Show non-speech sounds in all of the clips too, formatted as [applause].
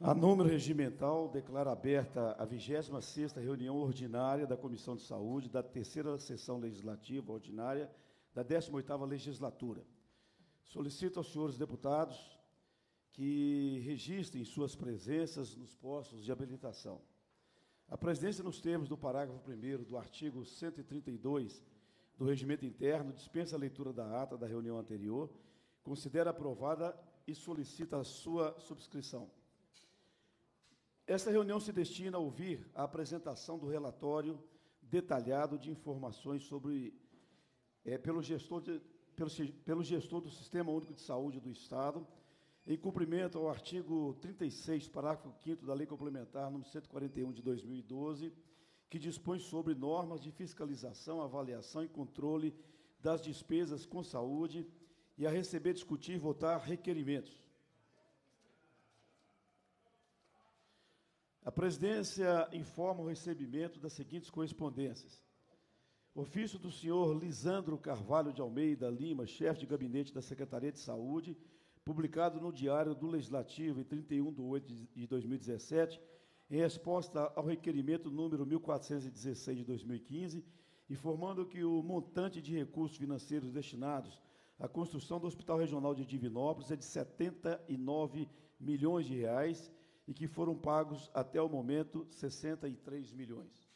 A número regimental, declara aberta a 26ª reunião ordinária da Comissão de Saúde da terceira sessão legislativa ordinária da 18ª legislatura. Solicito aos senhores deputados que registrem suas presenças nos postos de habilitação. A presidência, nos termos do parágrafo 1 do artigo 132 do Regimento Interno, dispensa a leitura da ata da reunião anterior, considera aprovada e solicita a sua subscrição. Esta reunião se destina a ouvir a apresentação do relatório detalhado de informações sobre, é, pelo, gestor de, pelo, pelo gestor do Sistema Único de Saúde do Estado, em cumprimento ao artigo 36, parágrafo 5 da Lei Complementar número 141 de 2012, que dispõe sobre normas de fiscalização, avaliação e controle das despesas com saúde e a receber, discutir e votar requerimentos. A presidência informa o recebimento das seguintes correspondências. Ofício do senhor Lisandro Carvalho de Almeida Lima, chefe de gabinete da Secretaria de Saúde, publicado no Diário do Legislativo em 31 de 8 de 2017, em resposta ao requerimento número 1416 de 2015, informando que o montante de recursos financeiros destinados à construção do Hospital Regional de Divinópolis é de 79 milhões de reais e que foram pagos até o momento 63 milhões.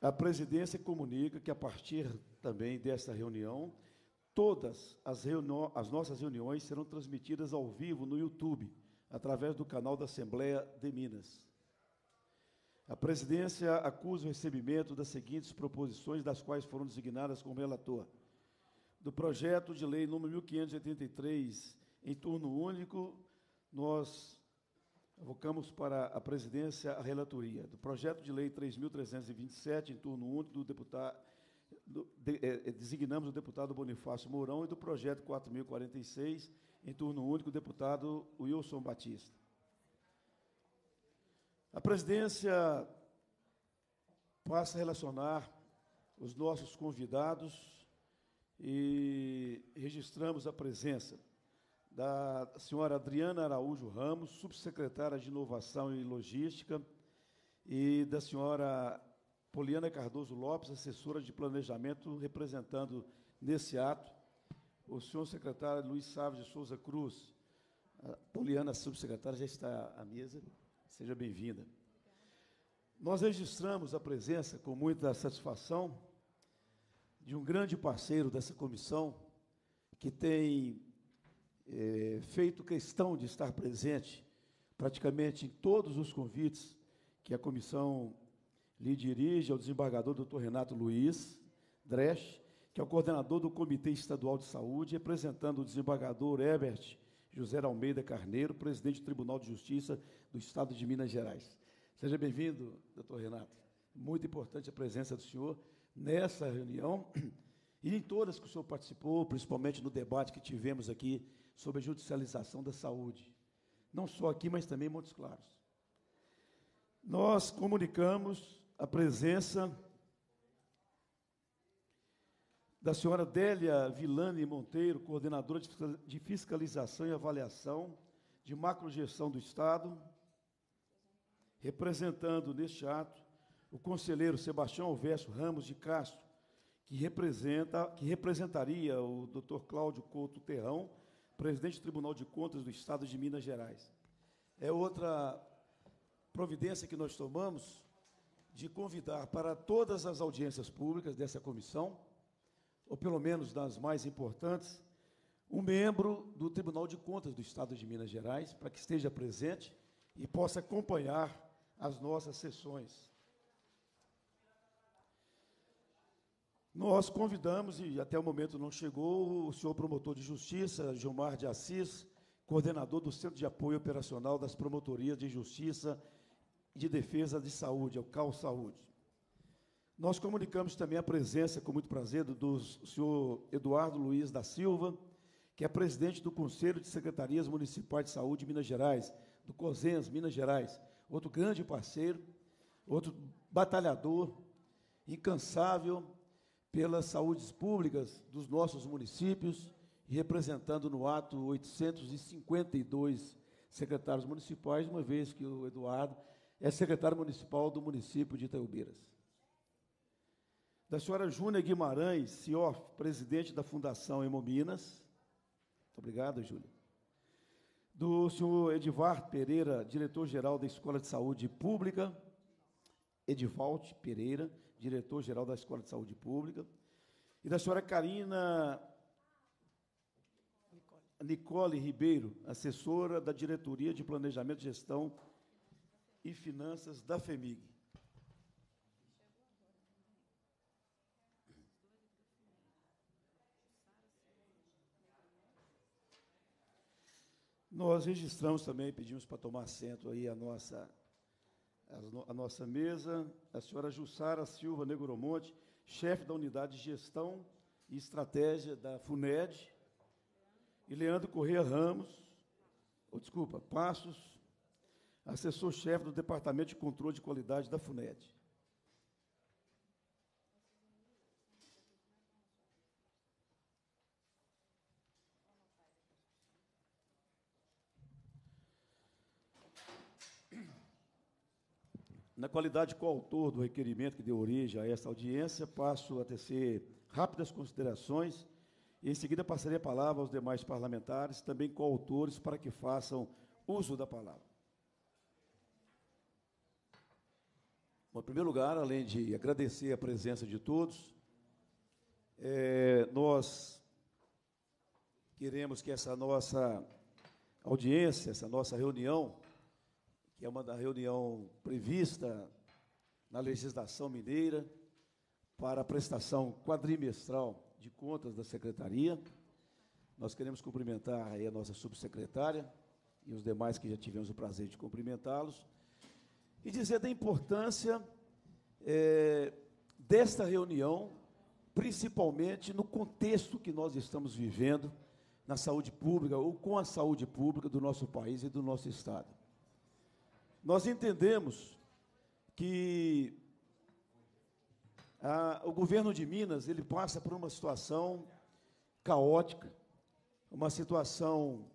A presidência comunica que, a partir também desta reunião, todas as, as, nossas reuniões serão transmitidas ao vivo no YouTube, através do canal da Assembleia de Minas. A presidência acusa o recebimento das seguintes proposições, das quais foram designadas como relator. Do projeto de lei número 1583, em turno único, nós Avocamos para a presidência a relatoria do projeto de lei 3.327, em turno único, do deputado. Do, de, é, designamos o deputado Bonifácio Mourão e do projeto 4.046, em turno único, o deputado Wilson Batista. A presidência passa a relacionar os nossos convidados e registramos a presença da senhora Adriana Araújo Ramos, subsecretária de Inovação e Logística, e da senhora Poliana Cardoso Lopes, assessora de Planejamento, representando nesse ato o senhor secretário Luiz Sávio de Souza Cruz. A Poliana, subsecretária, já está à mesa. Seja bem-vinda. Nós registramos a presença com muita satisfação de um grande parceiro dessa comissão, que tem é, feito questão de estar presente praticamente em todos os convites que a comissão lhe dirige ao desembargador doutor Renato Luiz Dresch, que é o coordenador do Comitê Estadual de Saúde, representando o desembargador Herbert José Almeida Carneiro, presidente do Tribunal de Justiça do Estado de Minas Gerais. Seja bem-vindo, doutor Renato. Muito importante a presença do senhor nessa reunião e em todas que o senhor participou, principalmente no debate que tivemos aqui sobre a judicialização da saúde. Não só aqui, mas também em Montes Claros. Nós comunicamos a presença da senhora Délia Vilani Monteiro, coordenadora de fiscalização e avaliação de macrogestão do Estado, representando neste ato o conselheiro Sebastião Alverso Ramos de Castro, que representa, que representaria o Dr. Cláudio Couto Terrão, presidente do Tribunal de Contas do Estado de Minas Gerais. É outra providência que nós tomamos de convidar para todas as audiências públicas dessa comissão, ou pelo menos das mais importantes, um membro do Tribunal de Contas do Estado de Minas Gerais, para que esteja presente e possa acompanhar as nossas sessões. Nós convidamos, e até o momento não chegou, o senhor promotor de justiça, Gilmar de Assis, coordenador do Centro de Apoio Operacional das Promotorias de Justiça e de Defesa de Saúde, é o CAL Saúde. Nós comunicamos também a presença, com muito prazer, do senhor Eduardo Luiz da Silva, que é presidente do Conselho de Secretarias Municipais de Saúde de Minas Gerais, do COSENS, Minas Gerais, outro grande parceiro, outro batalhador, incansável, pelas saúdes públicas dos nossos municípios representando no ato 852 secretários municipais, uma vez que o Eduardo é secretário municipal do município de Itaúbeiras. Da senhora Júnia Guimarães, senhor presidente da Fundação Hemominas. Muito obrigado, Júlia. Do senhor Edivar Pereira, diretor-geral da Escola de Saúde Pública. Edivald Pereira, diretor-geral da Escola de Saúde Pública. E da senhora Karina Nicole Ribeiro, assessora da Diretoria de Planejamento, Gestão e Finanças da FEMIG. Nós registramos também, pedimos para tomar assento aí a nossa, a, nossa mesa, a senhora Jussara Silva Negromonte, chefe da Unidade de Gestão e Estratégia da FUNED, e Leandro Corrêa Ramos, ou, desculpa, Passos, assessor-chefe do Departamento de Controle de Qualidade da FUNED. Na qualidade de coautor do requerimento que deu origem a esta audiência, passo a tecer rápidas considerações e, em seguida, passarei a palavra aos demais parlamentares, também coautores, para que façam uso da palavra. Bom, em primeiro lugar, além de agradecer a presença de todos, é, nós queremos que essa nossa audiência, essa nossa reunião, que é uma da reunião prevista na legislação mineira para a prestação quadrimestral de Contas da Secretaria. Nós queremos cumprimentar aí a nossa subsecretária e os demais que já tivemos o prazer de cumprimentá-los e dizer da importância é, desta reunião, principalmente no contexto que nós estamos vivendo na saúde pública ou com a saúde pública do nosso país e do nosso Estado. Nós entendemos que ah, o governo de Minas ele passa por uma situação caótica, uma situação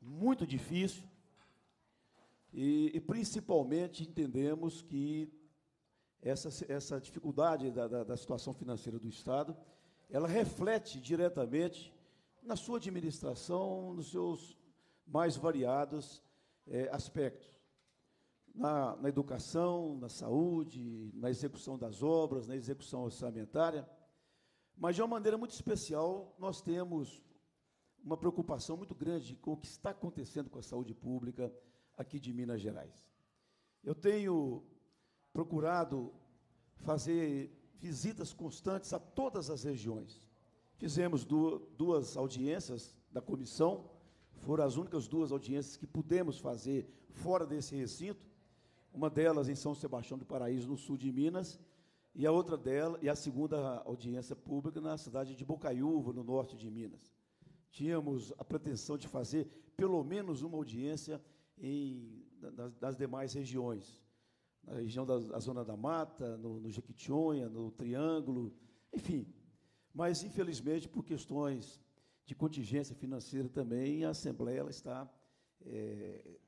muito difícil, e, e principalmente entendemos que essa, essa dificuldade da, da, da situação financeira do Estado, ela reflete diretamente na sua administração, nos seus mais variados eh, aspectos na, na educação, na saúde, na execução das obras, na execução orçamentária. Mas, de uma maneira muito especial, nós temos uma preocupação muito grande com o que está acontecendo com a saúde pública aqui de Minas Gerais. Eu tenho procurado fazer visitas constantes a todas as regiões. Fizemos duas audiências da comissão, foram as únicas duas audiências que pudemos fazer fora desse recinto, uma delas em São Sebastião do Paraíso, no sul de Minas, e a outra dela, e a segunda audiência pública na cidade de Bocaiúva, no norte de Minas. Tínhamos a pretensão de fazer pelo menos uma audiência em, nas, nas demais regiões, na região da, da Zona da Mata, no, no Jequitinhonha, no Triângulo, enfim. Mas, infelizmente, por questões de contingência financeira também, a Assembleia está é,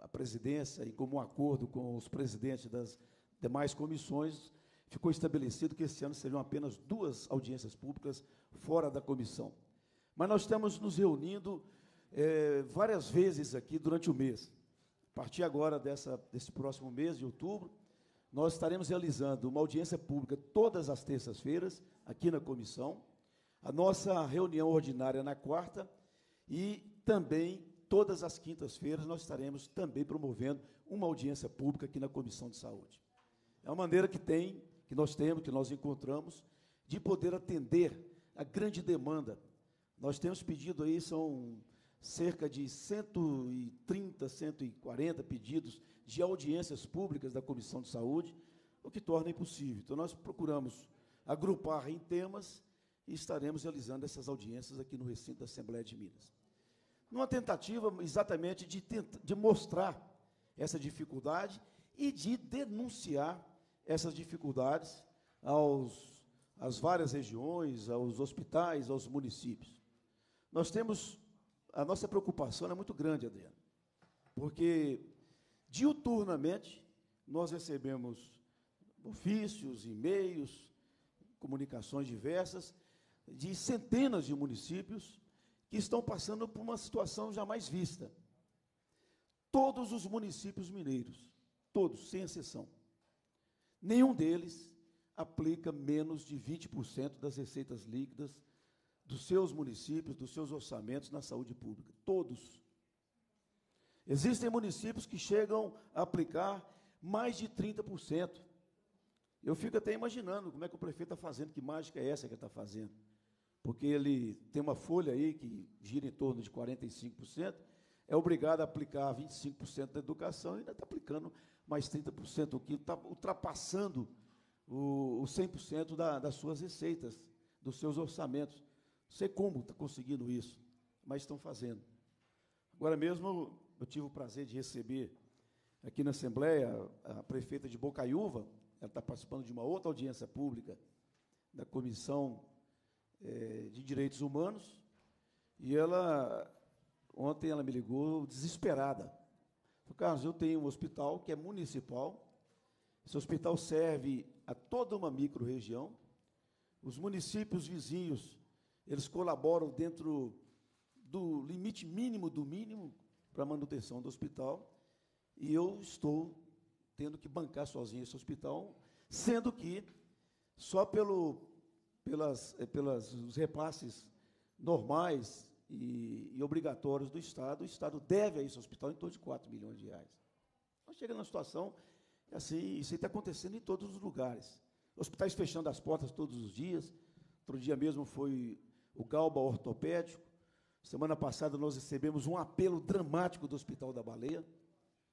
a presidência, em comum acordo com os presidentes das demais comissões, ficou estabelecido que esse ano seriam apenas duas audiências públicas fora da comissão. Mas nós estamos nos reunindo é, várias vezes aqui durante o mês. A partir agora dessa, desse próximo mês de outubro, nós estaremos realizando uma audiência pública todas as terças-feiras, aqui na comissão, a nossa reunião ordinária na quarta e também todas as quintas-feiras nós estaremos também promovendo uma audiência pública aqui na Comissão de Saúde. É uma maneira que tem, que nós temos, que nós encontramos, de poder atender a grande demanda. Nós temos pedido aí, são cerca de 130, 140 pedidos de audiências públicas da Comissão de Saúde, o que torna impossível. Então, nós procuramos agrupar em temas e estaremos realizando essas audiências aqui no recinto da Assembleia de Minas numa tentativa exatamente de, de mostrar essa dificuldade e de denunciar essas dificuldades aos, às várias regiões, aos hospitais, aos municípios. nós temos, a nossa preocupação é muito grande, Adriano, porque diuturnamente nós recebemos ofícios, e-mails, comunicações diversas de centenas de municípios que estão passando por uma situação jamais vista. Todos os municípios mineiros, todos, sem exceção, nenhum deles aplica menos de 20% das receitas líquidas dos seus municípios, dos seus orçamentos na saúde pública. Todos. Existem municípios que chegam a aplicar mais de 30%. Eu fico até imaginando como é que o prefeito está fazendo, que mágica é essa que ele está fazendo. Porque ele tem uma folha aí que gira em torno de 45%, é obrigado a aplicar 25% da educação e ainda está aplicando mais 30%, o que está ultrapassando o, o 100% da, das suas receitas, dos seus orçamentos. Não sei como está conseguindo isso, mas estão fazendo. Agora mesmo, eu tive o prazer de receber aqui na Assembleia a prefeita de Bocaiúva, ela está participando de uma outra audiência pública da Comissão é, de Direitos Humanos, e ela, ontem ela me ligou desesperada. Falei, Carlos, eu tenho um hospital que é municipal, esse hospital serve a toda uma micro-região. Os municípios vizinhos, eles colaboram dentro do limite mínimo do mínimo para a manutenção do hospital. E eu estou tendo que bancar sozinho esse hospital, sendo que só pelo, pelas, eh, pelas, os repasses normais e, e, obrigatórios do Estado, o Estado deve a esse hospital em torno de 4 milhões de reais. Nós chegamos numa situação Assim, isso está acontecendo em todos os lugares. Hospitais fechando as portas todos os dias. Outro dia mesmo foi o Galba Ortopédico. Semana passada nós recebemos um apelo dramático do Hospital da Baleia.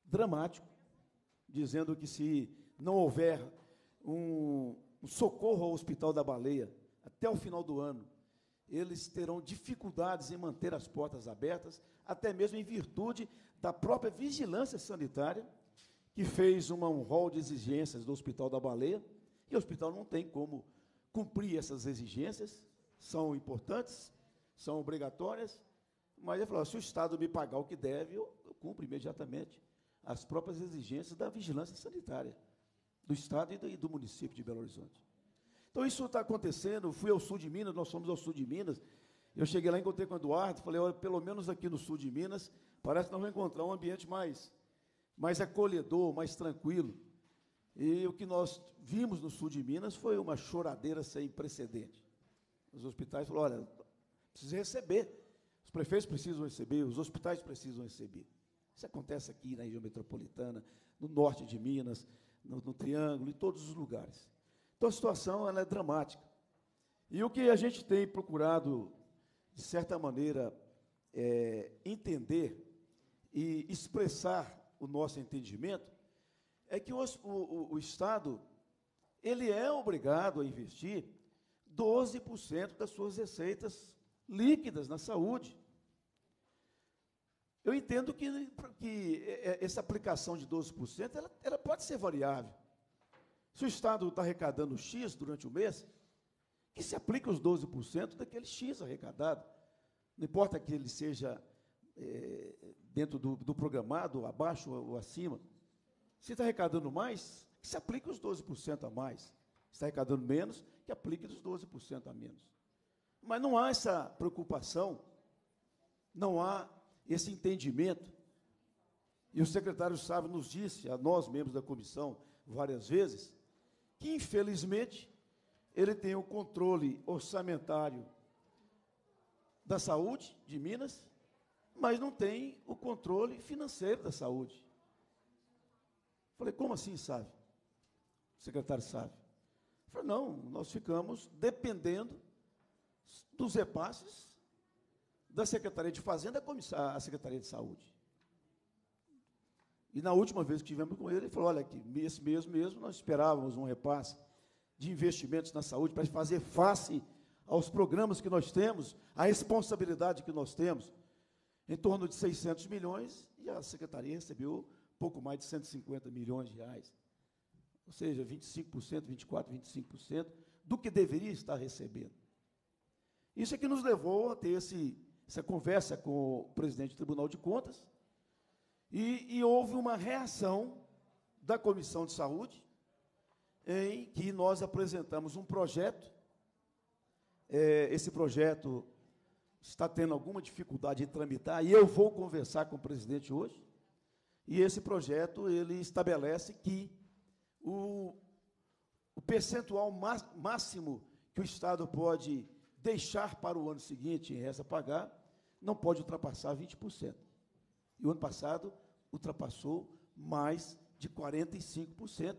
Dramático. Dizendo que se não houver um, um socorro ao Hospital da Baleia até o final do ano, eles terão dificuldades em manter as portas abertas, até mesmo em virtude da própria vigilância sanitária que fez uma, um rol de exigências do Hospital da Baleia, e o hospital não tem como cumprir essas exigências, são importantes, são obrigatórias, mas ele falou: se o Estado me pagar o que deve, eu, eu cumpro imediatamente as próprias exigências da vigilância sanitária do Estado e do, e do município de Belo Horizonte. Então, isso está acontecendo. Fui ao sul de Minas, nós fomos ao sul de Minas. Eu cheguei lá, encontrei com o Eduardo, falei: olha, pelo menos aqui no sul de Minas, parece que nós vamos encontrar um ambiente mais mais acolhedor, mais tranquilo. E o que nós vimos no sul de Minas foi uma choradeira sem precedente. Os hospitais falaram: olha, precisa receber. Os prefeitos precisam receber, os hospitais precisam receber. Isso acontece aqui na região metropolitana, no norte de Minas, no, no Triângulo, em todos os lugares. Então a situação é dramática. E o que a gente tem procurado, de certa maneira, é, entender e expressar o nosso entendimento, é que o, o, o Estado ele é obrigado a investir 12% das suas receitas líquidas na saúde. Eu entendo que, que essa aplicação de 12% ela, ela pode ser variável. Se o Estado está arrecadando X durante o mês, que se aplique os 12% daquele X arrecadado. Não importa que ele seja é, dentro do, do, programado, abaixo ou acima. Se está arrecadando mais, que se aplique os 12% a mais. Se está arrecadando menos, que aplique os 12% a menos. Mas não há essa preocupação, não há esse entendimento. E o secretário Sávio nos disse, a nós, membros da comissão, várias vezes, que, infelizmente, ele tem o controle orçamentário da saúde de Minas mas não tem o controle financeiro da saúde. Falei, como assim, sabe? O secretário sabe. Falei, não, nós ficamos dependendo dos repasses da Secretaria de Fazenda à Secretaria de Saúde. E na última vez que tivemos com ele, ele falou: olha, que esse mês mesmo nós esperávamos um repasse de investimentos na saúde para fazer face aos programas que nós temos, à responsabilidade que nós temos em torno de 600 milhões, e a secretaria recebeu pouco mais de 150 milhões de reais. Ou seja, 25%, 24%, 25% do que deveria estar recebendo. Isso é que nos levou a ter esse, essa conversa com o presidente do Tribunal de Contas, e, e houve uma reação da Comissão de Saúde, em que nós apresentamos um projeto. É, esse projeto está tendo alguma dificuldade em tramitar, e eu vou conversar com o presidente hoje. E esse projeto ele estabelece que o, o percentual máximo que o Estado pode deixar para o ano seguinte em reza pagar não pode ultrapassar 20%. E o ano passado ultrapassou mais de 45%.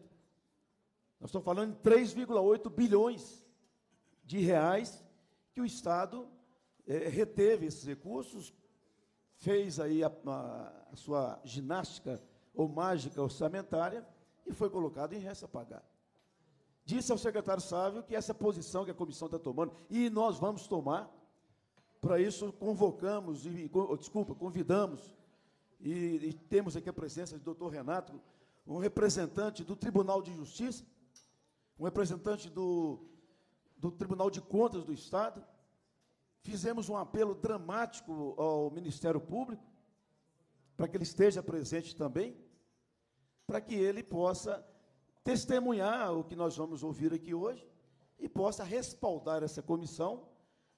Nós estamos falando de 3,8 bilhões de reais que o Estado é, reteve esses recursos, fez aí a, a, a, sua ginástica ou mágica orçamentária e foi colocado em resta pagar. Disse ao secretário Sávio que essa posição que a comissão está tomando, e nós vamos tomar, para isso convocamos, e, desculpa, convidamos, e, e temos aqui a presença do doutor Renato, um representante do Tribunal de Justiça, um representante do, do Tribunal de Contas do Estado, fizemos um apelo dramático ao Ministério Público, para que ele esteja presente também, para que ele possa testemunhar o que nós vamos ouvir aqui hoje e possa respaldar essa comissão,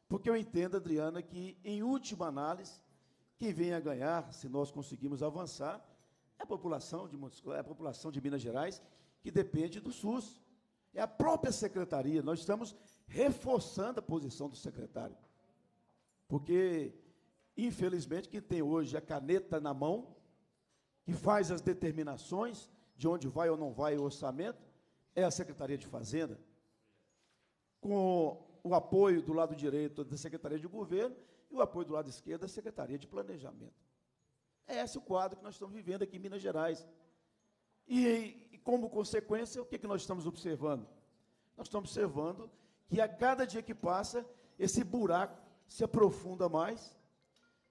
porque eu entendo, Adriana, que, em última análise, quem vem a ganhar, se nós conseguirmos avançar, é a população de, é a população de Minas Gerais, que depende do SUS. É a própria secretaria. Nós estamos reforçando a posição do secretário. Porque, infelizmente, quem tem hoje a caneta na mão, que faz as determinações de onde vai ou não vai o orçamento, é a Secretaria de Fazenda, com o apoio do lado direito da Secretaria de Governo e o apoio do lado esquerdo da Secretaria de Planejamento. É esse o quadro que nós estamos vivendo aqui em Minas Gerais. E, e como consequência, o que, que nós estamos observando? Nós estamos observando que a cada dia que passa, esse buraco se aprofunda mais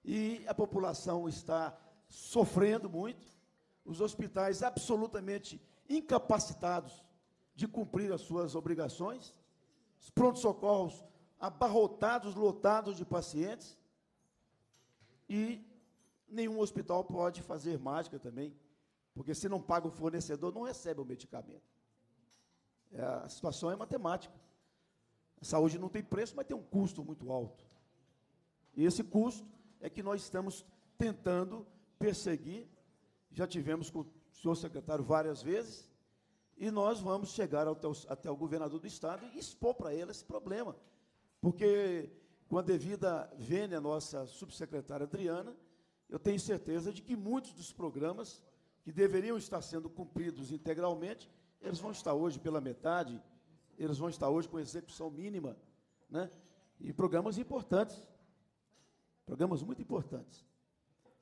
e a população está sofrendo muito, os hospitais absolutamente incapacitados de cumprir as suas obrigações, os prontos-socorros abarrotados, lotados de pacientes, e nenhum hospital pode fazer mágica também, porque se não paga o fornecedor, não recebe o medicamento. É, a situação é matemática. A saúde não tem preço, mas tem um custo muito alto. E esse custo é que nós estamos tentando perseguir. Já tivemos com o senhor secretário várias vezes, e nós vamos chegar até o, até o governador do estado e expor para ele esse problema. Porque, com a devida vênia, nossa subsecretária Adriana, eu tenho certeza de que muitos dos programas que deveriam estar sendo cumpridos integralmente, eles vão estar hoje pela metade, eles vão estar hoje com execução mínima, né? E programas importantes. Programas muito importantes.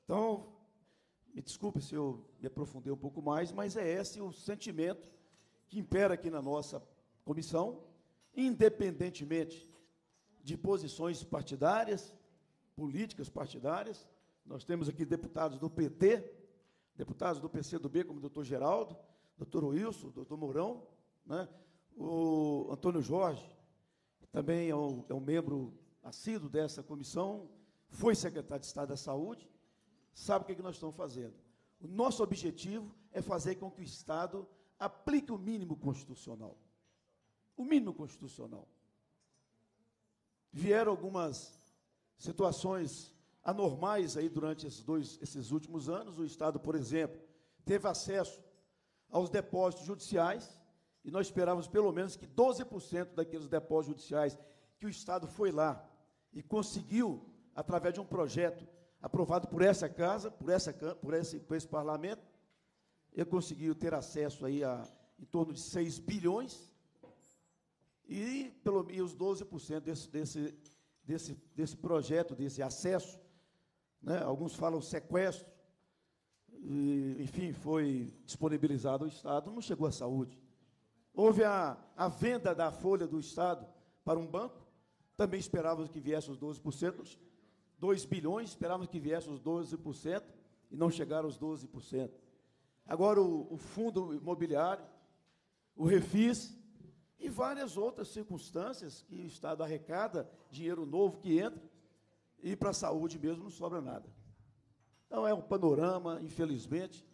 Então, me desculpe se eu me aprofundei um pouco mais, mas é esse o sentimento que impera aqui na nossa comissão, independentemente de posições partidárias, políticas partidárias. Nós temos aqui deputados do PT, deputados do PCdoB, como o doutor Geraldo, doutor Wilson, doutor Mourão, né? o Antônio Jorge, também é um, é um membro assíduo dessa comissão, foi secretário de Estado da Saúde, sabe o que, é que nós estamos fazendo. O nosso objetivo é fazer com que o Estado aplique o mínimo constitucional. O mínimo constitucional. Vieram algumas situações anormais aí durante esses, dois, esses últimos anos. O Estado, por exemplo, teve acesso aos depósitos judiciais, e nós esperávamos pelo menos que 12% daqueles depósitos judiciais que o Estado foi lá e conseguiu através de um projeto aprovado por essa casa, por, essa, por, esse, por esse parlamento, ele conseguiu ter acesso aí a em torno de 6 bilhões, e, pelo, e os 12% desse, desse, desse, desse projeto, desse acesso, né, alguns falam sequestro, e, enfim, foi disponibilizado ao Estado, não chegou à saúde. Houve a, a venda da folha do Estado para um banco, também esperávamos que viesse os 12%, 2 bilhões, esperávamos que viesse os 12% e não chegaram os 12%. Agora o, o fundo imobiliário, o refis e várias outras circunstâncias que o Estado arrecada, dinheiro novo que entra, e para a saúde mesmo não sobra nada. Então é um panorama, infelizmente,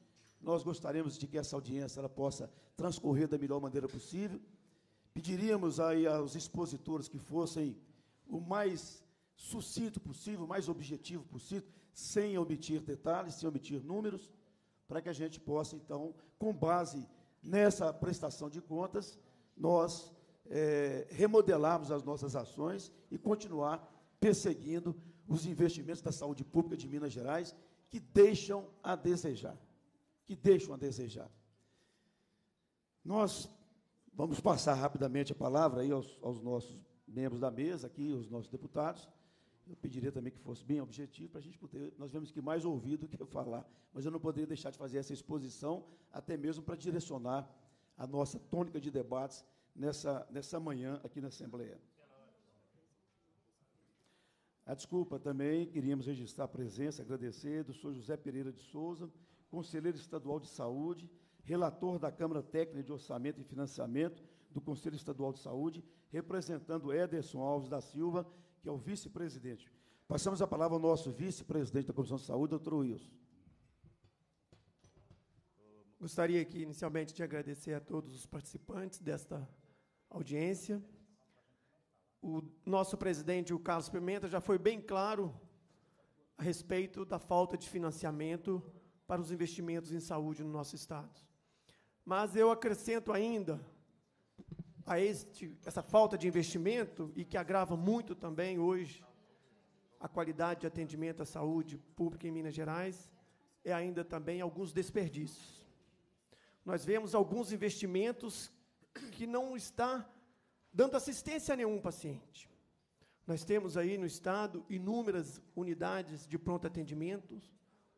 nós gostaríamos de que essa audiência ela possa transcorrer da melhor maneira possível. Pediríamos aí aos expositores que fossem o mais sucinto possível, o mais objetivo possível, sem omitir detalhes, sem omitir números, para que a gente possa, então, com base nessa prestação de contas, nós é, remodelarmos as nossas ações e continuar perseguindo os investimentos da saúde pública de Minas Gerais que deixam a desejar, que deixam a desejar. Nós vamos passar rapidamente a palavra aí aos, aos nossos membros da mesa, aqui, os nossos deputados. Eu pediria também que fosse bem objetivo para a gente poder. Nós vemos que mais ouvir do [laughs] que falar, mas eu não poderia deixar de fazer essa exposição, até mesmo para direcionar a nossa tônica de debates nessa, nessa manhã aqui na Assembleia. A desculpa também, queríamos registrar a presença, agradecer do senhor José Pereira de Souza, conselheiro estadual de saúde, relator da Câmara Técnica de Orçamento e Financiamento do Conselho Estadual de Saúde, representando Ederson Alves da Silva, que é o vice-presidente. Passamos a palavra ao nosso vice-presidente da Comissão de Saúde, doutor Wilson. Gostaria aqui, inicialmente, de agradecer a todos os participantes desta audiência. O nosso presidente, o Carlos Pimenta, já foi bem claro a respeito da falta de financiamento para os investimentos em saúde no nosso Estado. Mas eu acrescento ainda a este, essa falta de investimento e que agrava muito também hoje a qualidade de atendimento à saúde pública em Minas Gerais, é ainda também alguns desperdícios. Nós vemos alguns investimentos que não está dando assistência a nenhum paciente. Nós temos aí no estado inúmeras unidades de pronto atendimento,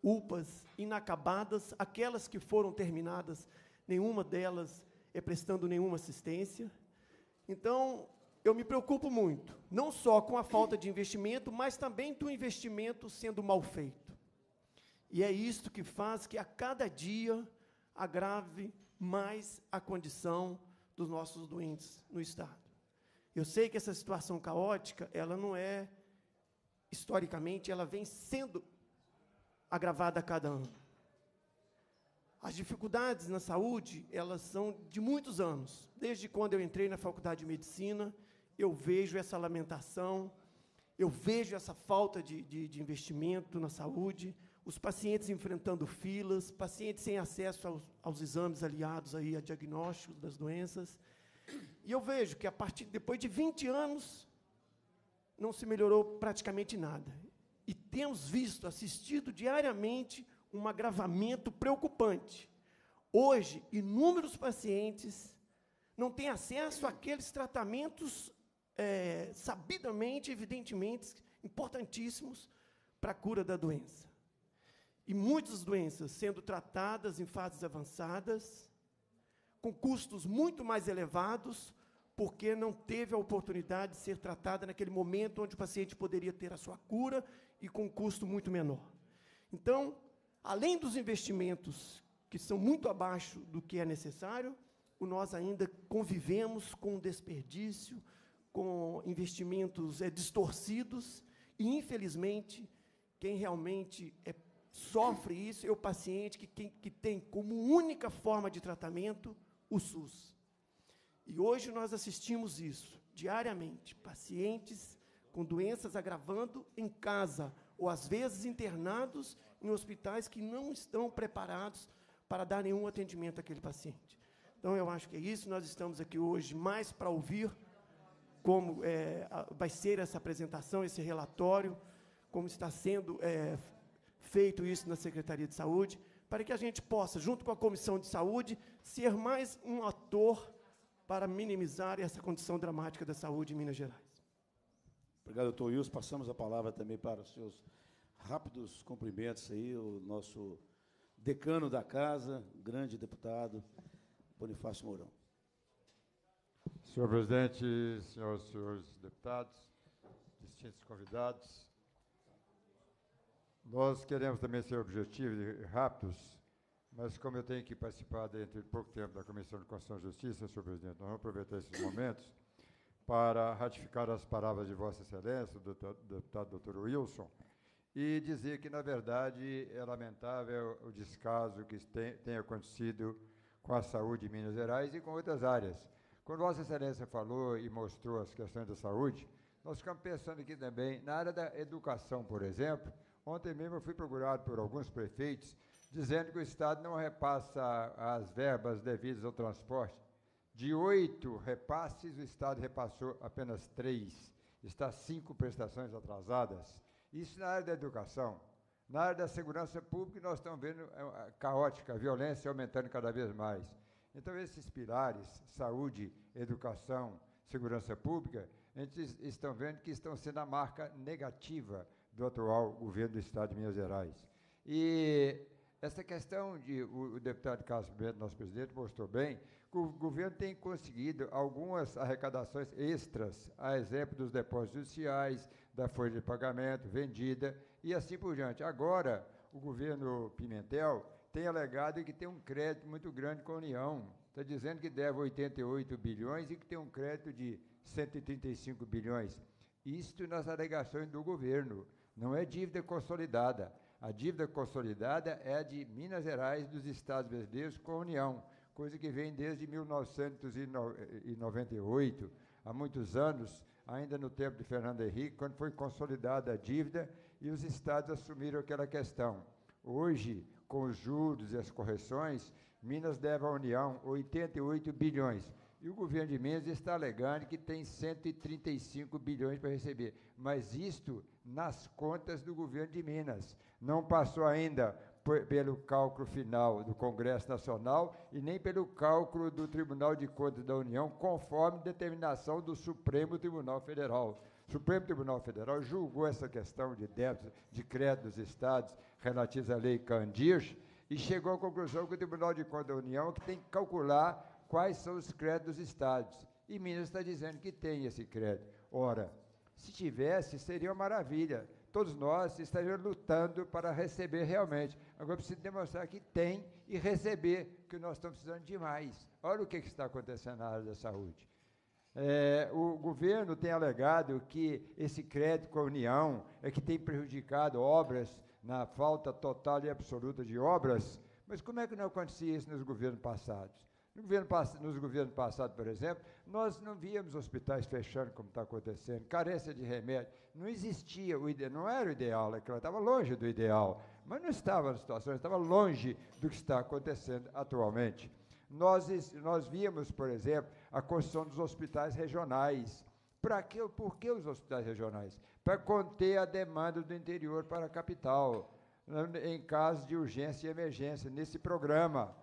UPAs inacabadas, aquelas que foram terminadas, nenhuma delas é prestando nenhuma assistência. Então, eu me preocupo muito, não só com a falta de investimento, mas também do investimento sendo mal feito. E é isto que faz que a cada dia agrave mais a condição dos nossos doentes no Estado. Eu sei que essa situação caótica, ela não é, historicamente, ela vem sendo agravada a cada ano. As dificuldades na saúde, elas são de muitos anos. Desde quando eu entrei na faculdade de medicina, eu vejo essa lamentação, eu vejo essa falta de, de, de investimento na saúde, os pacientes enfrentando filas, pacientes sem acesso aos, aos, exames aliados aí a diagnósticos das doenças. E eu vejo que a partir depois de 20 anos não se melhorou praticamente nada. E temos visto, assistido diariamente um agravamento preocupante. Hoje, inúmeros pacientes não têm acesso àqueles tratamentos é, sabidamente, evidentemente, importantíssimos para a cura da doença. E muitas doenças sendo tratadas em fases avançadas, com custos muito mais elevados, porque não teve a oportunidade de ser tratada naquele momento onde o paciente poderia ter a sua cura e com um custo muito menor. Então, além dos investimentos que são muito abaixo do que é necessário, nós ainda convivemos com desperdício, com investimentos é, distorcidos, e, infelizmente, quem realmente é, sofre isso é o paciente que, que, que tem como única forma de tratamento o SUS. E hoje nós assistimos isso diariamente, pacientes com doenças agravando em casa, ou às vezes internados em hospitais que não estão preparados para dar nenhum atendimento àquele paciente. Então, eu acho que é isso. Nós estamos aqui hoje mais para ouvir como é, vai ser essa apresentação, esse relatório, como está sendo é, feito isso na Secretaria de Saúde, para que a gente possa, junto com a Comissão de Saúde, ser mais um ator para minimizar essa condição dramática da saúde em Minas Gerais. Obrigado, doutor Wilson. Passamos a palavra também para os seus rápidos cumprimentos aí, o nosso decano da casa, grande deputado, Bonifácio Mourão. Senhor presidente, senhoras e senhores deputados, distintos convidados, nós queremos também ser objetivos e rápidos, mas como eu tenho que participar dentro de pouco tempo da Comissão de Constituição e Justiça, senhor presidente, nós vamos aproveitar esses momentos para ratificar as palavras de Vossa Excelência, do deputado doutor Wilson, e dizer que, na verdade, é lamentável o descaso que tem, tem acontecido com a saúde em Minas Gerais e com outras áreas. Quando Vossa Excelência falou e mostrou as questões da saúde, nós ficamos pensando aqui também na área da educação, por exemplo. Ontem mesmo eu fui procurado por alguns prefeitos dizendo que o Estado não repassa as verbas devidas ao transporte. De oito repasses, o Estado repassou apenas três. Está cinco prestações atrasadas. Isso na área da educação. Na área da segurança pública, nós estamos vendo é, caótica, a violência aumentando cada vez mais. Então, esses pilares, saúde, educação, segurança pública, a gente estão vendo que estão sendo a marca negativa do atual governo do Estado de Minas Gerais. E essa questão de o, o deputado Carlos Bento, nosso presidente, mostrou bem que o governo tem conseguido algumas arrecadações extras, a exemplo dos depósitos judiciais, da folha de pagamento vendida e assim por diante. Agora, o governo Pimentel tem alegado que tem um crédito muito grande com a União. Está dizendo que deve 88 bilhões e que tem um crédito de 135 bilhões. Isto nas alegações do governo. Não é dívida consolidada. A dívida consolidada é a de Minas Gerais dos Estados brasileiros com a União, coisa que vem desde 1998, há muitos anos, ainda no tempo de Fernando Henrique, quando foi consolidada a dívida e os estados assumiram aquela questão. Hoje, com os juros e as correções, Minas deve à União 88 bilhões. E o governo de Minas está alegando que tem 135 bilhões para receber. Mas isto nas contas do governo de Minas. Não passou ainda pelo cálculo final do Congresso Nacional e nem pelo cálculo do Tribunal de Contas da União, conforme determinação do Supremo Tribunal Federal. O Supremo Tribunal Federal julgou essa questão de débitos de crédito dos estados relativos à lei Candir e chegou à conclusão que o Tribunal de Contas da União que tem que calcular quais são os créditos dos estados. E Minas está dizendo que tem esse crédito. Ora, se tivesse, seria uma maravilha. Todos nós estaríamos lutando para receber realmente. Agora precisa demonstrar que tem e receber, que nós estamos precisando de mais. Olha o que, que está acontecendo na área da saúde. É, o governo tem alegado que esse crédito com a União é que tem prejudicado obras na falta total e absoluta de obras, mas como é que não acontecia isso nos governos passados? No governo, nos governos passados, por exemplo, nós não víamos hospitais fechando como está acontecendo, carência de remédio. Não existia, o ide, não era o ideal, é claro, estava longe do ideal, mas não estava na situação, estava longe do que está acontecendo atualmente. Nós, nós víamos, por exemplo, a construção dos hospitais regionais. Para que, por que os hospitais regionais? Para conter a demanda do interior para a capital, em caso de urgência e emergência, nesse programa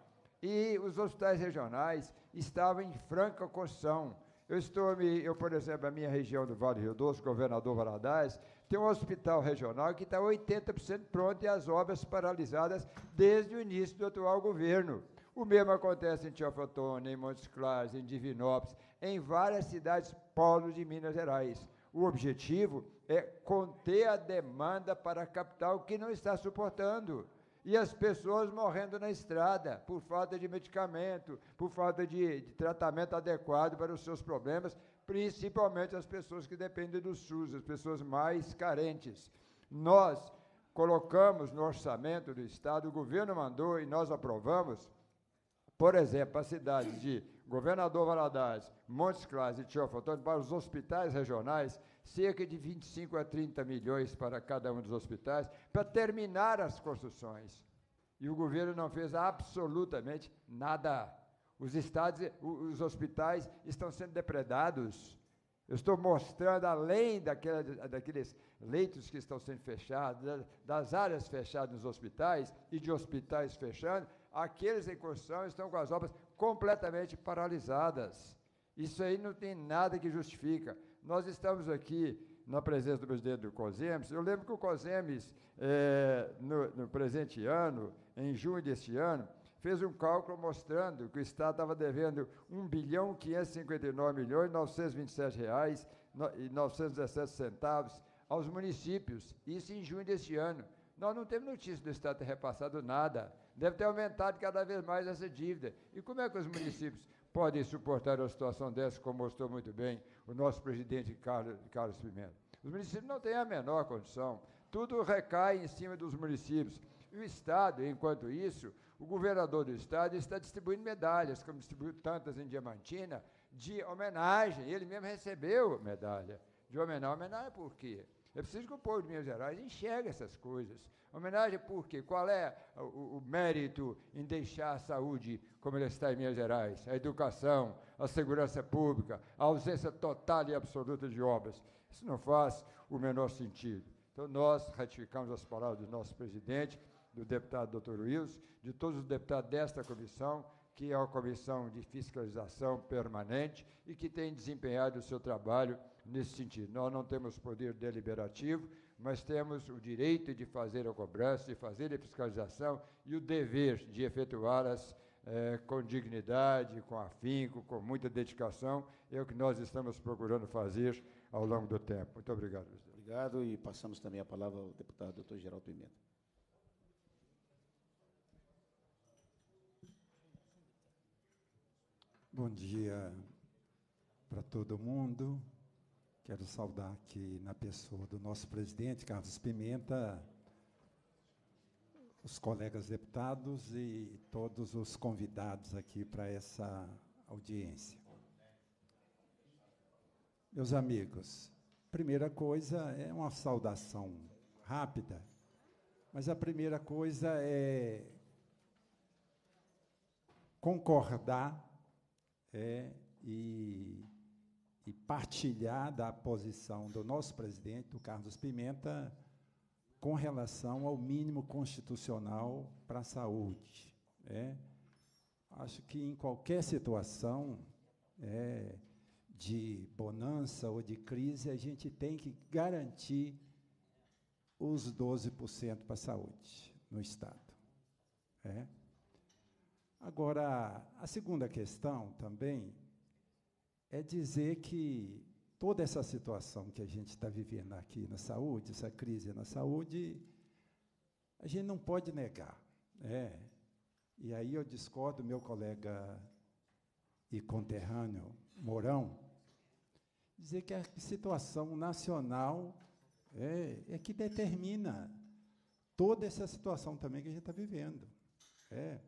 e os hospitais regionais estavam em franca construção. Eu estou, eu, por exemplo, a minha região do Vale do Rio Doce, governador Valadares, tem um hospital regional que está 80% pronto e as obras paralisadas desde o início do atual governo. O mesmo acontece em Teofotone, em Montes Claros, em Divinópolis, em várias cidades polos de Minas Gerais. O objetivo é conter a demanda para a capital que não está suportando e as pessoas morrendo na estrada por falta de medicamento, por falta de, de, tratamento adequado para os seus problemas, principalmente as pessoas que dependem do SUS, as pessoas mais carentes. Nós colocamos no orçamento do Estado, o governo mandou e nós aprovamos, por exemplo, a cidade de Governador Valadares, Montes Claros e Teofotone, para os hospitais regionais, cerca de 25 a 30 milhões para cada um dos hospitais, para terminar as construções. E o governo não fez absolutamente nada. Os estados, os hospitais estão sendo depredados. Eu estou mostrando, além daquela, daqueles leitos que estão sendo fechados, das áreas fechadas nos hospitais e de hospitais fechando, aqueles em construção estão com as obras completamente paralisadas. Isso aí não tem nada que justifica. Nós estamos aqui na presença do presidente do COSEMES. Eu lembro que o COSEMES, é, no, no, presente ano, em junho deste ano, fez um cálculo mostrando que o Estado estava devendo 1 bilhão 559 milhões 927 reais e 917 centavos aos municípios. Isso em junho deste ano. Nós não temos notícia do Estado ter repassado nada. Deve ter aumentado cada vez mais essa dívida. E como é que os municípios podem suportar uma situação dessa, como mostrou muito bem o nosso presidente Carlos, Carlos Pimenta. Os municípios não têm a menor condição. Tudo recai em cima dos municípios. E o Estado, enquanto isso, o governador do Estado está distribuindo medalhas, como distribuiu tantas em Diamantina, de homenagem. Ele mesmo recebeu medalha de homenagem. Homenagem por quê? É preciso que o povo de Minas Gerais enxergue essas coisas. Homenagem por quê? Qual é o, o, mérito em deixar a saúde como ela está em Minas Gerais? A educação, a segurança pública, a ausência total e absoluta de obras. Isso não faz o menor sentido. Então, nós ratificamos as palavras do nosso presidente, do deputado doutor Wilson, de todos os deputados desta comissão, que é uma comissão de fiscalização permanente e que tem desempenhado o seu trabalho nesse sentido. Nós não temos poder deliberativo, mas temos o direito de fazer a cobrança, de fazer a fiscalização e o dever de efetuá-las é, com dignidade, com afinco, com muita dedicação. É o que nós estamos procurando fazer ao longo do tempo. Muito obrigado, presidente. Obrigado e passamos também a palavra ao deputado doutor Geraldo Pimenta. Bom dia para todo mundo. Quero saudar aqui na pessoa do nosso presidente, Carlos Pimenta, os colegas deputados e todos os convidados aqui para essa audiência. Meus amigos, primeira coisa é uma saudação rápida, mas a primeira coisa é concordar é, e e partilhar da posição do nosso presidente, do Carlos Pimenta, com relação ao mínimo constitucional para a saúde. Né? Acho que em qualquer situação é, de bonança ou de crise, a gente tem que garantir os 12% para a saúde no Estado. É. Agora, a segunda questão também é dizer que toda essa situação que a gente está vivendo aqui na saúde, essa crise na saúde, a gente não pode negar. Né? E aí eu discordo do meu colega e conterrâneo Mourão, dizer que a situação nacional é, é que determina toda essa situação também que a gente está vivendo. É,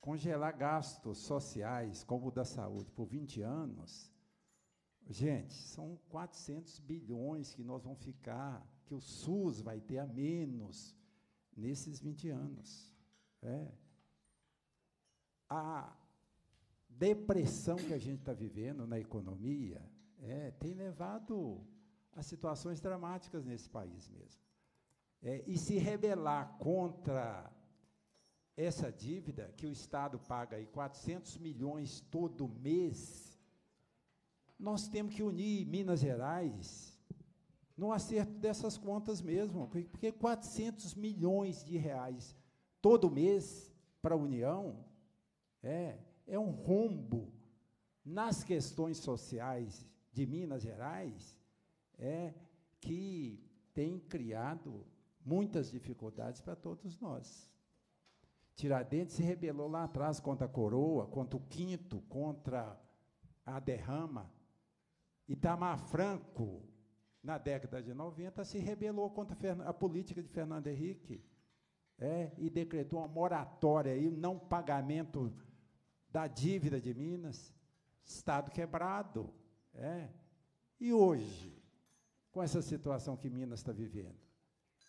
congelar gastos sociais, como o da saúde, por 20 anos, Gente, são 400 bilhões que nós vamos ficar, que o SUS vai ter a menos nesses 20 anos. É. A depressão que a gente está vivendo na economia é, tem levado a situações dramáticas nesse país mesmo. É, e se rebelar contra essa dívida que o Estado paga aí 400 milhões todo mês, nós temos que unir Minas Gerais no acerto dessas contas mesmo, porque 400 milhões de reais todo mês para a União é, é um rombo nas questões sociais de Minas Gerais é que tem criado muitas dificuldades para todos nós. Tiradentes se rebelou lá atrás contra a coroa, contra o quinto, contra a derrama. Itamar Franco, na década de 90, se rebelou contra a política de Fernando Henrique é, e decretou uma moratória e não pagamento da dívida de Minas, Estado quebrado. É. E hoje, com essa situação que Minas está vivendo,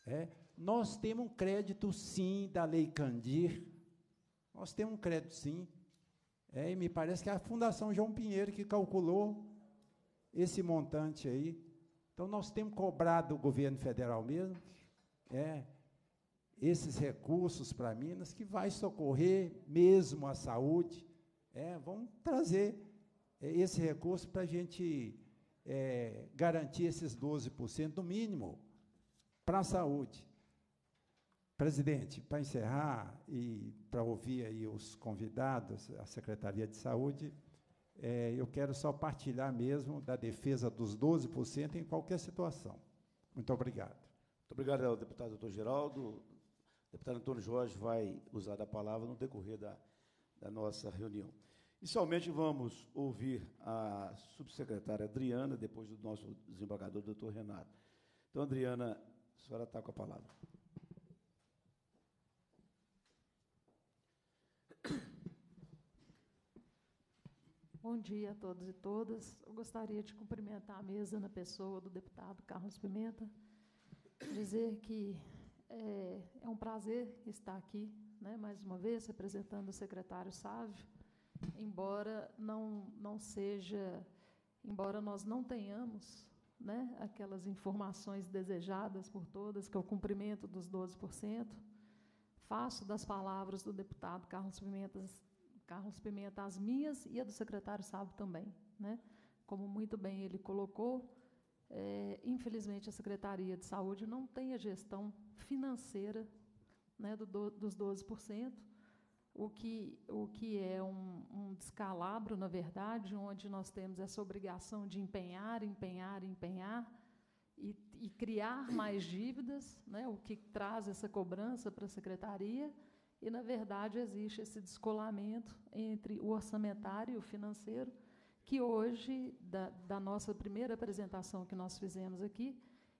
é, nós temos um crédito, sim, da Lei Candir, nós temos um crédito, sim, é, e me parece que é a Fundação João Pinheiro que calculou esse montante aí. Então, nós temos cobrado do governo federal mesmo, é, esses recursos para Minas, que vai socorrer mesmo a saúde. É, vamos trazer é, esse recurso para a gente é, garantir esses 12% no mínimo para a saúde. Presidente, para encerrar e para ouvir aí os convidados, a Secretaria de Saúde, é, eu quero só partilhar mesmo da defesa dos 12% em qualquer situação. Muito obrigado. Muito obrigado ao deputado doutor Geraldo. O deputado Antônio Jorge vai usar a palavra no decorrer da, da nossa reunião. Inicialmente, vamos ouvir a subsecretária Adriana, depois do nosso desembargador, doutor Renato. Então, Adriana, a senhora está com a palavra. Bom dia a todos e todas. Eu gostaria de cumprimentar a mesa na pessoa do deputado Carlos Pimenta, dizer que é, é um prazer estar aqui, né, mais uma vez, representando o secretário Sávio, embora não, não seja, embora nós não tenhamos né, aquelas informações desejadas por todas, que é o cumprimento dos 12%, faço das palavras do deputado Carlos Pimenta Carlos Pimenta, as minhas e a do secretário Sábio também. Né? Como muito bem ele colocou, é, infelizmente a Secretaria de Saúde não tem a gestão financeira né, do, do, dos 12%, o que, o que é um, um descalabro, na verdade, onde nós temos essa obrigação de empenhar, empenhar, empenhar, e, e, criar mais dívidas, né, o que traz essa cobrança para a secretaria, e, na verdade, existe esse descolamento entre o orçamentário e o financeiro, que hoje, da, da nossa primeira apresentação que nós fizemos aqui,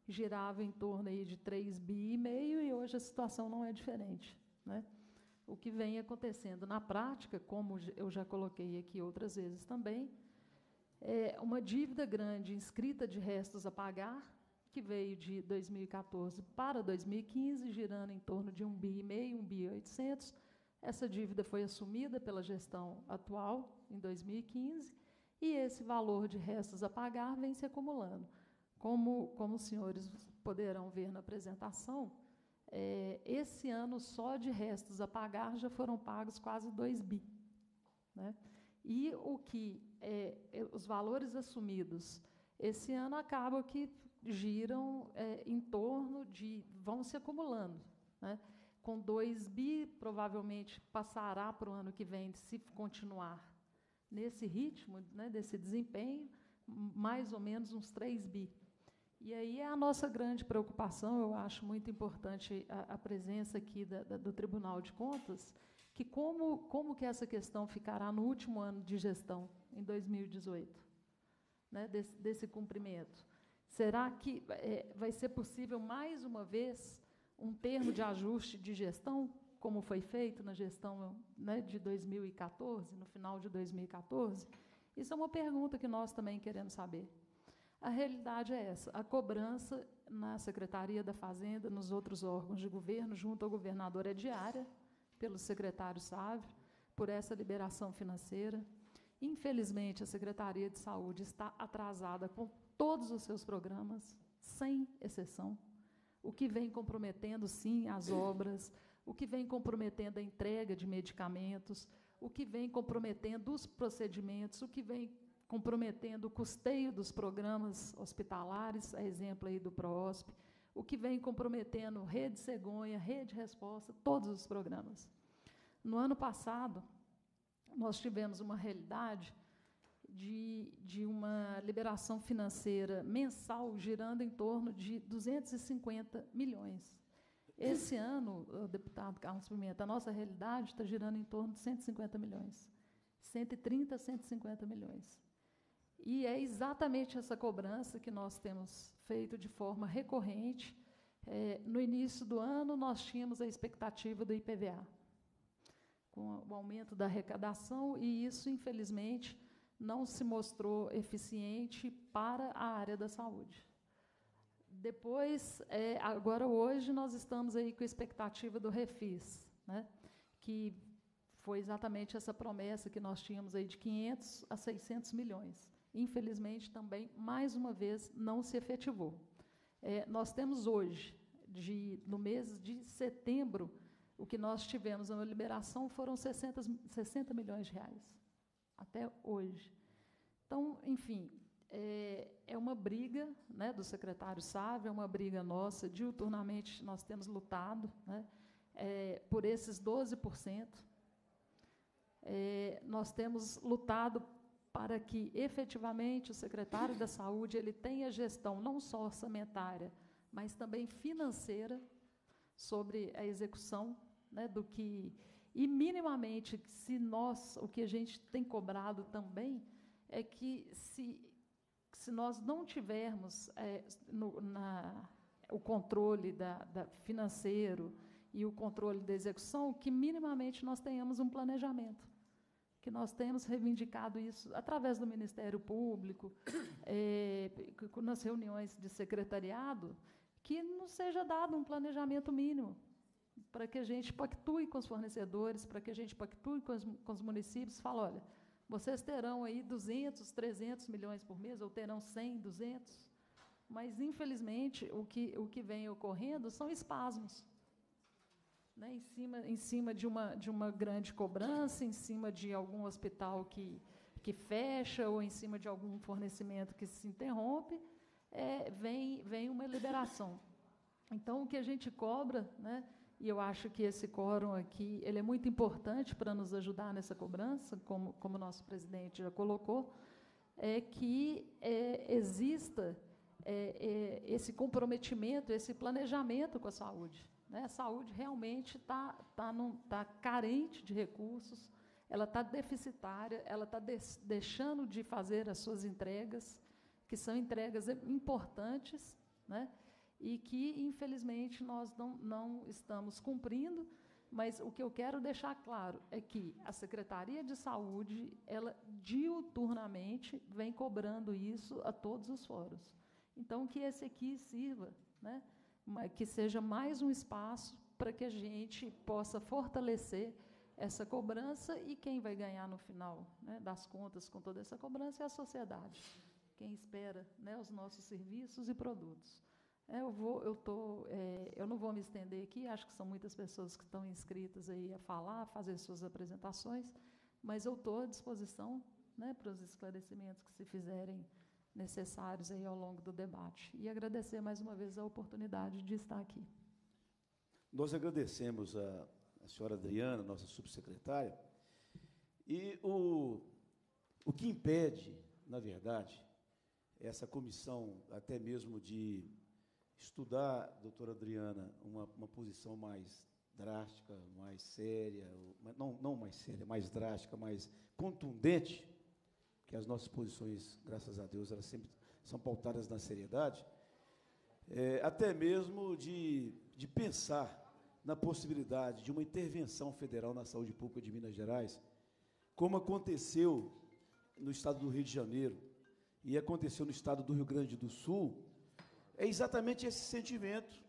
girava em torno aí de 3 bi e meio e hoje a situação não é diferente, né? O que vem acontecendo na prática, como eu já coloquei aqui outras vezes também, é uma dívida grande inscrita de restos a pagar, que veio de 2014 para 2015, girando em torno de um bi e meio, bi 800. Essa dívida foi assumida pela gestão atual em 2015 e esse valor de restos a pagar vem se acumulando. Como, como os senhores poderão ver na apresentação, é, esse ano só de restos a pagar já foram pagos quase 2 bi. Né? E o que é, é, os valores assumidos esse ano acaba que giram é, em torno de. vão se acumulando. Né? Com 2 bi, provavelmente passará para o ano que vem, se continuar nesse ritmo, né, desse desempenho, mais ou menos uns 3 bi. E aí é a nossa grande preocupação, eu acho muito importante a, a presença aqui da, da, do Tribunal de Contas, que como, como que essa questão ficará no último ano de gestão, em 2018, né, desse, desse cumprimento. Será que é, vai ser possível, mais uma vez, um termo de ajuste de gestão, como foi feito na gestão né, de 2014, no final de 2014? Isso é uma pergunta que nós também queremos saber. A realidade é essa: a cobrança na Secretaria da Fazenda, nos outros órgãos de governo, junto ao governador, é diária, pelo secretário Sávio, por essa liberação financeira. Infelizmente, a Secretaria de Saúde está atrasada com todos os seus programas, sem exceção, o que vem comprometendo, sim, as obras, o que vem comprometendo a entrega de medicamentos, o que vem comprometendo os procedimentos, o que vem comprometendo o custeio dos programas hospitalares, a exemplo aí do PROSP, o que vem comprometendo Rede Cegonha, Rede Resposta, todos os programas. No ano passado, nós tivemos uma realidade de, de uma liberação financeira mensal girando em torno de 250 milhões. Esse ano, deputado Carlos Pimenta, a nossa realidade está girando em torno de 150 milhões. 130 a 150 milhões. E é exatamente essa cobrança que nós temos feito de forma recorrente. É, no início do ano, nós tínhamos a expectativa do IPVA, com o aumento da arrecadação, e isso, infelizmente, não se mostrou eficiente para a área da saúde. Depois, é, agora hoje, nós estamos aí com a expectativa do refis, né, que foi exatamente essa promessa que nós tínhamos aí de 500 a 600 milhões. Infelizmente, também, mais uma vez, não se efetivou. É, nós temos hoje, de, no mês de setembro, o que nós tivemos uma liberação foram 60, 60 milhões de reais até hoje. Então, enfim, é, é uma briga né, do secretário Sávio, é uma briga nossa, diuturnamente nós temos lutado né, é, por esses 12%. É, nós temos lutado para que, efetivamente, o secretário da Saúde ele tenha gestão não só orçamentária, mas também financeira sobre a execução né, do que E, minimamente, se nós, o que a gente tem cobrado também, é que se, se nós não tivermos é, no, na, o controle da, da financeiro e o controle da execução, que minimamente nós tenhamos um planejamento que nós temos reivindicado isso através do Ministério Público, [coughs] é, nas reuniões de secretariado, que nos seja dado um planejamento mínimo para que a gente pactue com os fornecedores, para que a gente pactue com os, com os municípios, fala, olha, vocês terão aí 200, 300 milhões por mês, ou terão 100, 200, mas, infelizmente, o que, o que vem ocorrendo são espasmos né, em, cima, em cima de uma, de uma grande cobrança, em cima de algum hospital que, que fecha, ou em cima de algum fornecimento que se interrompe, é, vem, vem uma liberação. Então, o que a gente cobra, né, e eu acho que esse quórum aqui ele é muito importante para nos ajudar nessa cobrança, como, como o nosso presidente já colocou, é que é, exista é, é, esse comprometimento, esse planejamento com a saúde. Né? A saúde realmente está tá tá carente de recursos, ela está deficitária, ela está de, deixando de fazer as suas entregas, que são entregas importantes, né? E que, infelizmente, nós não, não estamos cumprindo. Mas o que eu quero deixar claro é que a Secretaria de Saúde, ela diuturnamente vem cobrando isso a todos os fóruns. Então, que esse aqui sirva né, que seja mais um espaço para que a gente possa fortalecer essa cobrança e quem vai ganhar no final né, das contas com toda essa cobrança é a sociedade, quem espera né, os nossos serviços e produtos. É, eu, vou, eu, tô, é, eu não vou me estender aqui, acho que são muitas pessoas que estão inscritas aí a falar, a fazer suas apresentações, mas eu estou à disposição né, para os esclarecimentos que se fizerem necessários aí ao longo do debate. E agradecer mais uma vez a oportunidade de estar aqui. Nós agradecemos a, a senhora Adriana, nossa subsecretária, e o, o que impede, na verdade, essa comissão, até mesmo de estudar, doutora Adriana, uma, uma posição mais drástica, mais séria, não, não mais séria, mais drástica, mais contundente, que as nossas posições, graças a Deus, elas sempre são pautadas na seriedade, é, até mesmo de, de pensar na possibilidade de uma intervenção federal na saúde pública de Minas Gerais, como aconteceu no estado do Rio de Janeiro e aconteceu no estado do Rio Grande do Sul, é exatamente esse sentimento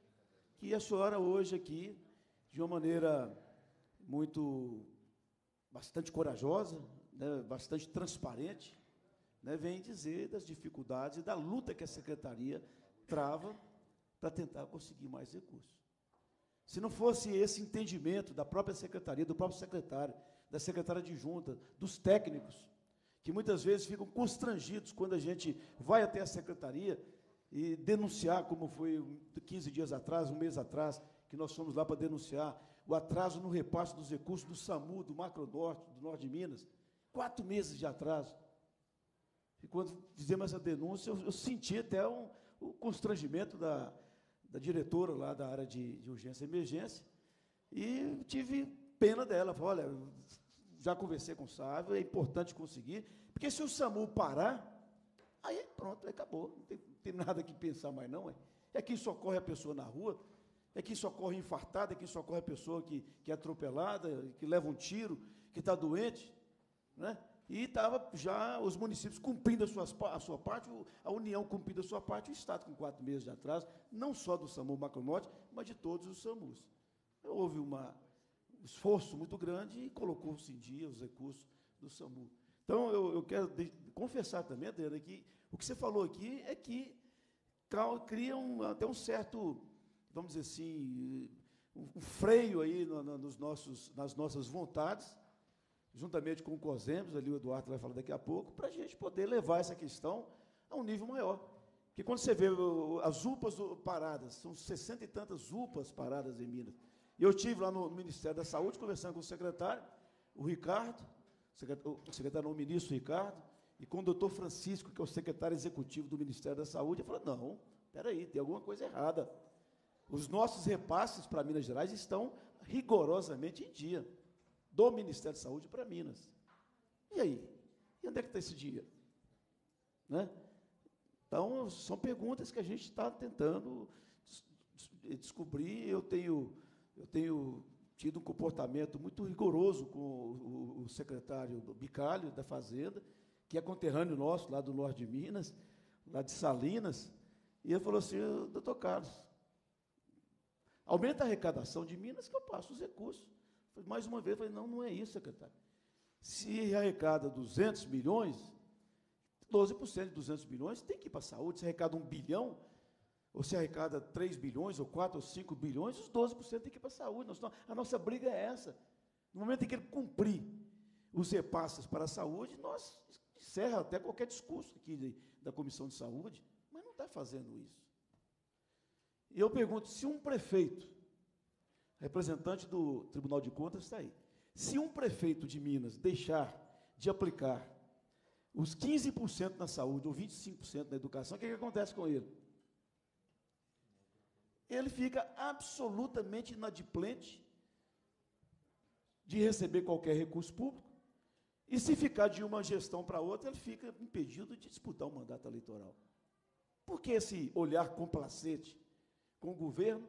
que a senhora hoje aqui, de uma maneira muito bastante corajosa, né, bastante transparente, né, vem dizer das dificuldades e da luta que a secretaria trava para tentar conseguir mais recursos. Se não fosse esse entendimento da própria secretaria, do próprio secretário, da secretária de junta, dos técnicos, que muitas vezes ficam constrangidos quando a gente vai até a secretaria e denunciar, como foi 15 dias atrás, um mês atrás, que nós fomos lá para denunciar o atraso no repasse dos recursos do SAMU, do Macro Norte, do Norte de Minas. Quatro meses de atraso. E quando fizemos essa denúncia, eu, eu senti até um, o constrangimento da, da diretora lá da área de, de urgência e emergência. E tive pena dela. Falei, olha, já conversei com o Sávio, é importante conseguir, porque se o SAMU parar, aí pronto, acabou. Não tem, não tem nada que pensar mais, não. É, é quem socorre a pessoa na rua, é quem socorre infartada, é quem socorre a pessoa que, que é atropelada, que leva um tiro, que está doente. Né? E estava já os municípios cumprindo a, suas, a sua parte, a União cumprindo a sua parte, o Estado com quatro meses de atraso, não só do SAMU Macronorte, mas de todos os SAMUs. Houve uma, um esforço muito grande e colocou-se em dia os recursos do SAMU. Então, eu, eu quero confessar também, Adriana, que o que você falou aqui é que cria um, até um certo, vamos dizer assim, um, freio aí no, no, nos nossos, nas nossas vontades, juntamente com o COSEMS, ali o Eduardo vai falar daqui a pouco, para a gente poder levar essa questão a um nível maior. Porque quando você vê as UPAs paradas, são sessenta e tantas UPAs paradas em Minas. E eu tive lá no Ministério da Saúde conversando com o secretário, o Ricardo, o secretário, o ministro Ricardo, e com o doutor Francisco, que é o secretário executivo do Ministério da Saúde, eu falei, não, espera aí, tem alguma coisa errada. Os nossos repasses para Minas Gerais estão rigorosamente em dia. do Ministério da Saúde para Minas. E aí? E onde é que está esse dinheiro? Né? Então, são perguntas que a gente está tentando descobrir. Eu tenho, eu tenho tido um comportamento muito rigoroso com o, o secretário Bicalho da Fazenda, que é conterrâneo nosso, lá do norte de Minas, lá de Salinas, e ele falou assim, doutor Carlos, aumenta a arrecadação de Minas que eu passo os recursos. Mais uma vez, falei, não, não é isso, secretário. Se arrecada 200 milhões, 12% de 200 milhões tem que ir para a saúde. Se arrecada 1 bilhão, se arrecada 3 bilhões, ou 4 ou 5 bilhões, os 12% tem que ir para a saúde. A nossa briga é essa. No momento em que ele cumprir os repasses para a saúde, nós encerra até qualquer discurso aqui de, da Comissão de Saúde, mas não está fazendo isso. E eu pergunto, se um prefeito, representante do Tribunal de Contas está aí, se um prefeito de Minas deixar de aplicar os 15% na saúde ou 25% na educação, o que, que acontece com ele? Ele fica absolutamente inadimplente de receber qualquer recurso público. E se ficar de uma gestão para outra, ele fica impedido de disputar o um mandato eleitoral. Por que esse olhar complacente com o governo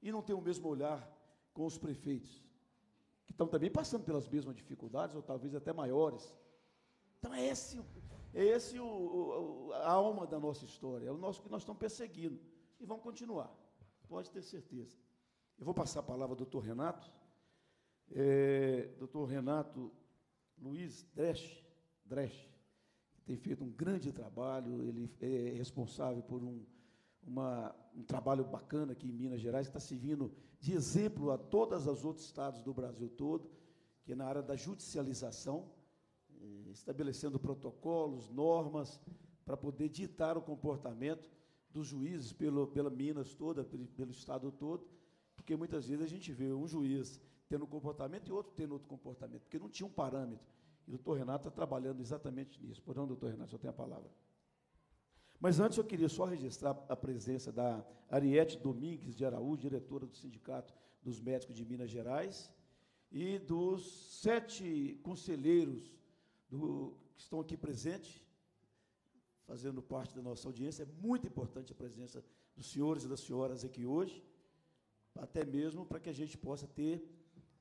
e não tem o mesmo olhar com os prefeitos? Que estão também passando pelas mesmas dificuldades, ou talvez até maiores. Então, é esse, é esse o, o, a alma da nossa história, é o nosso que nós estamos perseguindo. E vamos continuar, pode ter certeza. Eu vou passar a palavra ao doutor Renato. É, doutor Renato Luiz Dresch, Dresch, que tem feito um grande trabalho, ele é responsável por um, uma, um trabalho bacana aqui em Minas Gerais, que está servindo de exemplo a todos os outros estados do Brasil todo, que é na área da judicialização, eh, estabelecendo protocolos, normas, para poder ditar o comportamento dos juízes pelo, pela Minas toda, pelo, estado todo, porque muitas vezes a gente vê um juiz tendo um comportamento e outro tendo outro comportamento, porque não tinha um parâmetro. E o doutor Renato está trabalhando exatamente nisso. Por onde, doutor Renato, eu tenho a palavra. Mas antes eu queria só registrar a presença da Ariete Domingues de Araújo, diretora do Sindicato dos Médicos de Minas Gerais, e dos sete conselheiros do, que estão aqui presentes, fazendo parte da nossa audiência. É muito importante a presença dos senhores e das senhoras aqui hoje, até mesmo para que a gente possa ter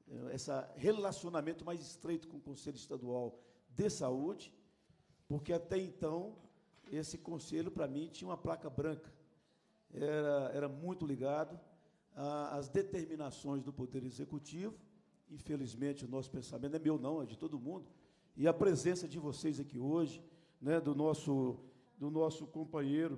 eh, esse relacionamento mais estreito com o Conselho Estadual de Saúde, porque até então esse conselho, para mim, tinha uma placa branca. Era, era muito ligado às determinações do Poder Executivo. Infelizmente, o nosso pensamento não é meu, não, é de todo mundo. E a presença de vocês aqui hoje, né, do, nosso, do nosso companheiro,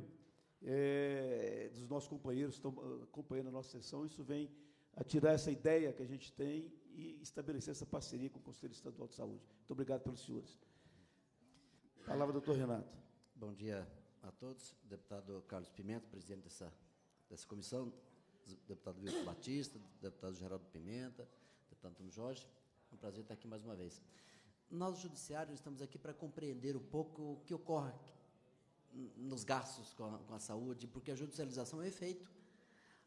é, dos nossos companheiros que estão acompanhando a nossa sessão, isso vem a tirar essa ideia que a gente tem e estabelecer essa parceria com o Conselho Estadual de Saúde. Muito obrigado pelos senhores. Palavra, doutor Renato. Bom dia a todos. Deputado Carlos Pimenta, presidente dessa, dessa comissão, deputado Wilson Batista, deputado Geraldo Pimenta, deputado Antônio Jorge. É um prazer estar aqui mais uma vez. Nós, judiciários, estamos aqui para compreender um pouco o que ocorre nos gastos com a, com a saúde, porque a judicialização é efeito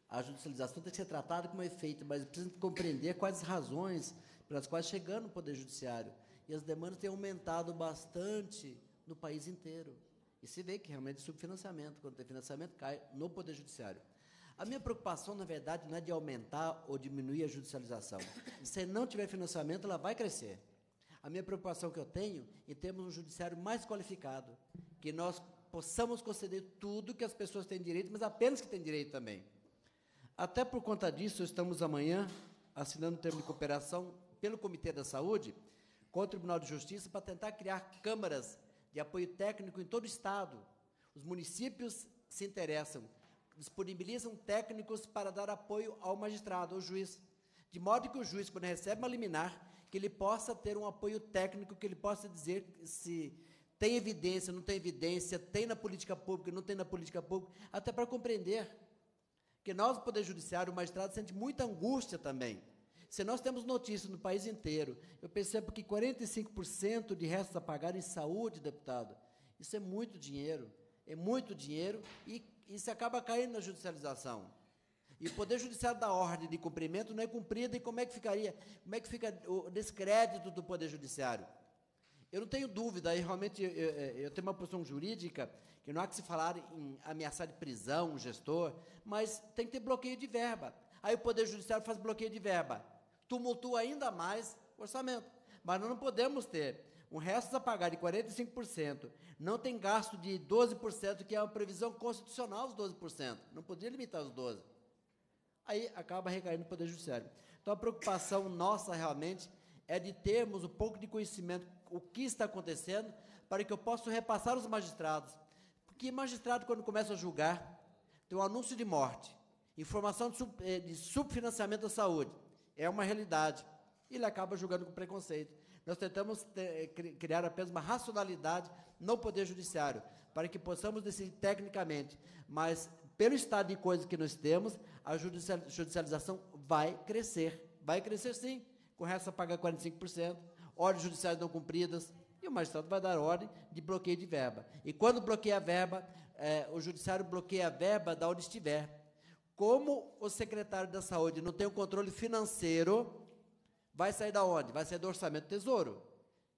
a judicialização tem que ser tratada como efeito, mas precisa compreender quais as razões pelas quais chegando no Poder Judiciário. E as demandas têm aumentado bastante no país inteiro. E se vê que realmente subfinanciamento, quando tem financiamento, cai no Poder Judiciário. A minha preocupação, na verdade, não é de aumentar ou diminuir a judicialização. Se não tiver financiamento, ela vai crescer. A minha preocupação que eu tenho em termos um judiciário mais qualificado, que nós possamos conceder tudo que as pessoas têm direito, mas apenas que têm direito também. Até por conta disso, estamos amanhã assinando um termo de cooperação pelo Comitê da Saúde com o Tribunal de Justiça para tentar criar câmaras de apoio técnico em todo o Estado. Os municípios se interessam, disponibilizam técnicos para dar apoio ao magistrado, ao juiz. De modo que o juiz, quando recebe uma liminar, que ele possa ter um apoio técnico, que ele possa dizer se tem evidência, não tem evidência, tem na política pública, não tem na política pública, até para compreender porque nós, o Poder Judiciário, o magistrado, sente muita angústia também. Se nós temos notícias no país inteiro, eu percebo que 45% de restos a pagar em saúde, deputado, isso é muito dinheiro. É muito dinheiro e isso acaba caindo na judicialização. e o Poder Judiciário da ordem de cumprimento não é cumprida, e como é que ficaria, como é que fica o descrédito do Poder Judiciário? Eu não tenho dúvida, e realmente eu, eu, eu, tenho uma posição jurídica que não há que se falar em ameaçar de prisão um gestor, mas tem que ter bloqueio de verba. Aí o Poder Judiciário faz bloqueio de verba, tumultua ainda mais o orçamento. Mas nós não podemos ter um resto a pagar de 45%, não tem gasto de 12%, que é a previsão constitucional dos 12%. Não poderia limitar os 12%. Aí acaba recaindo no Poder Judiciário. Então a preocupação nossa realmente é de termos um pouco de conhecimento o que está acontecendo, para que eu possa repassar aos magistrados. Porque magistrado, quando começa a julgar, tem um anúncio de morte, informação de, sub, eh, de subfinanciamento da saúde. É uma realidade. Ele acaba julgando com preconceito. Nós tentamos ter, criar apenas uma racionalidade no Poder Judiciário, para que possamos decidir tecnicamente. Mas, pelo estado de coisas que nós temos, a judicialização vai crescer. Vai crescer sim, com resto a pagar 45%, ordens judiciais não cumpridas, e o magistrado vai dar ordem de bloqueio de verba. E quando bloqueia a verba, é, o judiciário bloqueia a verba da onde estiver. Como o secretário da Saúde não tem o controle financeiro, vai sair da onde? Vai sair do orçamento do tesouro.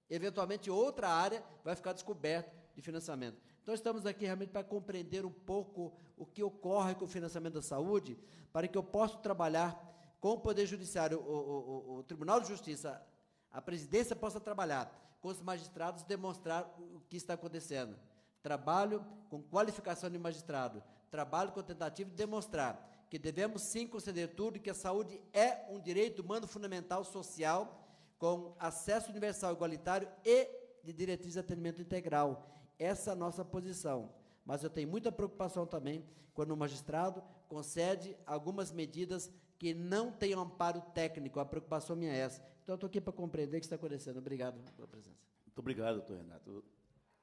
Eventualmente, outra área vai ficar descoberta de financiamento. Então, estamos aqui realmente para compreender um pouco o que ocorre com o financiamento da saúde, para que eu possa trabalhar com o Poder Judiciário, o, o, o Tribunal de Justiça, a presidência possa trabalhar com os magistrados, demonstrar o que está acontecendo. Trabalho com qualificação de magistrado, trabalho com tentativa de demonstrar que devemos sim conceder tudo, que a saúde é um direito humano fundamental social, com acesso universal igualitário e de diretriz de atendimento integral. Essa é a nossa posição. Mas eu tenho muita preocupação também quando o magistrado concede algumas medidas que não têm amparo técnico. A preocupação minha é essa. Então, estou aqui para compreender o que está acontecendo. Obrigado pela presença. Muito obrigado, doutor Renato.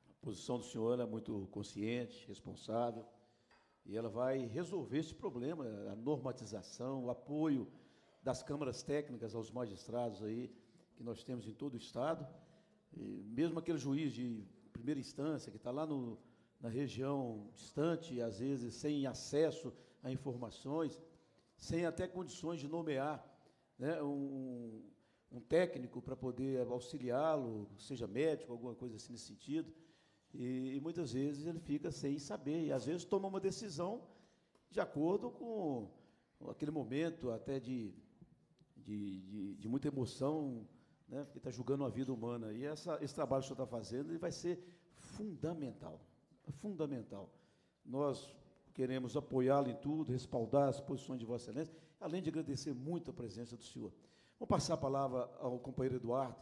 A posição do senhor é muito consciente, responsável, e ela vai resolver esse problema, a normatização, o apoio das câmaras técnicas aos magistrados aí, que nós temos em todo o Estado. E mesmo aquele juiz de primeira instância, que está lá no, na região distante, às vezes sem acesso a informações, sem até condições de nomear né, um, um técnico para poder auxiliá-lo, seja médico, alguma coisa assim nesse sentido. E, e, muitas vezes ele fica sem saber, e às vezes toma uma decisão de acordo com aquele momento até de, de, de, de muita emoção, né, porque está julgando a vida humana. E essa, esse trabalho que o senhor está fazendo ele vai ser fundamental, fundamental. Nós queremos apoiá-lo em tudo, respaldar as posições de Vossa Excelência, além de agradecer muito a presença do senhor. Vou passar a palavra ao companheiro Eduardo,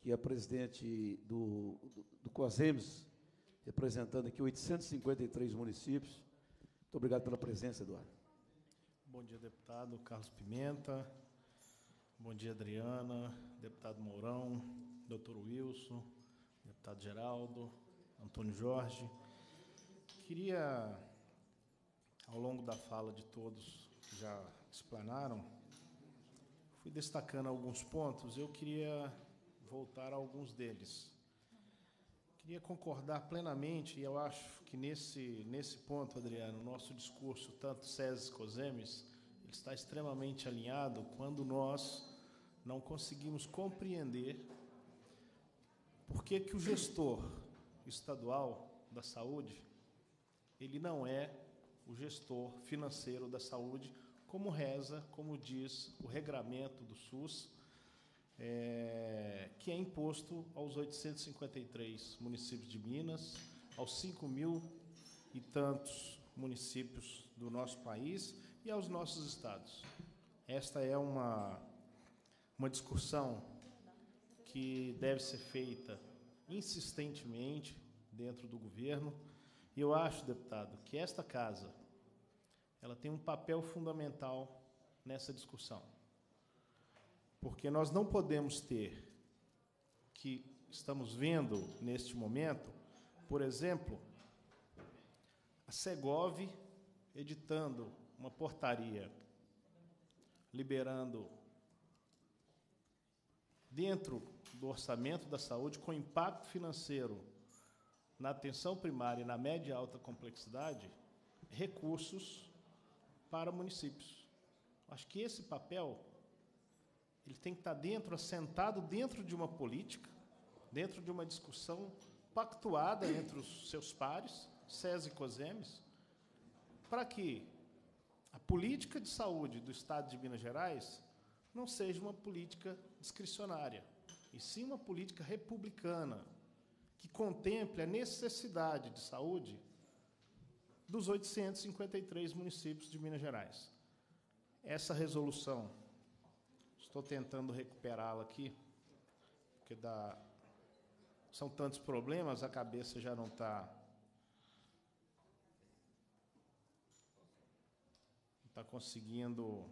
que é presidente do, do, do COSEMES, representando aqui 853 municípios. Muito obrigado pela presença, Eduardo. Bom dia, deputado Carlos Pimenta. Bom dia, Adriana, deputado Mourão, doutor Wilson, deputado Geraldo, Antônio Jorge. Queria, ao longo da fala de todos que já explanaram, fui destacando alguns pontos, eu queria voltar a alguns deles. Queria concordar plenamente, e eu acho que nesse, nesse ponto, Adriano, nosso discurso, tanto SESI COSEMES, ele está extremamente alinhado quando nós não conseguimos compreender por que, que o gestor estadual da saúde ele não é o gestor financeiro da saúde como reza, como diz o regramento do SUS, é, que é imposto aos 853 municípios de Minas, aos 5 mil e tantos municípios do nosso país e aos nossos estados. Esta é uma, uma discussão que deve ser feita insistentemente dentro do governo. E eu acho, deputado, que esta casa ela tem um papel fundamental nessa discussão. Porque nós não podemos ter que estamos vendo neste momento, por exemplo, a Segov editando uma portaria liberando dentro do orçamento da saúde com impacto financeiro na atenção primária e na média e alta complexidade recursos para municípios. Acho que esse papel ele tem que estar dentro, assentado dentro de uma política, dentro de uma discussão pactuada entre os seus pares, SES e COSEMES, para que a política de saúde do Estado de Minas Gerais não seja uma política discricionária, e sim uma política republicana, que contemple a necessidade de saúde dos 853 municípios de Minas Gerais. Essa resolução, estou tentando recuperá-la aqui, porque dá, são tantos problemas, a cabeça já não está. Está conseguindo.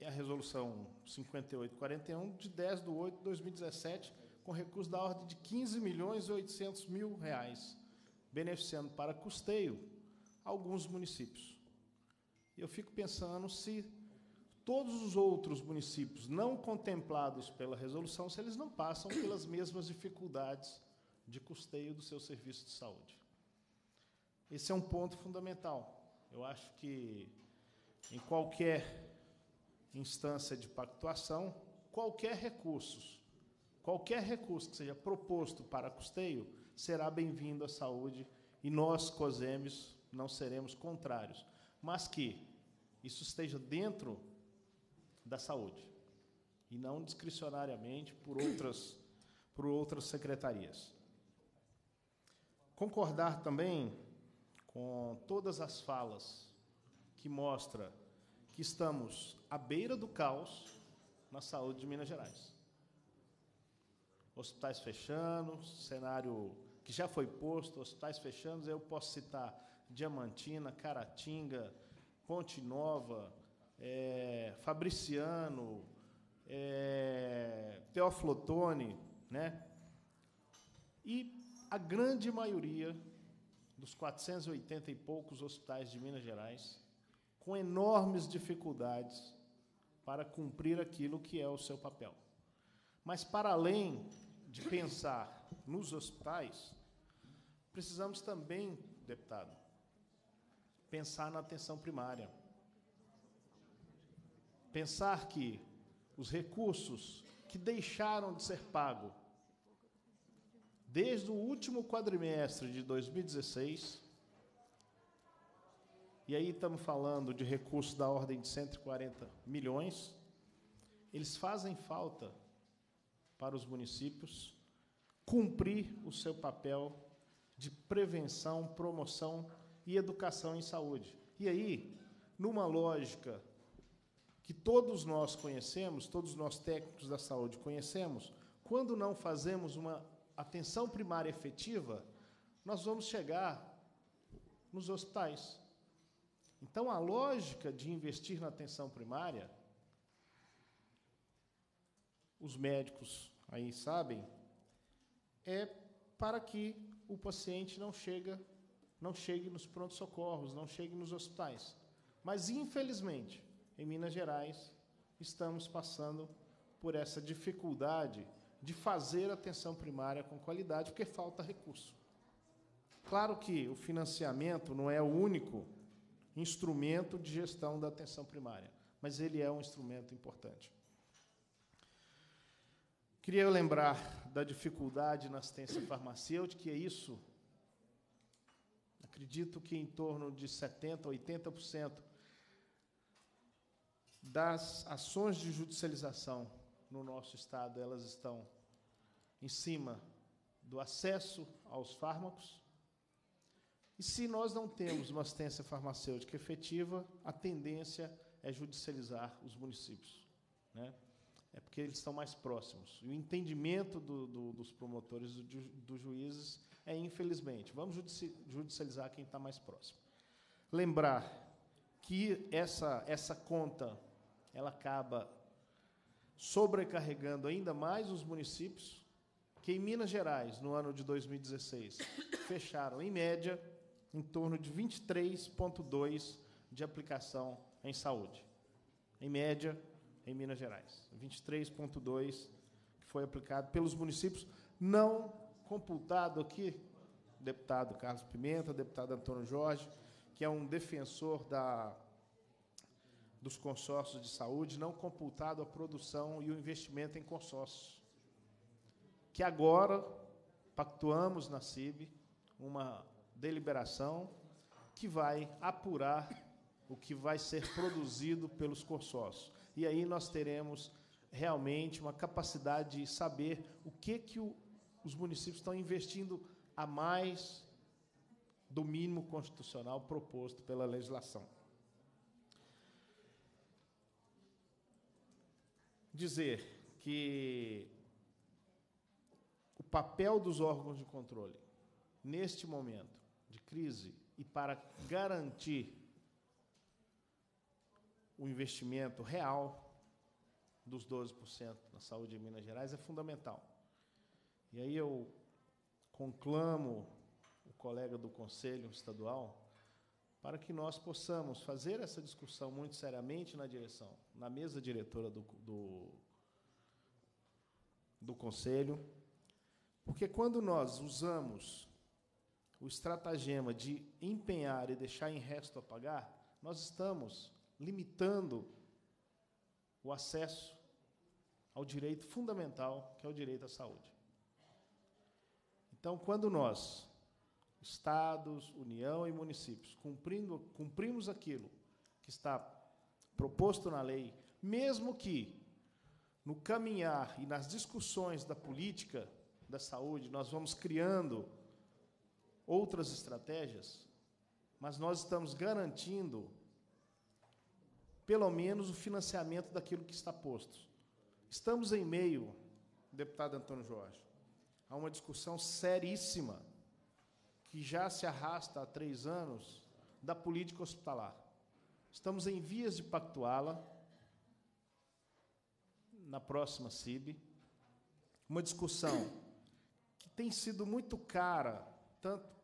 É a resolução 5841, de 10 de 8 de 2017, com recurso da ordem de 15 milhões e 800 mil reais, beneficiando para custeio alguns municípios. Eu fico pensando se todos os outros municípios não contemplados pela resolução, se eles não passam pelas mesmas dificuldades de custeio do seu serviço de saúde. Esse é um ponto fundamental. Eu acho que em qualquer instância de pactuação, qualquer recursos Qualquer recurso que seja proposto para custeio será bem-vindo à saúde e nós, COSEMES, não seremos contrários, mas que isso esteja dentro da saúde e não discricionariamente por outras, por outras secretarias. Concordar também com todas as falas que mostra que estamos à beira do caos na saúde de Minas Gerais hospitais fechando, cenário que já foi posto, hospitais fechando, eu posso citar Diamantina, Caratinga, Ponte Nova, é, Fabriciano, é, Teoflotone, né? E a grande maioria dos 480 e poucos hospitais de Minas Gerais com enormes dificuldades para cumprir aquilo que é o seu papel. Mas, para além de pensar nos hospitais, precisamos também, deputado, pensar na atenção primária. Pensar que os recursos que deixaram de ser pagos desde o último quadrimestre de 2016, e aí estamos falando de recursos da ordem de 140 milhões, eles fazem falta para os municípios cumprir o seu papel de prevenção, promoção e educação em saúde. E aí, numa lógica que todos nós conhecemos, todos nós técnicos da saúde conhecemos, quando não fazemos uma atenção primária efetiva, nós vamos chegar nos hospitais. Então, a lógica de investir na atenção primária, os médicos aí sabem, é para que o paciente não chega, não chegue nos prontos-socorros, não chegue nos hospitais. Mas infelizmente, em Minas Gerais, estamos passando por essa dificuldade de fazer atenção primária com qualidade, porque falta recurso. Claro que o financiamento não é o único instrumento de gestão da atenção primária, mas ele é um instrumento importante. Queria lembrar da dificuldade na assistência farmacêutica, é isso, acredito que em torno de 70%, 80% das ações de judicialização no nosso Estado, elas estão em cima do acesso aos fármacos. E se nós não temos uma assistência farmacêutica efetiva, a tendência é judicializar os municípios. Né? é porque eles estão mais próximos. E o entendimento do, do, dos promotores, dos do juízes, é infelizmente, vamos judicializar quem está mais próximo. Lembrar que essa, essa conta ela acaba sobrecarregando ainda mais os municípios, que em Minas Gerais, no ano de 2016, fecharam, em média, em torno de 23,2% de aplicação em saúde. Em média, em Minas Gerais. 23,2 que foi aplicado pelos municípios, não computado aqui, deputado Carlos Pimenta, deputado Antônio Jorge, que é um defensor da, dos consórcios de saúde, não computado a produção e o investimento em consórcios. Que agora pactuamos na CIB uma deliberação que vai apurar o que vai ser produzido pelos consórcios. E aí nós teremos realmente uma capacidade de saber o que, que o, os municípios estão investindo a mais do mínimo constitucional proposto pela legislação. Dizer que o papel dos órgãos de controle neste momento crise e para garantir o investimento real dos 12% na saúde em Minas Gerais é fundamental. E aí eu conclamo o colega do Conselho Estadual para que nós possamos fazer essa discussão muito seriamente na direção, na mesa diretora do, do, do Conselho, porque quando nós usamos o estratagema de empenhar e deixar em resto a pagar, nós estamos limitando o acesso ao direito fundamental, que é o direito à saúde. Então, quando nós, estados, União e municípios, cumprindo, cumprimos aquilo que está proposto na lei, mesmo que no caminhar e nas discussões da política da saúde nós vamos criando outras estratégias, mas nós estamos garantindo pelo menos o financiamento daquilo que está posto. Estamos em meio, deputado Antônio Jorge, a uma discussão seríssima que já se arrasta há três anos da política hospitalar. Estamos em vias de pactuá-la na próxima CIB, uma discussão que tem sido muito cara, tanto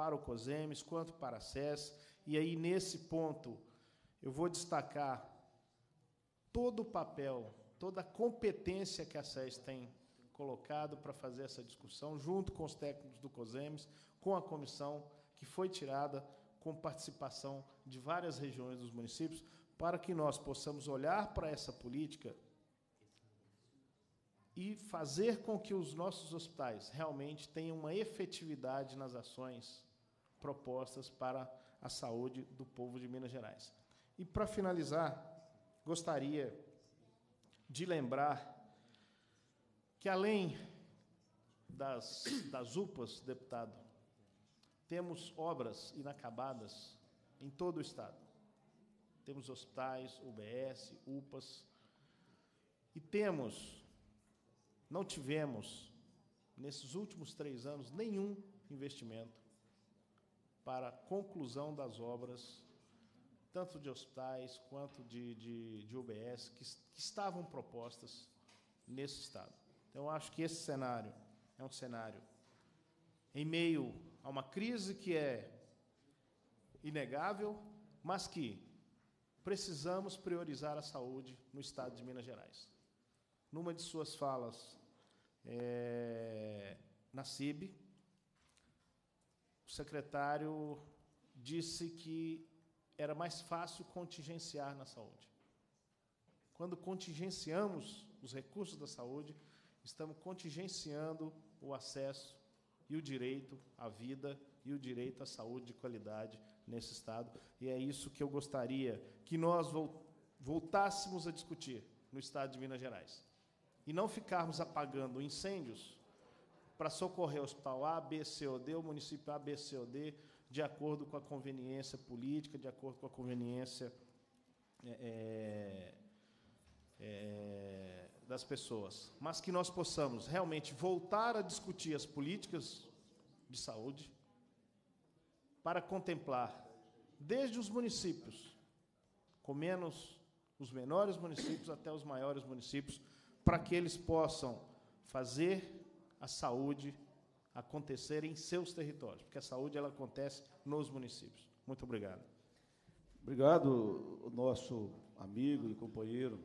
para o COSEMES quanto para a SES, e aí, nesse ponto, eu vou destacar todo o papel, toda a competência que a SES tem colocado para fazer essa discussão, junto com os técnicos do COSEMES, com a comissão que foi tirada com participação de várias regiões dos municípios, para que nós possamos olhar para essa política e fazer com que os nossos hospitais realmente tenham uma efetividade nas ações propostas para a saúde do povo de Minas Gerais. E, para finalizar, gostaria de lembrar que, além das, das UPAs, deputado, temos obras inacabadas em todo o Estado. Temos hospitais, UBS, UPAs, e temos, não tivemos, nesses últimos três anos, nenhum investimento para a conclusão das obras tanto de hospitais quanto de, de, de UBS, que, que estavam propostas nesse Estado. Então, eu acho que esse cenário é um cenário em meio a uma crise que é inegável, mas que precisamos priorizar a saúde no Estado de Minas Gerais. Numa de suas falas é, na CIB, o secretário disse que era mais fácil contingenciar na saúde. Quando contingenciamos os recursos da saúde, estamos contingenciando o acesso e o direito à vida e o direito à saúde de qualidade nesse Estado. E é isso que eu gostaria que nós voltássemos a discutir no Estado de Minas Gerais. E não ficarmos apagando incêndios para socorrer o hospital A, B, C ou D, o município A, B, C ou D, de acordo com a conveniência política, de acordo com a conveniência é, é, é, das pessoas, mas que nós possamos realmente voltar a discutir as políticas de saúde para contemplar desde os municípios, com menos os menores municípios até os maiores municípios, para que eles possam fazer a saúde acontecer em seus territórios, porque a saúde ela acontece nos municípios. Muito obrigado. Obrigado, o nosso amigo e companheiro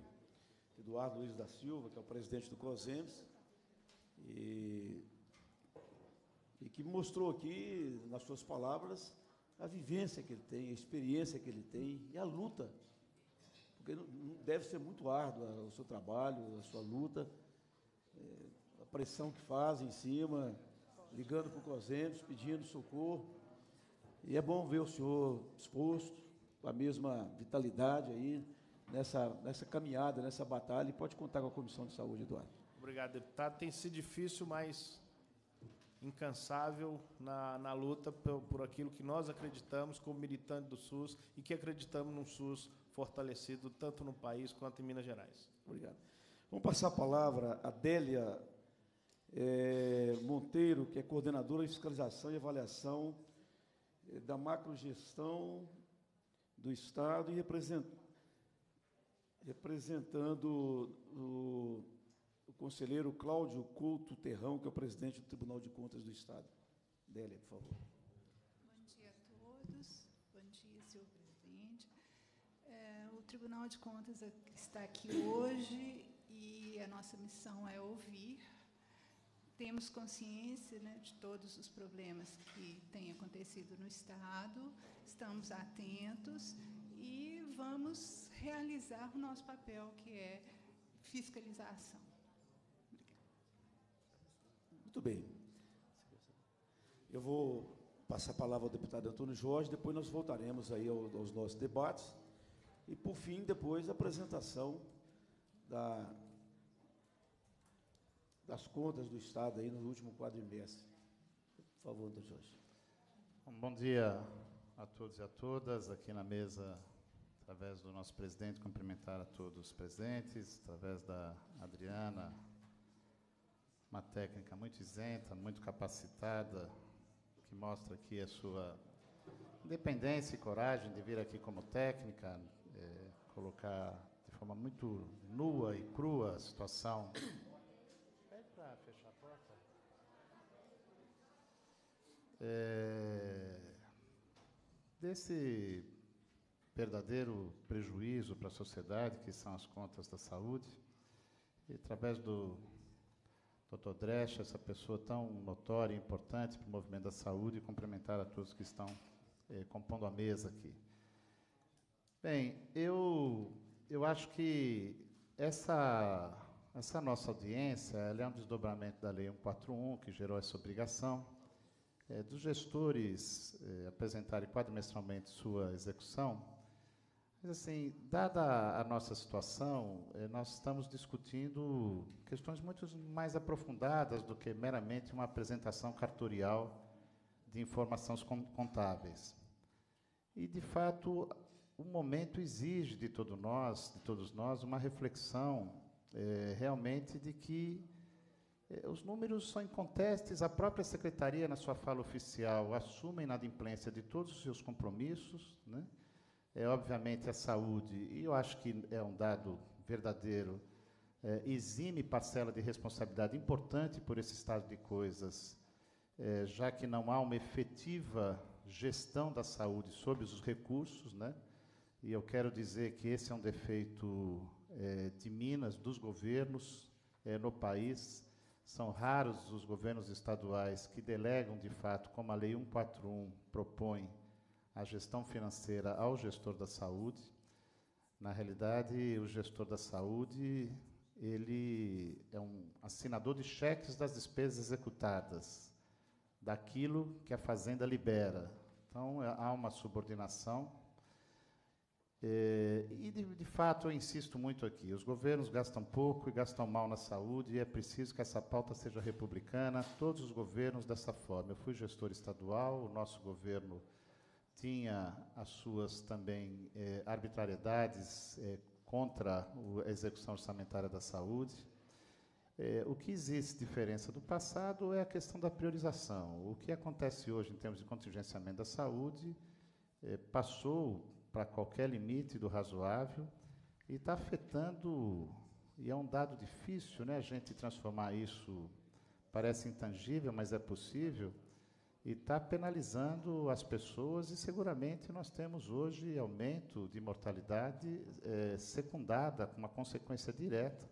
Eduardo Luiz da Silva, que é o presidente do COSEMS, e, e que mostrou aqui, nas suas palavras, a vivência que ele tem, a experiência que ele tem e a luta. Porque deve ser muito árduo o seu trabalho, a sua luta, a pressão que faz em cima, ligando para o COSEMES, pedindo socorro. E é bom ver o senhor exposto, com a mesma vitalidade aí, nessa, nessa caminhada, nessa batalha, e pode contar com a Comissão de Saúde, Eduardo. Obrigado, deputado. Tem sido difícil, mas incansável na, na luta por, por aquilo que nós acreditamos como militante do SUS e que acreditamos num SUS fortalecido tanto no país quanto em Minas Gerais. Obrigado. Vamos passar a palavra a Délia é, Monteiro, que é coordenadora de fiscalização e avaliação é, da macrogestão do Estado e represent, representando o conselheiro Cláudio Couto Terrão, que é o presidente do Tribunal de Contas do Estado. Délia, por favor. Bom dia a todos. Bom dia, senhor presidente. É, o Tribunal de Contas está aqui hoje e a nossa missão é ouvir. Temos consciência né, de todos os problemas que têm acontecido no Estado, estamos atentos e vamos realizar o nosso papel, que é fiscalização. Muito bem. Eu vou passar a palavra ao deputado Antônio Jorge, depois nós voltaremos aí aos nossos debates. E, por fim, depois, a apresentação da, das contas do Estado aí no último quadrimestre. Por favor, Antônio Jorge. bom dia a todos e a todas aqui na mesa, através do nosso presidente, cumprimentar a todos os presentes, através da Adriana, uma técnica muito isenta, muito capacitada, que mostra aqui a sua independência e coragem de vir aqui como técnica, é, colocar de forma muito nua e crua a situação. Pede para fechar a porta. É, desse verdadeiro prejuízo para a sociedade, que são as contas da saúde, e através do Dr. Dresch, essa pessoa tão notória e importante para o movimento da saúde, e cumprimentar a todos que estão eh, compondo a mesa aqui. Bem, eu, eu acho que essa, essa nossa audiência é um desdobramento da Lei 141, que gerou essa obrigação, é, dos gestores é, apresentarem quadrimestralmente sua execução, mas, assim, dada a nossa situação, eh, nós estamos discutindo questões muito mais aprofundadas do que meramente uma apresentação cartorial de informações contábeis. E, de fato, o momento exige de todos nós, de todos nós, uma reflexão é, realmente de que é, os números são incontestes. A própria secretaria, na sua fala oficial, assume a inadimplência de todos os seus compromissos, né? é obviamente a saúde, e eu acho que é um dado verdadeiro, é, exime parcela de responsabilidade importante por esse estado de coisas, é, já que não há uma efetiva gestão da saúde sobre os recursos, né? E eu quero dizer que esse é um defeito é, de Minas, dos governos é, no país. São raros os governos estaduais que delegam, de fato, como a Lei 141 propõe, a gestão financeira ao gestor da saúde. Na realidade, o gestor da saúde ele é um assinador de cheques das despesas executadas, daquilo que a fazenda libera. Então há uma subordinação. É, e de, de, fato eu insisto muito aqui: os governos gastam pouco e gastam mal na saúde, e é preciso que essa pauta seja republicana. Todos os governos dessa forma. Eu fui gestor estadual, o nosso governo tinha as suas também eh, arbitrariedades eh, contra a execução orçamentária da saúde. Eh, o que existe diferença do passado é a questão da priorização. O que acontece hoje em termos de contingenciamento da saúde passou para qualquer limite do razoável e está afetando, e é um dado difícil, né, a gente transformar isso, parece intangível, mas é possível, e está penalizando as pessoas e seguramente nós temos hoje aumento de mortalidade é, secundada com uma consequência direta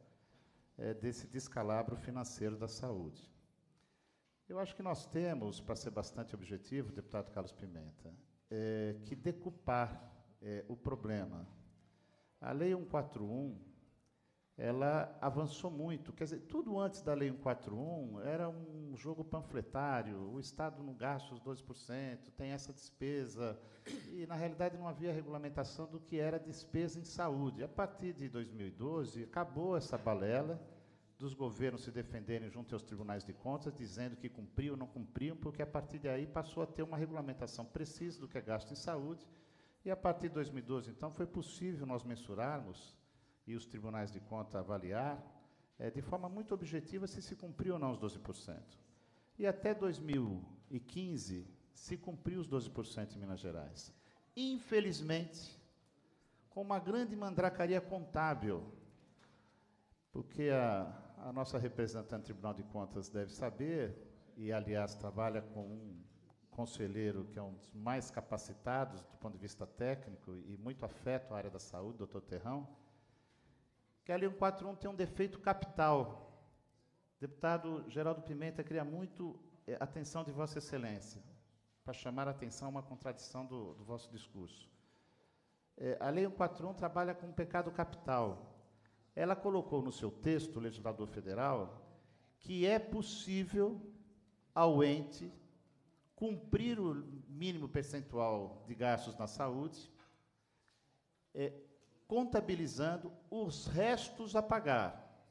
é, desse descalabro financeiro da saúde. Eu acho que nós temos, para ser bastante objetivo, deputado Carlos Pimenta, é, que decupar é, o problema. A Lei 141, ela avançou muito. Quer dizer, tudo antes da Lei 141 era um jogo panfletário, o Estado não gasta os 12%, tem essa despesa, e, na realidade, não havia regulamentação do que era despesa em saúde. A partir de 2012, acabou essa balela, dos governos se defenderem junto aos tribunais de contas, dizendo que cumpriam ou não cumpriam, porque a partir daí passou a ter uma regulamentação precisa do que é gasto em saúde, e a partir de 2012, então, foi possível nós mensurarmos e os tribunais de contas avaliar é, de forma muito objetiva se se cumpriu ou não os 12%. E até 2015 se cumpriu os 12% em Minas Gerais. Infelizmente, com uma grande mandracaria contábil, porque a, a nossa representante do Tribunal de Contas deve saber, e aliás trabalha com um conselheiro que é um dos mais capacitados do ponto de vista técnico e muito afeto à área da saúde, doutor Terrão, que a Lei 141 tem um defeito capital. Deputado Geraldo Pimenta queria muito eh, atenção de Vossa Excelência, para chamar a atenção uma contradição do, do vosso discurso. É, a Lei 141 trabalha com um pecado capital. Ela colocou no seu texto, o legislador federal, que é possível ao ente cumprir o mínimo percentual de gastos na saúde, é, contabilizando os restos a pagar,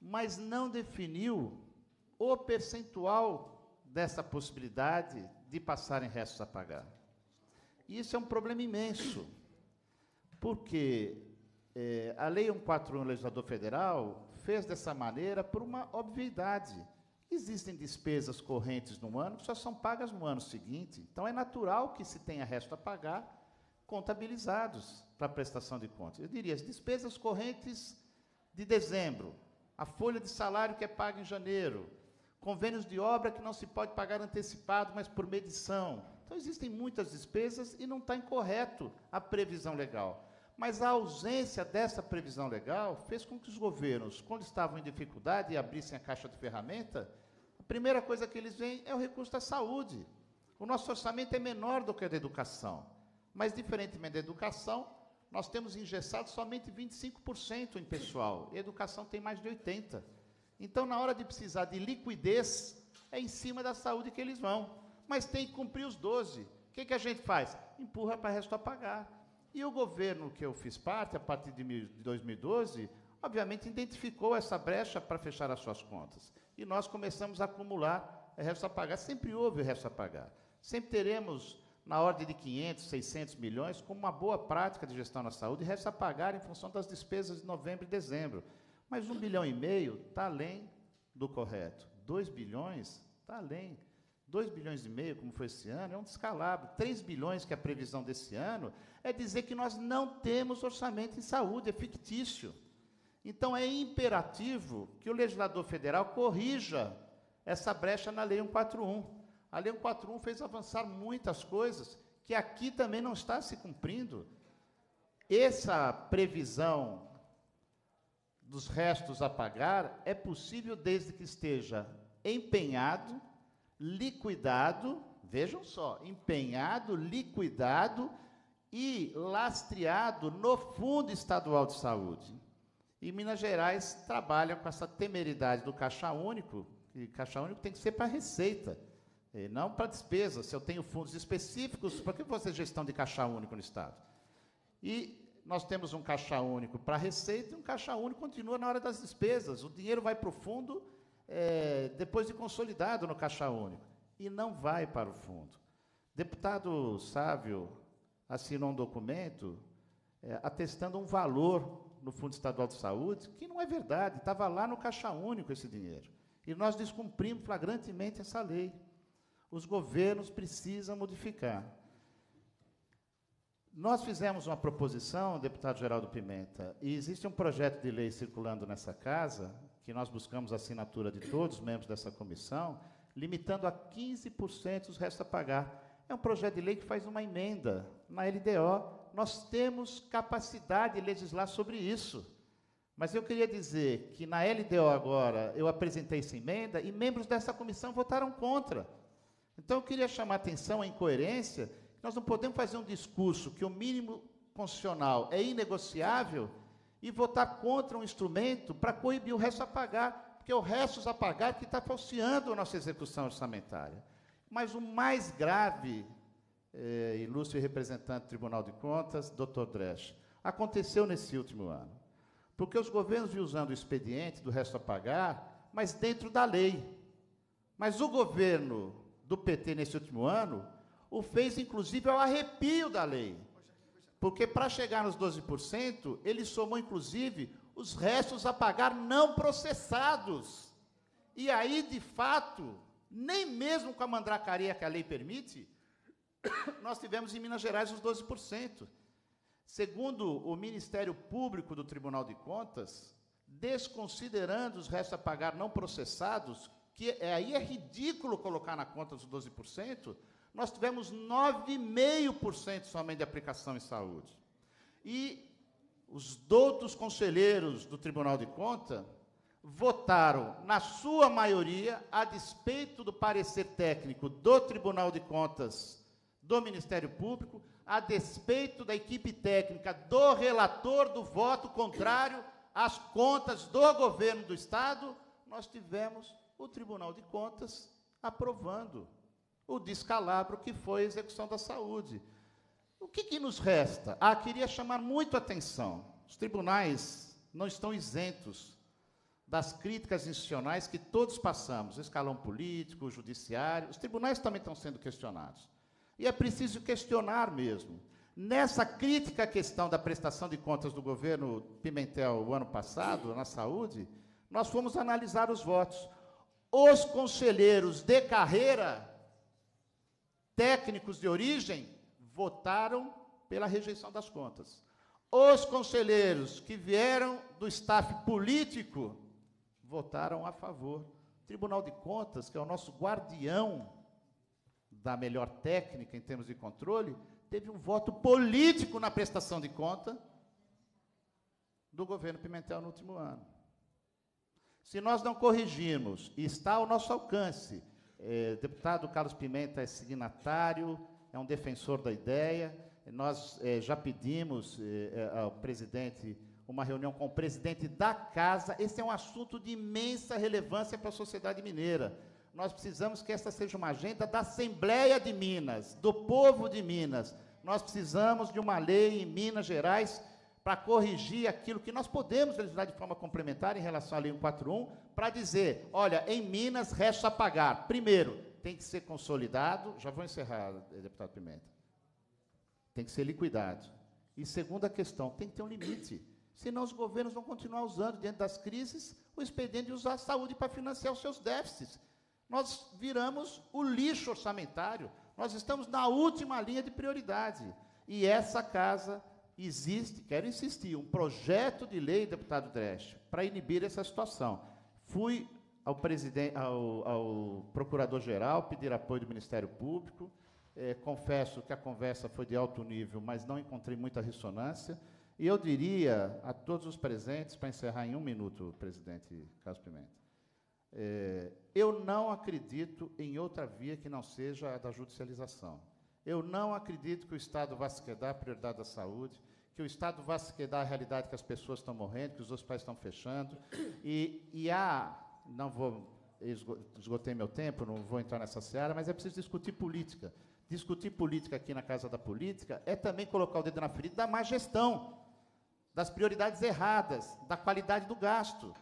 mas não definiu o percentual dessa possibilidade de passarem restos a pagar. Isso é um problema imenso, porque é, a Lei 141 do Legislador Federal fez dessa maneira por uma obviedade. Existem despesas correntes no ano que só são pagas no ano seguinte, então é natural que se tenha resto a pagar contabilizados para prestação de contas. Eu diria, as despesas correntes de dezembro, a folha de salário que é paga em janeiro, convênios de obra que não se pode pagar antecipado, mas por medição. Então, existem muitas despesas e não está incorreto a previsão legal. Mas a ausência dessa previsão legal fez com que os governos, quando estavam em dificuldade e abrissem a caixa de ferramenta, a primeira coisa que eles veem é o recurso da saúde. O nosso orçamento é menor do que o da educação. Mas, diferentemente da educação, nós temos engessado somente 25% em pessoal. E a educação tem mais de 80%. Então, na hora de precisar de liquidez, é em cima da saúde que eles vão. Mas tem que cumprir os 12. O que, que a gente faz? Empurra para o resto a pagar. E o governo que eu fiz parte, a partir de 2012, obviamente identificou essa brecha para fechar as suas contas. E nós começamos a acumular resto a pagar. Sempre houve resto a pagar. Sempre teremos na ordem de 500, 600 milhões, como uma boa prática de gestão na saúde, resta a pagar em função das despesas de novembro e dezembro. Mas um bilhão e meio está além do correto. 2 bilhões está além. 2 bilhões e meio, como foi esse ano, é um descalabro. 3 bilhões, que é a previsão desse ano, é dizer que nós não temos orçamento em saúde, é fictício. Então, é imperativo que o legislador federal corrija essa brecha na Lei 141. A Lei 141 fez avançar muitas coisas que aqui também não está se cumprindo. Essa previsão dos restos a pagar é possível desde que esteja empenhado, liquidado, vejam só, empenhado, liquidado e lastreado no Fundo Estadual de Saúde. E Minas Gerais trabalha com essa temeridade do caixa único, e caixa único tem que ser para receita, não para despesa. Se eu tenho fundos específicos, para que você gestão de caixa único no Estado? E nós temos um caixa único para receita e um caixa único continua na hora das despesas. O dinheiro vai para o fundo é, depois de consolidado no caixa único e não vai para o fundo. Deputado Sávio assinou um documento é, atestando um valor no Fundo Estadual de Saúde, que não é verdade, estava lá no caixa único esse dinheiro. E nós descumprimos flagrantemente essa lei. Os governos precisam modificar. Nós fizemos uma proposição, deputado Geraldo Pimenta, e existe um projeto de lei circulando nessa casa, que nós buscamos a assinatura de todos os membros dessa comissão, limitando a 15% os restos a pagar. É um projeto de lei que faz uma emenda na LDO. Nós temos capacidade de legislar sobre isso. Mas eu queria dizer que na LDO agora eu apresentei essa emenda e membros dessa comissão votaram contra. Então, eu queria chamar a atenção à incoerência. Nós não podemos fazer um discurso que o mínimo constitucional é inegociável e votar contra um instrumento para coibir o resto a pagar, porque o resto a pagar que está falseando a nossa execução orçamentária. Mas o mais grave, eh, ilustre representante do Tribunal de Contas, doutor Dresch, aconteceu nesse último ano. Porque os governos vinham usando o expediente do resto a pagar, mas dentro da lei. Mas o governo do PT nesse último ano o fez, inclusive, ao arrepio da lei. Porque para chegar nos 12%, ele somou, inclusive, os restos a pagar não processados. E aí, de fato, nem mesmo com a mandracaria que a lei permite, [coughs] nós tivemos em Minas Gerais os 12%. Segundo o Ministério Público do Tribunal de Contas, desconsiderando os restos a pagar não processados, que é, aí é ridículo colocar na conta os 12%, nós tivemos 9,5% somente de aplicação em saúde. E os doutos conselheiros do Tribunal de Contas votaram, na sua maioria, a despeito do parecer técnico do Tribunal de Contas do Ministério Público, a despeito da equipe técnica do relator do voto contrário às contas do governo do Estado, nós tivemos o Tribunal de Contas aprovando o descalabro que foi a execução da saúde. O que, que nos resta? Ah, queria chamar muito atenção. Os tribunais não estão isentos das críticas institucionais que todos passamos, escalão político, judiciário, os tribunais também estão sendo questionados. E é preciso questionar mesmo. Nessa crítica à questão da prestação de contas do governo Pimentel o ano passado, na saúde, nós fomos analisar os votos. Os conselheiros de carreira técnicos de origem votaram pela rejeição das contas. Os conselheiros que vieram do staff político votaram a favor. O Tribunal de Contas, que é o nosso guardião da melhor técnica em termos de controle, teve um voto político na prestação de conta do governo Pimentel no último ano. Se nós não corrigirmos, e está ao nosso alcance, é, deputado Carlos Pimenta é signatário, é um defensor da ideia. Nós é, já pedimos é, é, ao presidente uma reunião com o presidente da casa. Esse é um assunto de imensa relevância para a sociedade mineira. Nós precisamos que essa seja uma agenda da Assembleia de Minas, do povo de Minas. Nós precisamos de uma lei em Minas Gerais para corrigir aquilo que nós podemos legislar de forma complementar em relação à Lei 141, para dizer, olha, em Minas resta pagar. Primeiro, tem que ser consolidado, já vou encerrar, deputado Pimenta. Tem que ser liquidado. E segunda questão, tem que ter um limite. Senão os governos vão continuar usando, diante das crises, o expediente de usar a saúde para financiar os seus déficits. Nós viramos o lixo orçamentário. Nós estamos na última linha de prioridade. E essa casa existe, quero insistir, um projeto de lei, deputado Dresch, para inibir essa situação. Fui ao, ao, ao procurador-geral pedir apoio do Ministério Público. É, confesso que a conversa foi de alto nível, mas não encontrei muita ressonância. E eu diria a todos os presentes, para encerrar em um minuto, presidente Carlos Pimenta, é, eu não acredito em outra via que não seja a da judicialização. Eu não acredito que o Estado vá se quedar a prioridade da saúde que o Estado vá se quedar a realidade que as pessoas estão morrendo, que os hospitais estão fechando. E, e há, não vou, esgotei meu tempo, não vou entrar nessa seara, mas é preciso discutir política. Discutir política aqui na Casa da Política é também colocar o dedo na ferida da má gestão, das prioridades erradas, da qualidade do gasto.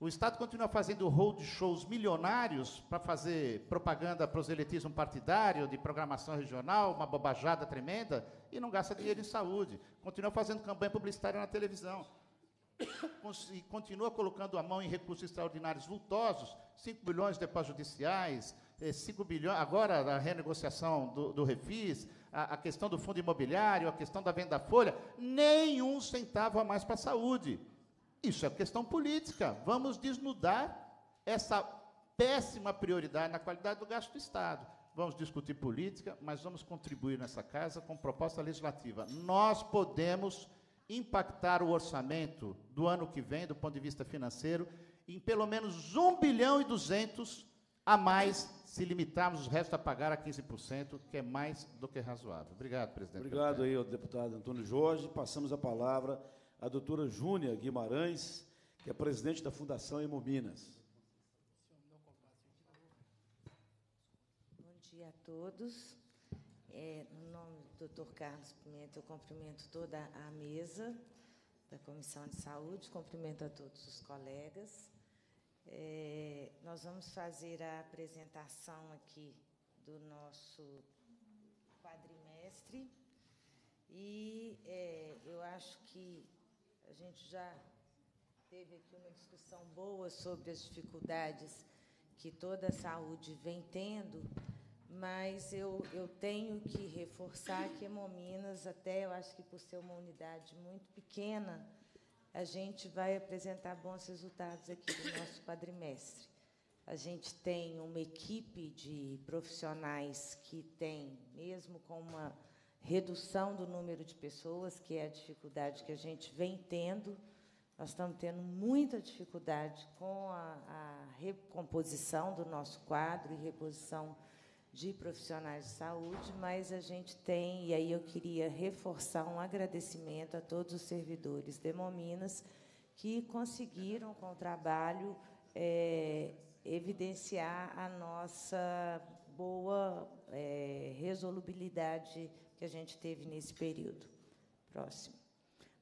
O Estado continua fazendo road shows milionários para fazer propaganda proselitismo partidário, de programação regional, uma bobajada tremenda, e não gasta dinheiro em saúde. Continua fazendo campanha publicitária na televisão. E continua colocando a mão em recursos extraordinários vultosos, 5 bilhões de depósitos judiciais, 5 eh, bilhões, agora a renegociação do, do refis, a, a, questão do fundo imobiliário, a questão da venda folha, nenhum centavo a mais para a saúde. Isso é questão política. Vamos desnudar essa péssima prioridade na qualidade do gasto do Estado. Vamos discutir política, mas vamos contribuir nessa casa com proposta legislativa. Nós podemos impactar o orçamento do ano que vem, do ponto de vista financeiro, em pelo menos 1 bilhão e 200 a mais se limitarmos o resto a pagar a 15%, que é mais do que razoável. Obrigado, presidente. Obrigado aí deputado Antônio Jorge. Passamos a palavra à doutora Júnia Guimarães, que é presidente da Fundação Hemominas. Bom dia a todos. É, no nome do doutor Carlos Pimenta, eu cumprimento toda a mesa da Comissão de Saúde, cumprimento a todos os colegas. É, nós vamos fazer a apresentação aqui do nosso quadrimestre e é, eu acho que a gente já teve aqui uma discussão boa sobre as dificuldades que toda a saúde vem tendo, mas eu, eu tenho que reforçar que Hemominas, até eu acho que por ser uma unidade muito pequena, a gente vai apresentar bons resultados aqui do nosso quadrimestre. A gente tem uma equipe de profissionais que tem, mesmo com uma redução do número de pessoas, que é a dificuldade que a gente vem tendo, nós estamos tendo muita dificuldade com a, a recomposição do nosso quadro e reposição de profissionais de saúde, mas a gente tem, e aí eu queria reforçar um agradecimento a todos os servidores de Hemominas que conseguiram, com o trabalho, é, evidenciar a nossa boa é, resolubilidade que a gente teve nesse período. Próximo.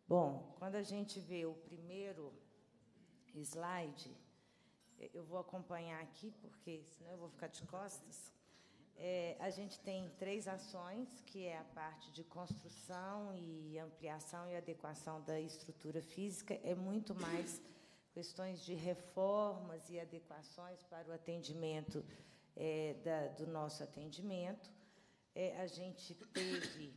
Bom, quando a gente vê o primeiro slide, eu vou acompanhar aqui, porque senão eu vou ficar de costas. É, a gente tem três ações, que é a parte de construção e ampliação e adequação da estrutura física, é muito mais questões de reformas e adequações para o atendimento é, da, do nosso atendimento. É, a gente teve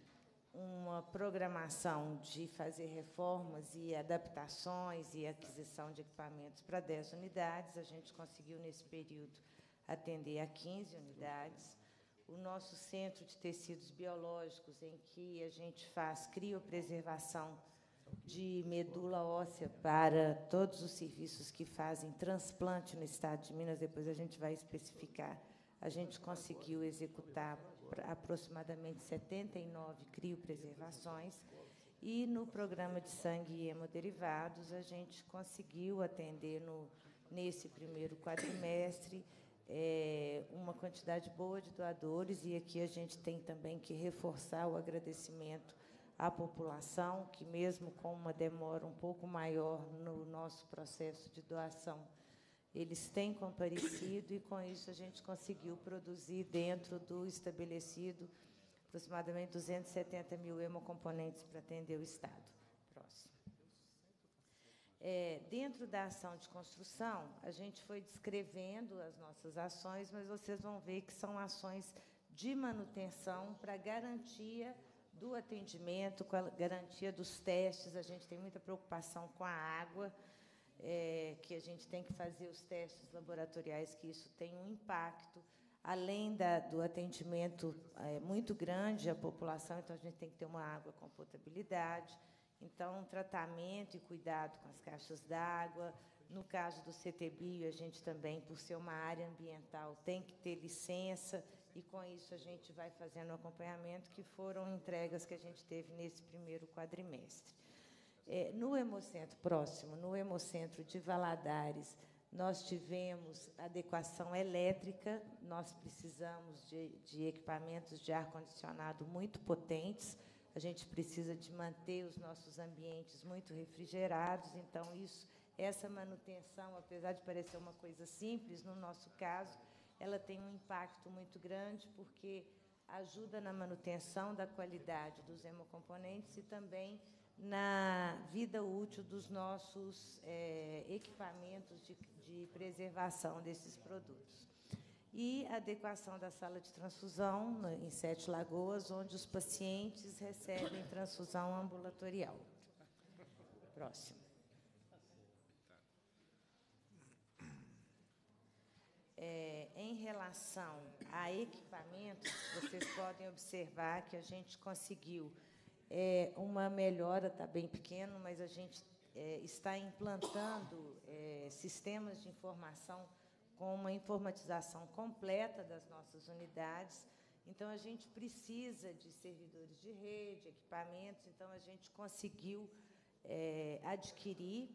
uma programação de fazer reformas e adaptações e aquisição de equipamentos para 10 unidades. A gente conseguiu, nesse período, atender a 15 unidades o nosso centro de tecidos biológicos, em que a gente faz criopreservação de medula óssea para todos os serviços que fazem transplante no estado de Minas, depois a gente vai especificar. A gente conseguiu executar aproximadamente 79 criopreservações. E no programa de sangue e hemoderivados a gente conseguiu atender no, nesse primeiro quadrimestre é, uma quantidade boa de doadores, e aqui a gente tem também que reforçar o agradecimento à população, que, mesmo com uma demora um pouco maior no nosso processo de doação, eles têm comparecido, e com isso a gente conseguiu produzir dentro do estabelecido aproximadamente 270 mil hemocomponentes para atender o Estado. É, dentro da ação de construção, a gente foi descrevendo as nossas ações, mas vocês vão ver que são ações de manutenção para garantia do atendimento, com a garantia dos testes. A gente tem muita preocupação com a água, é, que a gente tem que fazer os testes laboratoriais, que isso tem um impacto, além da, do atendimento é, muito grande à população, então a gente tem que ter uma água com potabilidade. Então, tratamento e cuidado com as caixas d'água. No caso do CTBio, a gente também, por ser uma área ambiental, tem que ter licença, e com isso a gente vai fazendo o acompanhamento, que foram entregas que a gente teve nesse primeiro quadrimestre. É, no Hemocentro próximo, no Hemocentro de Valadares, nós tivemos adequação elétrica, nós precisamos de, de equipamentos de ar-condicionado muito potentes, a gente precisa de manter os nossos ambientes muito refrigerados, então isso, essa manutenção, apesar de parecer uma coisa simples, no nosso caso, ela tem um impacto muito grande porque ajuda na manutenção da qualidade dos hemocomponentes e também na vida útil dos nossos é, equipamentos de, de preservação desses produtos e adequação da sala de transfusão em Sete Lagoas, onde os pacientes recebem transfusão ambulatorial. Próximo. É, em relação a equipamentos, vocês podem observar que a gente conseguiu é, uma melhora, está bem pequeno, mas a gente é, está implantando é, sistemas de informação com uma informatização completa das nossas unidades. Então, a gente precisa de servidores de rede, equipamentos, então, a gente conseguiu é, adquirir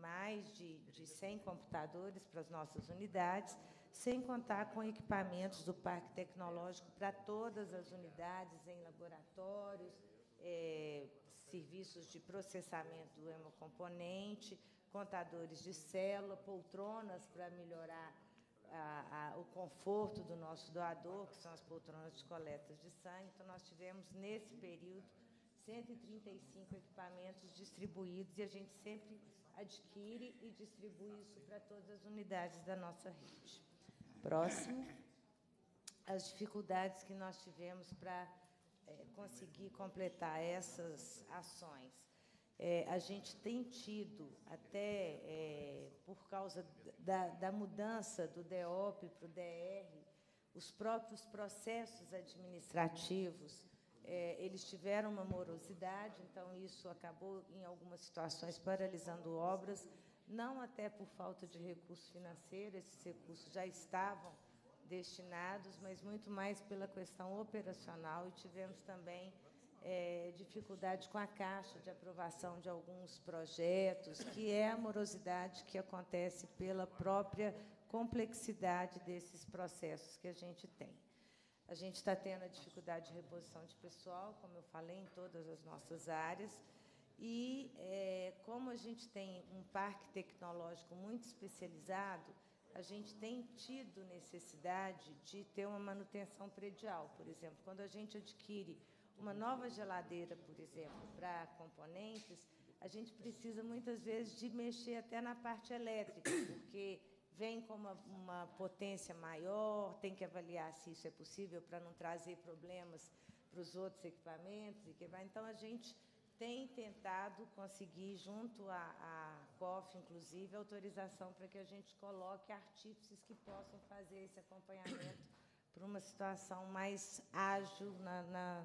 mais de, de 100 computadores para as nossas unidades, sem contar com equipamentos do Parque Tecnológico para todas as unidades, em laboratórios, é, serviços de processamento do hemocomponente, contadores de célula, poltronas para melhorar a, a, o conforto do nosso doador, que são as poltronas de coletas de sangue. Então, nós tivemos, nesse período, 135 equipamentos distribuídos e a gente sempre adquire e distribui isso para todas as unidades da nossa rede. Próximo, as dificuldades que nós tivemos para é, conseguir completar essas ações. É, a gente tem tido, até é, por causa da, da, mudança do DEOP para o DR, os próprios processos administrativos, é, eles tiveram uma morosidade, então isso acabou, em algumas situações, paralisando obras, não até por falta de recurso financeiro, esses recursos já estavam destinados, mas muito mais pela questão operacional, e tivemos também é, dificuldade com a Caixa de aprovação de alguns projetos, que é a morosidade que acontece pela própria complexidade desses processos que a gente tem. A gente está tendo a dificuldade de reposição de pessoal, como eu falei, em todas as nossas áreas. E, é, como a gente tem um parque tecnológico muito especializado, a gente tem tido necessidade de ter uma manutenção predial. Por exemplo, quando a gente adquire uma nova geladeira, por exemplo, para componentes, a gente precisa muitas vezes de mexer até na parte elétrica, porque vem com uma, uma potência maior, tem que avaliar se isso é possível para não trazer problemas para os outros equipamentos. E que vai. Então, a gente tem tentado conseguir, junto à, à COF, inclusive, autorização para que a gente coloque artífices que possam fazer esse acompanhamento [coughs] para uma situação mais ágil na, na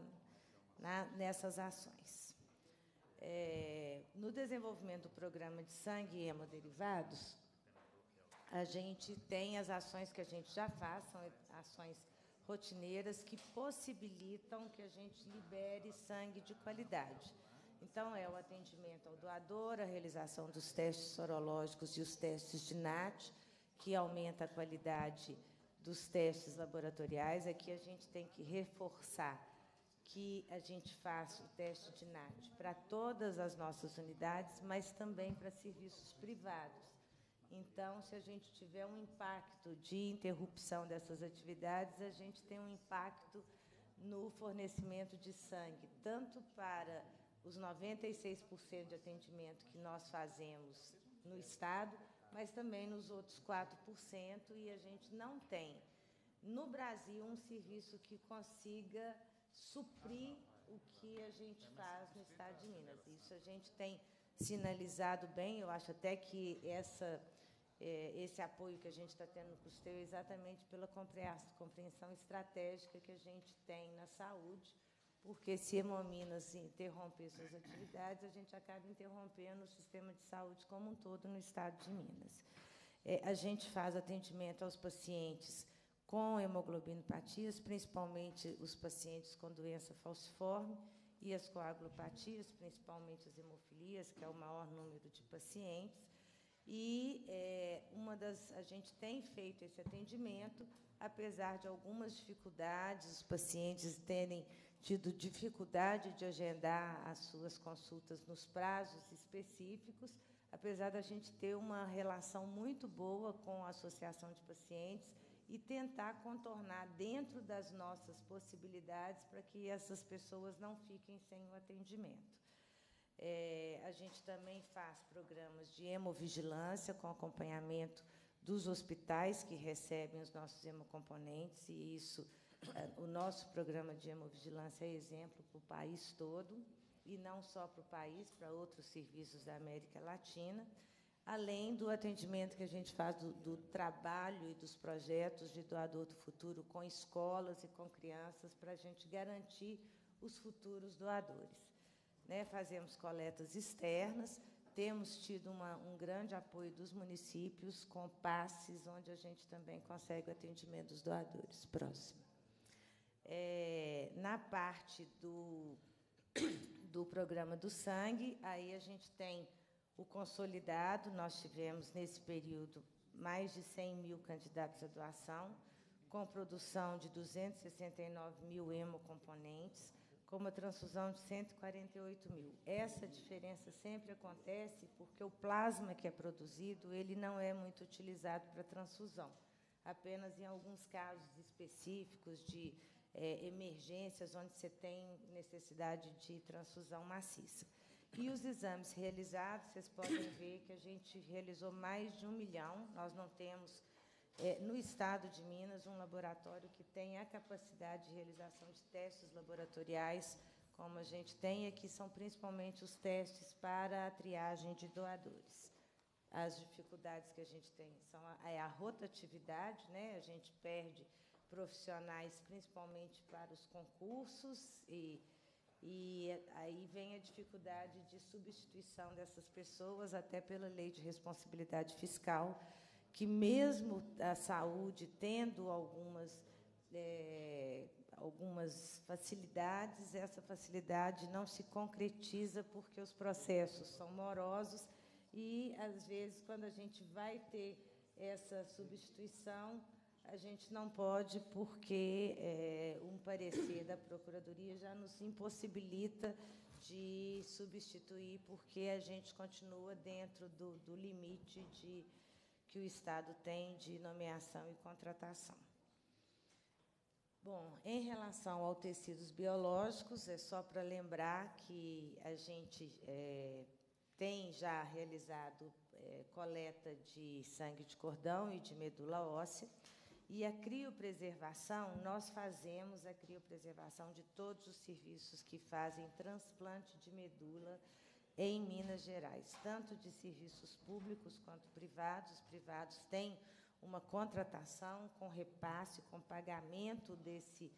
na, nessas ações. É, no desenvolvimento do programa de sangue e hemoderivados, a gente tem as ações que a gente já faz, são ações rotineiras que possibilitam que a gente libere sangue de qualidade. Então, é o atendimento ao doador, a realização dos testes sorológicos e os testes de NAT, que aumenta a qualidade dos testes laboratoriais. Aqui a gente tem que reforçar que a gente faça o teste de NAT para todas as nossas unidades, mas também para serviços privados. Então, se a gente tiver um impacto de interrupção dessas atividades, a gente tem um impacto no fornecimento de sangue, tanto para os 96% de atendimento que nós fazemos no Estado, mas também nos outros 4%, e a gente não tem, no Brasil, um serviço que consiga suprir o que a gente faz no Estado de Minas. Isso a gente tem sinalizado bem, eu acho até que essa, é, esse apoio que a gente está tendo no custeio é exatamente pela compreensão estratégica que a gente tem na saúde, porque se Hemominas interromper suas atividades, a gente acaba interrompendo o sistema de saúde como um todo no Estado de Minas. É, a gente faz atendimento aos pacientes com hemoglobinopatias, principalmente os pacientes com doença falciforme e as coagulopatias, principalmente as hemofilias, que é o maior número de pacientes. E é, uma das, a gente tem feito esse atendimento, apesar de algumas dificuldades, os pacientes terem tido dificuldade de agendar as suas consultas nos prazos específicos, apesar da gente ter uma relação muito boa com a associação de pacientes e tentar contornar dentro das nossas possibilidades para que essas pessoas não fiquem sem o atendimento. É, a gente também faz programas de hemovigilância com acompanhamento dos hospitais que recebem os nossos hemocomponentes, e isso, o nosso programa de hemovigilância é exemplo para o país todo, e não só para o país, para outros serviços da América Latina além do atendimento que a gente faz do, do, trabalho e dos projetos de doador do futuro com escolas e com crianças para a gente garantir os futuros doadores. Né? Fazemos coletas externas, temos tido uma, um grande apoio dos municípios com passes, onde a gente também consegue o atendimento dos doadores. Próximo. É, na parte do, do programa do sangue, aí a gente tem o consolidado, nós tivemos nesse período mais de 100 mil candidatos à doação, com produção de 269 mil hemocomponentes, com uma transfusão de 148 mil. Essa diferença sempre acontece porque o plasma que é produzido ele não é muito utilizado para transfusão, apenas em alguns casos específicos de é, emergências onde você tem necessidade de transfusão maciça. E os exames realizados, vocês podem ver que a gente realizou mais de um milhão. Nós não temos, é, no estado de Minas, um laboratório que tenha a capacidade de realização de testes laboratoriais, como a gente tem aqui, são principalmente os testes para a triagem de doadores. As dificuldades que a gente tem são a, é a rotatividade, né? a gente perde profissionais, principalmente para os concursos e e aí vem a dificuldade de substituição dessas pessoas, até pela lei de responsabilidade fiscal, que, mesmo a saúde tendo algumas, é, algumas facilidades, essa facilidade não se concretiza porque os processos são morosos e, às vezes, quando a gente vai ter essa substituição, a gente não pode, porque é, um parecer da Procuradoria já nos impossibilita de substituir, porque a gente continua dentro do, do limite de, que o Estado tem de nomeação e contratação. Bom, em relação aos tecidos biológicos, é só para lembrar que a gente é, tem já realizado é, coleta de sangue de cordão e de medula óssea. E a criopreservação, nós fazemos a criopreservação de todos os serviços que fazem transplante de medula em Minas Gerais, tanto de serviços públicos quanto privados. Os privados têm uma contratação com repasse, com pagamento desse,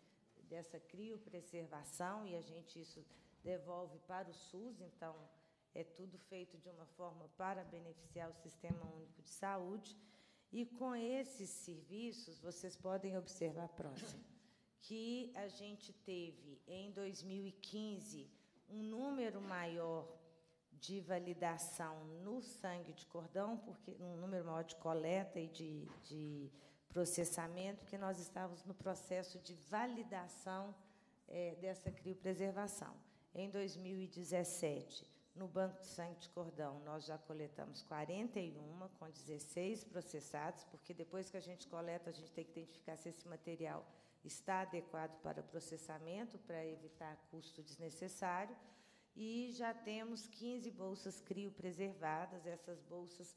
dessa criopreservação, e a gente isso devolve para o SUS, então é tudo feito de uma forma para beneficiar o Sistema Único de Saúde. E com esses serviços, vocês podem observar próximo, que a gente teve em 2015 um número maior de validação no sangue de cordão, porque um número maior de coleta e de, de processamento, que nós estávamos no processo de validação é, dessa criopreservação. Em 2017, no Banco de Sangue de Cordão, nós já coletamos 41, com 16 processados, porque depois que a gente coleta, a gente tem que identificar se esse material está adequado para processamento, para evitar custo desnecessário. E já temos 15 bolsas CRIO preservadas. Essas bolsas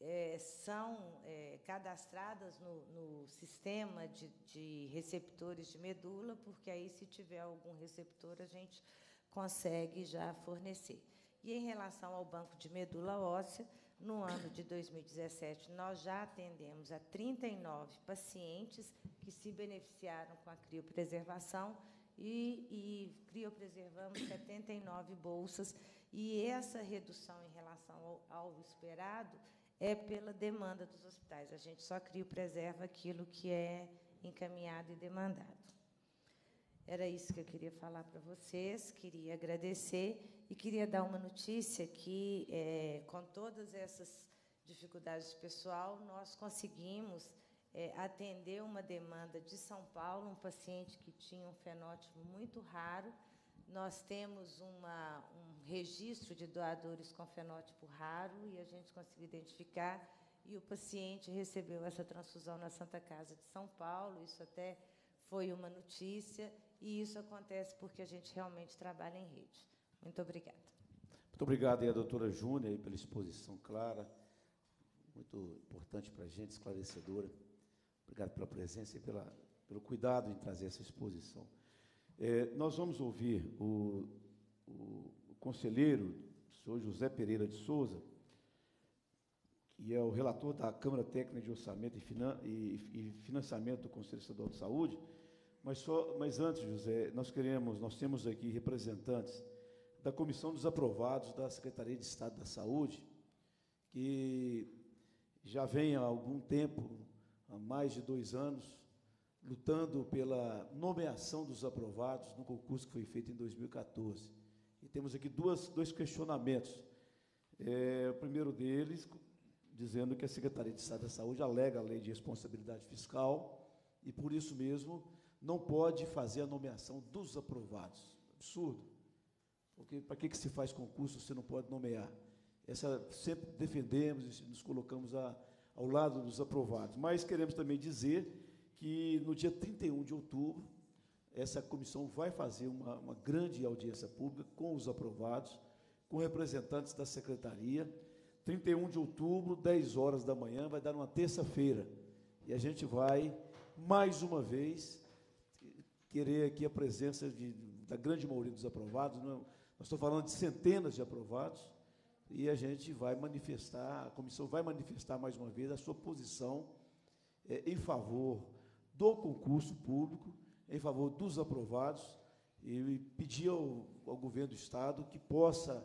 é, são é, cadastradas no, no sistema de, de receptores de medula, porque aí, se tiver algum receptor, a gente consegue já fornecer. E em relação ao banco de medula óssea, no ano de 2017, nós já atendemos a 39 pacientes que se beneficiaram com a criopreservação e, e criopreservamos 79 bolsas. E essa redução em relação ao, ao esperado é pela demanda dos hospitais. A gente só criopreserva aquilo que é encaminhado e demandado. Era isso que eu queria falar para vocês. Queria agradecer e queria dar uma notícia que, é, com todas essas dificuldades pessoal, nós conseguimos é, atender uma demanda de São Paulo, um paciente que tinha um fenótipo muito raro. Nós temos uma, um registro de doadores com fenótipo raro e a gente conseguiu identificar e o paciente recebeu essa transfusão na Santa Casa de São Paulo. Isso até foi uma notícia e isso acontece porque a gente realmente trabalha em rede. Muito obrigada. Muito obrigado, aí, a doutora Júnia, pela exposição clara, muito importante para a gente, esclarecedora. Obrigado pela presença e pela, pelo cuidado em trazer essa exposição. É, nós vamos ouvir o, o, o conselheiro, o senhor José Pereira de Souza, que é o relator da Câmara Técnica de Orçamento e, Finan e, e Financiamento do Conselho Estadual de Saúde, mas, só, mas antes, José, nós queremos, nós temos aqui representantes da Comissão dos Aprovados da Secretaria de Estado da Saúde, que já vem há algum tempo, há mais de dois anos, lutando pela nomeação dos aprovados no concurso que foi feito em 2014. E temos aqui duas, dois questionamentos. É, o primeiro deles, dizendo que a Secretaria de Estado da Saúde alega a lei de responsabilidade fiscal e, por isso mesmo, não pode fazer a nomeação dos aprovados. Absurdo. Porque para que, que se faz concurso se não pode nomear? Essa sempre defendemos e nos colocamos a, ao lado dos aprovados. Mas queremos também dizer que no dia 31 de outubro, essa comissão vai fazer uma, uma grande audiência pública com os aprovados, com representantes da secretaria. 31 de outubro, 10 horas da manhã, vai dar uma terça-feira. E a gente vai, mais uma vez, querer aqui a presença de, da grande maioria dos aprovados. Não, nós estamos falando de centenas de aprovados, e a gente vai manifestar, a comissão vai manifestar mais uma vez a sua posição é, em favor do concurso público, em favor dos aprovados, e pedir ao, ao governo do Estado que possa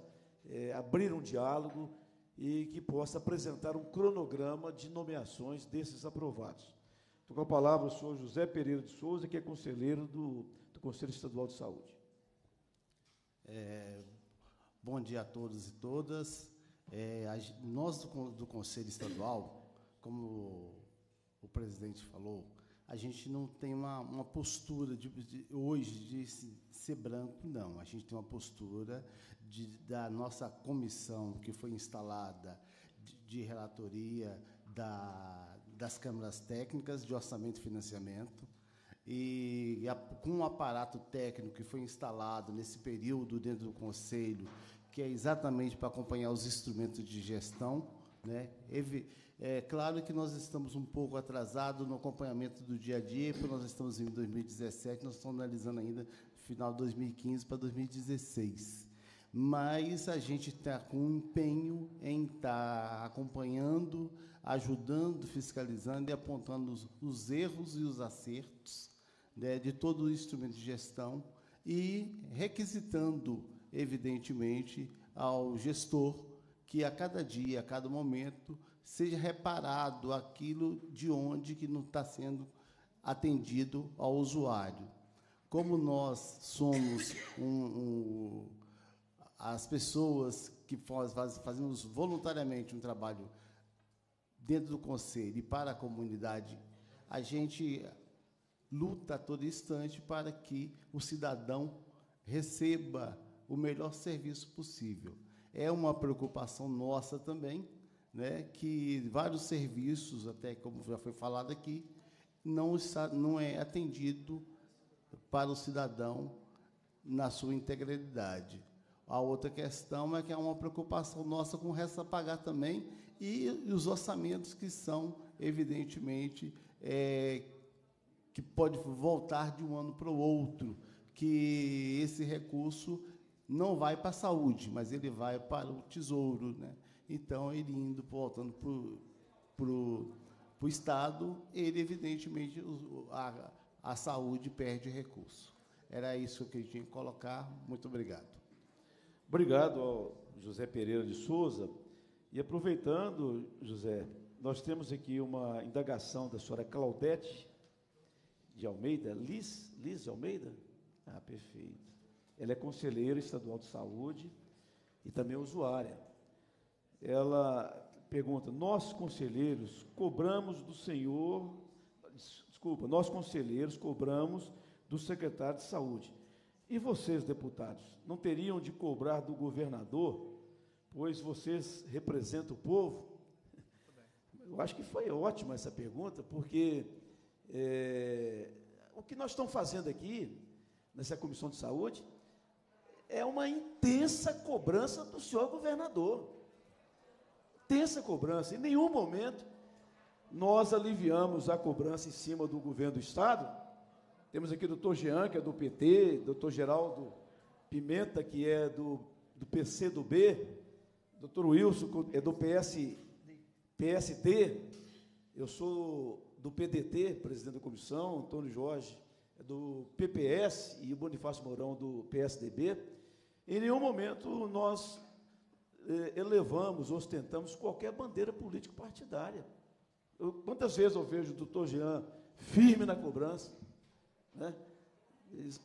é, abrir um diálogo e que possa apresentar um cronograma de nomeações desses aprovados. Estou com a palavra o senhor José Pereira de Souza, que é conselheiro do, do Conselho Estadual de Saúde. É, bom dia a todos e todas. É, a, nós do, do Conselho Estadual, como o presidente falou, a gente não tem uma, uma postura de, de, hoje de ser branco, não. A gente tem uma postura de, da nossa comissão que foi instalada de, de relatoria da, das câmaras técnicas de orçamento e financiamento, e a, com um aparato técnico que foi instalado nesse período dentro do Conselho, que é exatamente para acompanhar os instrumentos de gestão, né? É claro que nós estamos um pouco atrasados no acompanhamento do dia a dia, porque nós estamos em 2017, nós estamos analisando ainda final de 2015 para 2016. Mas a gente está com um empenho em estar tá acompanhando, ajudando, fiscalizando e apontando os, os erros e os acertos né, de todo o instrumento de gestão e requisitando, evidentemente, ao gestor que a cada dia, a cada momento, seja reparado aquilo de onde que não está sendo atendido ao usuário. Como nós somos um, um, as pessoas que faz, fazemos voluntariamente um trabalho dentro do conselho e para a comunidade, a gente luta a todo instante para que o cidadão receba o melhor serviço possível. É uma preocupação nossa também, né, que vários serviços, até como já foi falado aqui, não, está, não é atendido para o cidadão na sua integralidade. A outra questão é que há uma preocupação nossa com o resto a pagar também e os orçamentos que são, evidentemente, é, que pode voltar de um ano para o outro, que esse recurso não vai para a saúde, mas ele vai para o tesouro, né? Então, ele indo, voltando para o Estado, ele, evidentemente, a, a saúde perde recurso. Era isso que eu tinha que colocar. Muito obrigado. Obrigado ao José Pereira de Souza. E aproveitando, José, nós temos aqui uma indagação da senhora Claudete de Almeida, Liz, Liz de Almeida? Ah, perfeito. Ela é conselheira estadual de saúde e também usuária ela pergunta: Nós, conselheiros, cobramos do Senhor, desculpa, nós, conselheiros, cobramos do secretário de saúde. E vocês, deputados, não teriam de cobrar do governador, pois vocês representam o povo? Eu acho que foi ótima essa pergunta, porque é, o que nós estamos fazendo aqui, nessa comissão de saúde, é uma intensa cobrança do senhor governador tensa cobrança. Em nenhum momento nós aliviamos a cobrança em cima do governo do Estado. Temos aqui o doutor Jean, que é do PT, doutor Geraldo Pimenta, que é do, do PC do B, doutor Wilson é do PS, PSD, eu sou do PDT, presidente da comissão, Antônio Jorge é do PPS e o Bonifácio Mourão do PSDB. Em nenhum momento nós eh, elevamos, ostentamos qualquer bandeira política partidária. Eu, quantas vezes eu vejo o doutor Jean firme na cobrança, né?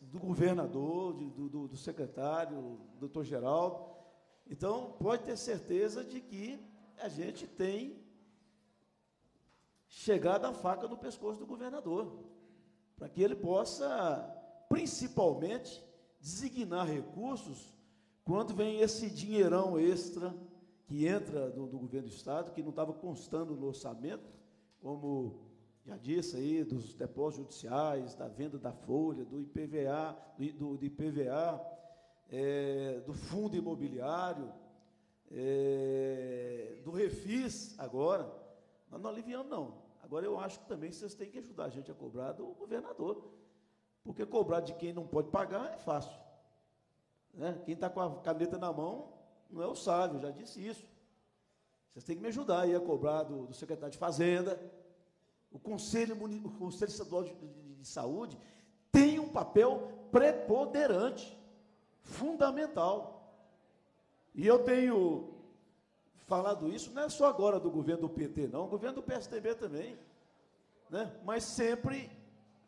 do governador, de, do, do, secretário, doutor Geraldo. Então, pode ter certeza de que a gente tem chegado a faca no pescoço do governador, para que ele possa, principalmente, designar recursos quando vem esse dinheirão extra que entra do, do governo do Estado, que não estava constando no orçamento, como já disse aí, dos depósitos judiciais, da venda da folha, do IPVA, do, do, do IPVA, é, do fundo imobiliário, é, do refis agora. Nós não aliviamos, não. Agora eu acho que também vocês têm que ajudar a gente a cobrar do governador. Porque cobrar de quem não pode pagar é fácil. Né? Quem está com a caneta na mão não é o sábio, já disse isso. Vocês têm que me ajudar aí a cobrar do, do secretário de Fazenda, o Conselho, o Conselho Estadual de, de, de Saúde tem um papel preponderante, fundamental. E eu tenho falado isso, não é só agora do governo do PT, não, o governo do PSDB também. Né? Mas sempre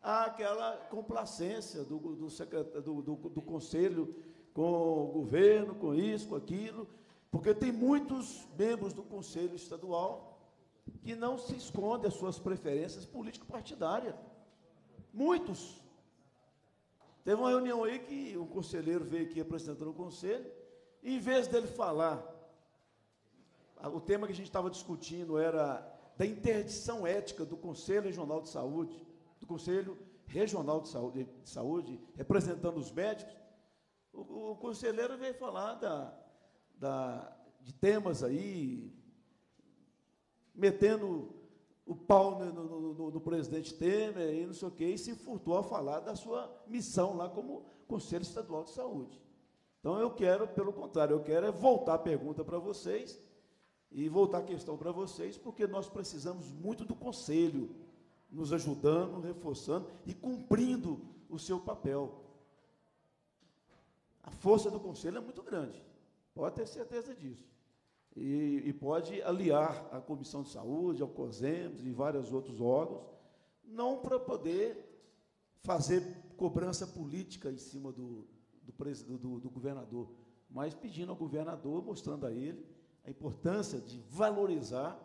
há aquela complacência do, do, do, do, do Conselho com o governo, com isso, com aquilo, porque tem muitos membros do Conselho Estadual que não se esconde as suas preferências político-partidárias. Muitos. Teve uma reunião aí que um conselheiro veio aqui apresentando o conselho, e em vez dele falar, o tema que a gente estava discutindo era da interdição ética do Conselho Regional de Saúde, do Conselho Regional de Saúde, de saúde representando os médicos, o, o conselheiro veio falar da, da, de temas aí metendo o pau no, no, no, no, presidente Temer e não sei o quê, e se furtou a falar da sua missão lá como Conselho Estadual de Saúde. Então eu quero, pelo contrário, eu quero é voltar a pergunta para vocês e voltar a questão para vocês, porque nós precisamos muito do Conselho nos ajudando, reforçando e cumprindo o seu papel. A força do Conselho é muito grande, pode ter certeza disso e, e pode aliar a Comissão de Saúde, ao COSEMS e vários outros órgãos, não para poder fazer cobrança política em cima do, do, do, do, governador, mas pedindo ao governador, mostrando a ele a importância de valorizar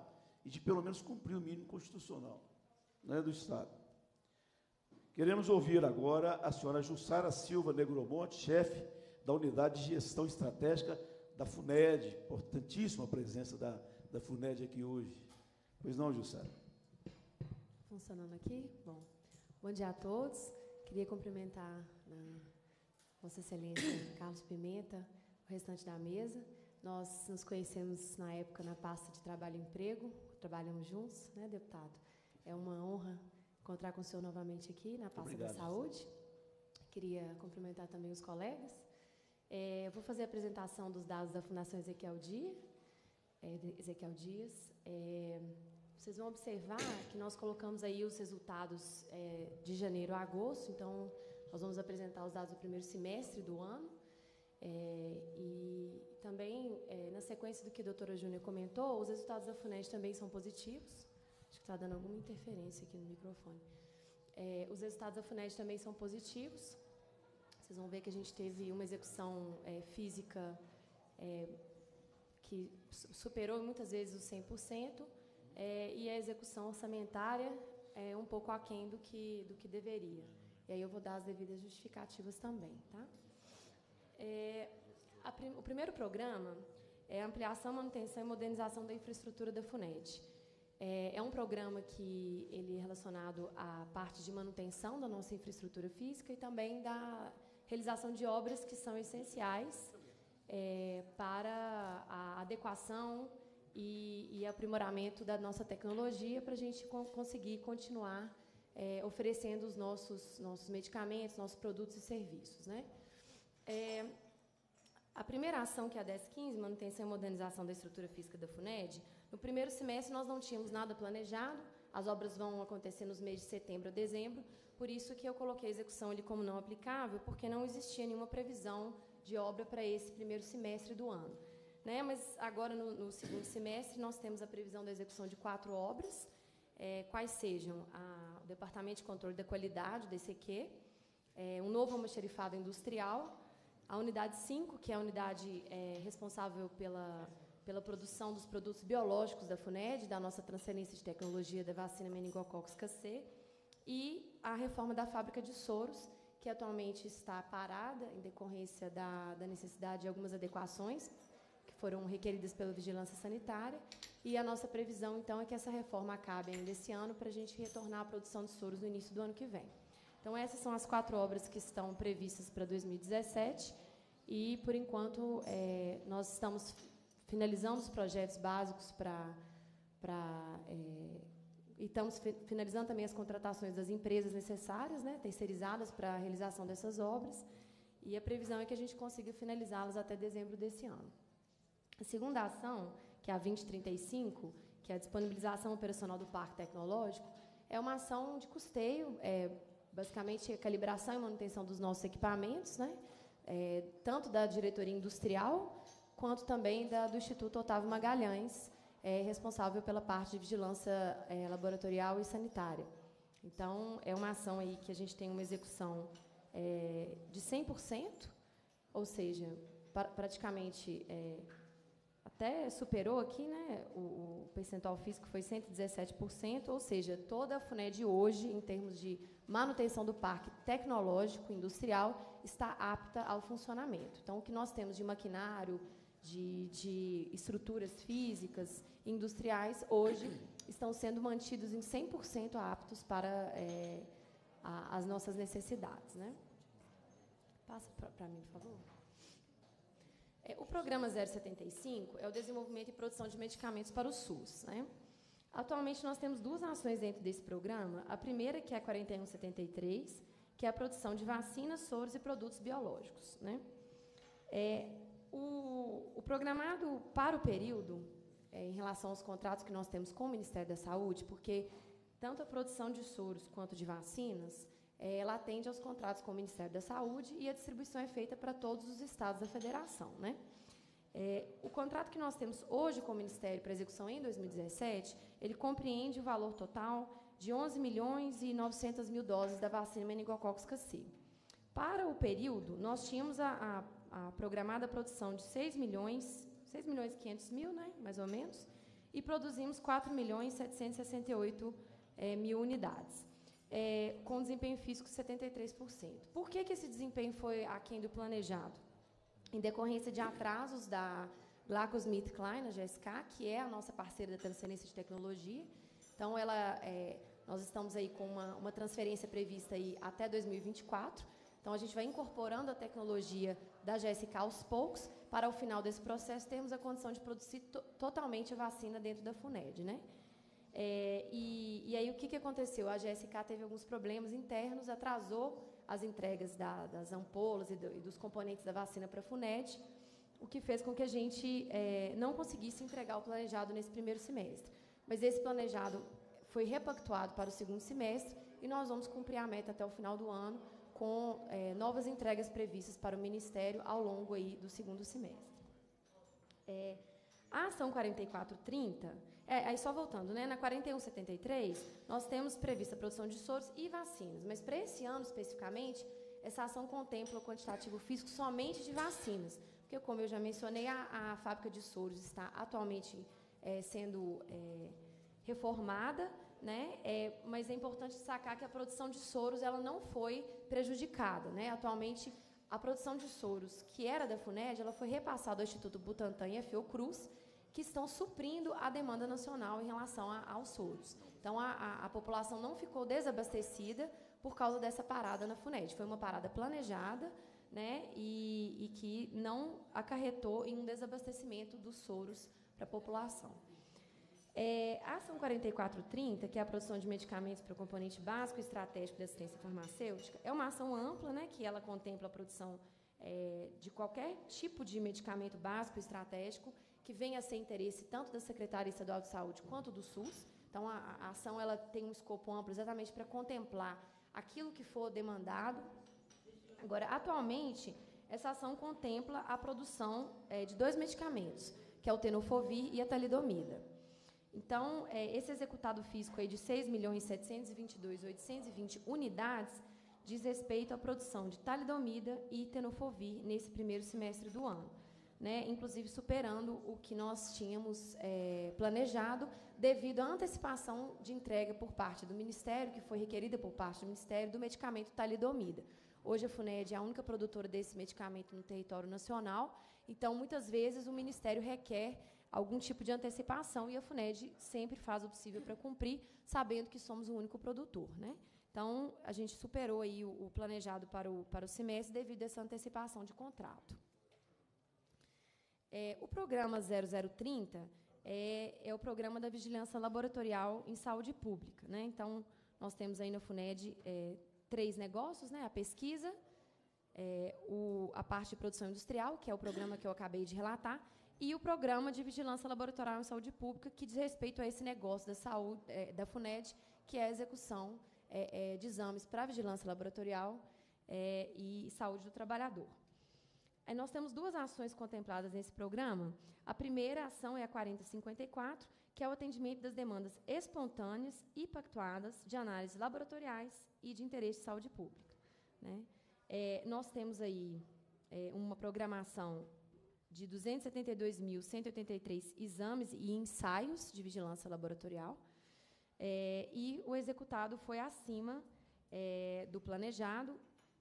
e de pelo menos cumprir o mínimo constitucional né, do Estado. Queremos ouvir agora a senhora Jussara Silva Negromonte, chefe da Unidade de Gestão Estratégica da FUNED, importantíssima presença da, da FUNED aqui hoje. Pois não, Jussara? Funcionando aqui? Bom, bom dia a todos. Queria cumprimentar a Vossa Excelência Carlos Pimenta, o restante da mesa. Nós nos conhecemos na época na pasta de trabalho e emprego, trabalhamos juntos, né, deputado? É uma honra encontrar com o senhor novamente aqui na pasta Obrigado, da saúde. Queria cumprimentar também os colegas. É, eu vou fazer a apresentação dos dados da Fundação Ezequiel Dias. É, Ezequiel Dias. É, vocês vão observar que nós colocamos aí os resultados é, de janeiro a agosto, então nós vamos apresentar os dados do primeiro semestre do ano. É, e também, é, na sequência do que a doutora Júnia comentou, os resultados da FUNED também são positivos. Acho que está dando alguma interferência aqui no microfone. os resultados da FUNED também são positivos. Vocês vão ver que a gente teve uma execução é, física é, que superou muitas vezes os 100%, é, e a execução orçamentária é um pouco aquém do que, do que deveria. E aí eu vou dar as devidas justificativas também. Tá? É, prim, o primeiro programa é ampliação, manutenção e modernização da infraestrutura da FUNED. É, é, um programa que ele é relacionado à parte de manutenção da nossa infraestrutura física e também da realização de obras que são essenciais é, para a adequação e, e, aprimoramento da nossa tecnologia para a gente co conseguir continuar é, oferecendo os nossos, nossos medicamentos, nossos produtos e serviços. Né? É, a primeira ação, que é a 1015, manutenção e modernização da estrutura física da FUNED, no primeiro semestre nós não tínhamos nada planejado, As obras vão acontecer nos meses de setembro a dezembro, por isso que eu coloquei a execução ali como não aplicável, porque não existia nenhuma previsão de obra para esse primeiro semestre do ano. Né? Mas agora, no, no, segundo semestre, nós temos a previsão da execução de quatro obras, é, quais sejam a, o Departamento de Controle da Qualidade, o DCQ, é, um novo almoxerifado industrial, a unidade 5, que é a unidade é, responsável pela, pela produção dos produtos biológicos da FUNED, da nossa transferência de tecnologia da vacina meningococcus C, e a reforma da fábrica de soros, que atualmente está parada em decorrência da, da necessidade de algumas adequações que foram requeridas pela Vigilância Sanitária. E a nossa previsão, então, é que essa reforma acabe ainda esse ano para a gente retornar à produção de soros no início do ano que vem. Então, essas são as quatro obras que estão previstas para 2017 e, por enquanto, é, nós estamos finalizando os projetos básicos para. para é, e estamos finalizando também as contratações das empresas necessárias, né, terceirizadas para a realização dessas obras. E a previsão é que a gente consiga finalizá-las até dezembro desse ano. A segunda ação, que é a 2035, que é a disponibilização operacional do parque tecnológico, é uma ação de custeio, é, basicamente a calibração e manutenção dos nossos equipamentos, né, é, tanto da diretoria industrial quanto também da, do Instituto Otávio Magalhães, é responsável pela parte de vigilância é, laboratorial e sanitária. Então, é uma ação aí que a gente tem uma execução é, de 100%, ou seja, pra, praticamente é, até superou aqui né, o, o, percentual físico foi 117%, ou seja, toda a FUNED hoje, em termos de manutenção do parque tecnológico industrial, está apta ao funcionamento. Então, o que nós temos de maquinário, de, de estruturas físicas, industriais, hoje estão sendo mantidos em 100% aptos para é, a, as nossas necessidades. Né? Passa para mim, por favor. É, o programa 075 é o desenvolvimento e produção de medicamentos para o SUS. Né? Atualmente, nós temos duas ações dentro desse programa. A primeira, que é a 4173, que é a produção de vacinas, soros e produtos biológicos. Né? É, o, o programado para o período, é, em relação aos contratos que nós temos com o Ministério da Saúde, porque tanto a produção de soros quanto de vacinas, é, ela atende aos contratos com o Ministério da Saúde e a distribuição é feita para todos os estados da federação. Né? É, o contrato que nós temos hoje com o Ministério para execução em 2017, ele compreende o valor total de 11 milhões e 900 mil doses da vacina meningococcus C. Para o período, nós tínhamos a, a, a programada produção de 6 milhões, 6 milhões e 500 mil, né, mais ou menos, e produzimos 4 milhões e 768 é, mil unidades, é, com desempenho físico de 73%. Por que, que esse desempenho foi aquém do planejado? Em decorrência de atrasos da GlaxoSmithKline, a GSK, que é a nossa parceira da transferência de tecnologia. Então, ela, é, nós estamos aí com uma, uma transferência prevista aí até 2024. Então, a gente vai incorporando a tecnologia da GSK aos poucos, para ao final desse processo termos a condição de produzir to totalmente a vacina dentro da FUNED. Né? É, e, e, aí, o que, que aconteceu? A GSK teve alguns problemas internos, atrasou as entregas da, das ampolas e, do, e, dos componentes da vacina para a FUNED, o que fez com que a gente é, não conseguisse entregar o planejado nesse primeiro semestre. Mas esse planejado foi repactuado para o segundo semestre e nós vamos cumprir a meta até o final do ano, com é, novas entregas previstas para o Ministério ao longo aí do segundo semestre. É, a ação 4430, é, aí só voltando, né, na 4173, nós temos prevista a produção de soros e vacinas, mas para esse ano especificamente, essa ação contempla o quantitativo físico somente de vacinas, porque, como eu já mencionei, a, a fábrica de soros está atualmente é, sendo é, reformada, né? É, mas é importante destacar que a produção de soros ela não foi prejudicada. Né? Atualmente, a produção de soros, que era da FUNED, ela foi repassada ao Instituto Butantan e a Fiocruz, que estão suprindo a demanda nacional em relação a, aos soros. Então, a, a, a, população não ficou desabastecida por causa dessa parada na FUNED. Foi uma parada planejada né, e, e que não acarretou em um desabastecimento dos soros para a população. É, a ação 4430, que é a produção de medicamentos para o componente básico e estratégico da assistência farmacêutica, é uma ação ampla, né, que ela contempla a produção é, de qualquer tipo de medicamento básico e estratégico que venha a ser interesse tanto da Secretaria Estadual de Saúde quanto do SUS. Então, a, a ação ela tem um escopo amplo exatamente para contemplar aquilo que for demandado. Agora, atualmente, essa ação contempla a produção é, de dois medicamentos, que é o tenofovir e a talidomida. Então, é, esse executado físico aí de 6.722.820 unidades diz respeito à produção de talidomida e tenofovir nesse primeiro semestre do ano. Né, inclusive superando o que nós tínhamos é, planejado, devido à antecipação de entrega por parte do Ministério, que foi requerida por parte do Ministério, do medicamento talidomida. Hoje a FUNED é a única produtora desse medicamento no território nacional, então muitas vezes o Ministério requer algum tipo de antecipação e a FUNED sempre faz o possível para cumprir, sabendo que somos o único produtor. Né? Então, a gente superou aí o, o planejado para o, para o semestre devido a essa antecipação de contrato. É, o programa 0030 é, é, o programa da vigilância laboratorial em saúde pública. Né? Então, nós temos aí na FUNED é, três negócios, né? a pesquisa, é, o, a parte de produção industrial, que é o programa que eu acabei de relatar, e o programa de vigilância laboratorial em saúde pública, que diz respeito a esse negócio da saúde é, da FUNED, que é a execução é, de exames para vigilância laboratorial e saúde do trabalhador. Nós temos duas ações contempladas nesse programa. A primeira ação é a 4054, que é o atendimento das demandas espontâneas e pactuadas de análises laboratoriais e de interesse de saúde pública. Né? É, nós temos aí é, uma programação de 272.183 exames e ensaios de vigilância laboratorial, é, e o executado foi acima é, do planejado.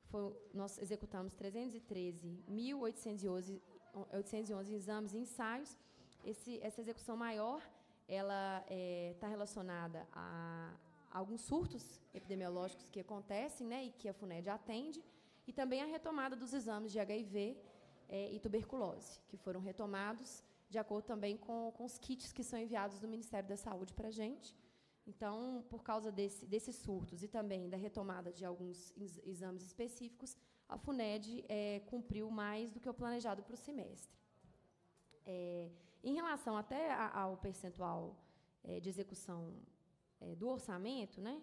Foi, nós executamos 313.811 exames e ensaios. Esse, essa execução maior ela está é, relacionada a alguns surtos epidemiológicos que acontecem né, e que a FUNED atende, e também a retomada dos exames de HIV é, e tuberculose, que foram retomados de acordo também com, com os kits que são enviados do Ministério da Saúde para a gente. Então, por causa desse, desses surtos e também da retomada de alguns exames específicos, a FUNED é, cumpriu mais do que o planejado para o semestre. É, em relação até ao percentual é, de execução é, do orçamento, né,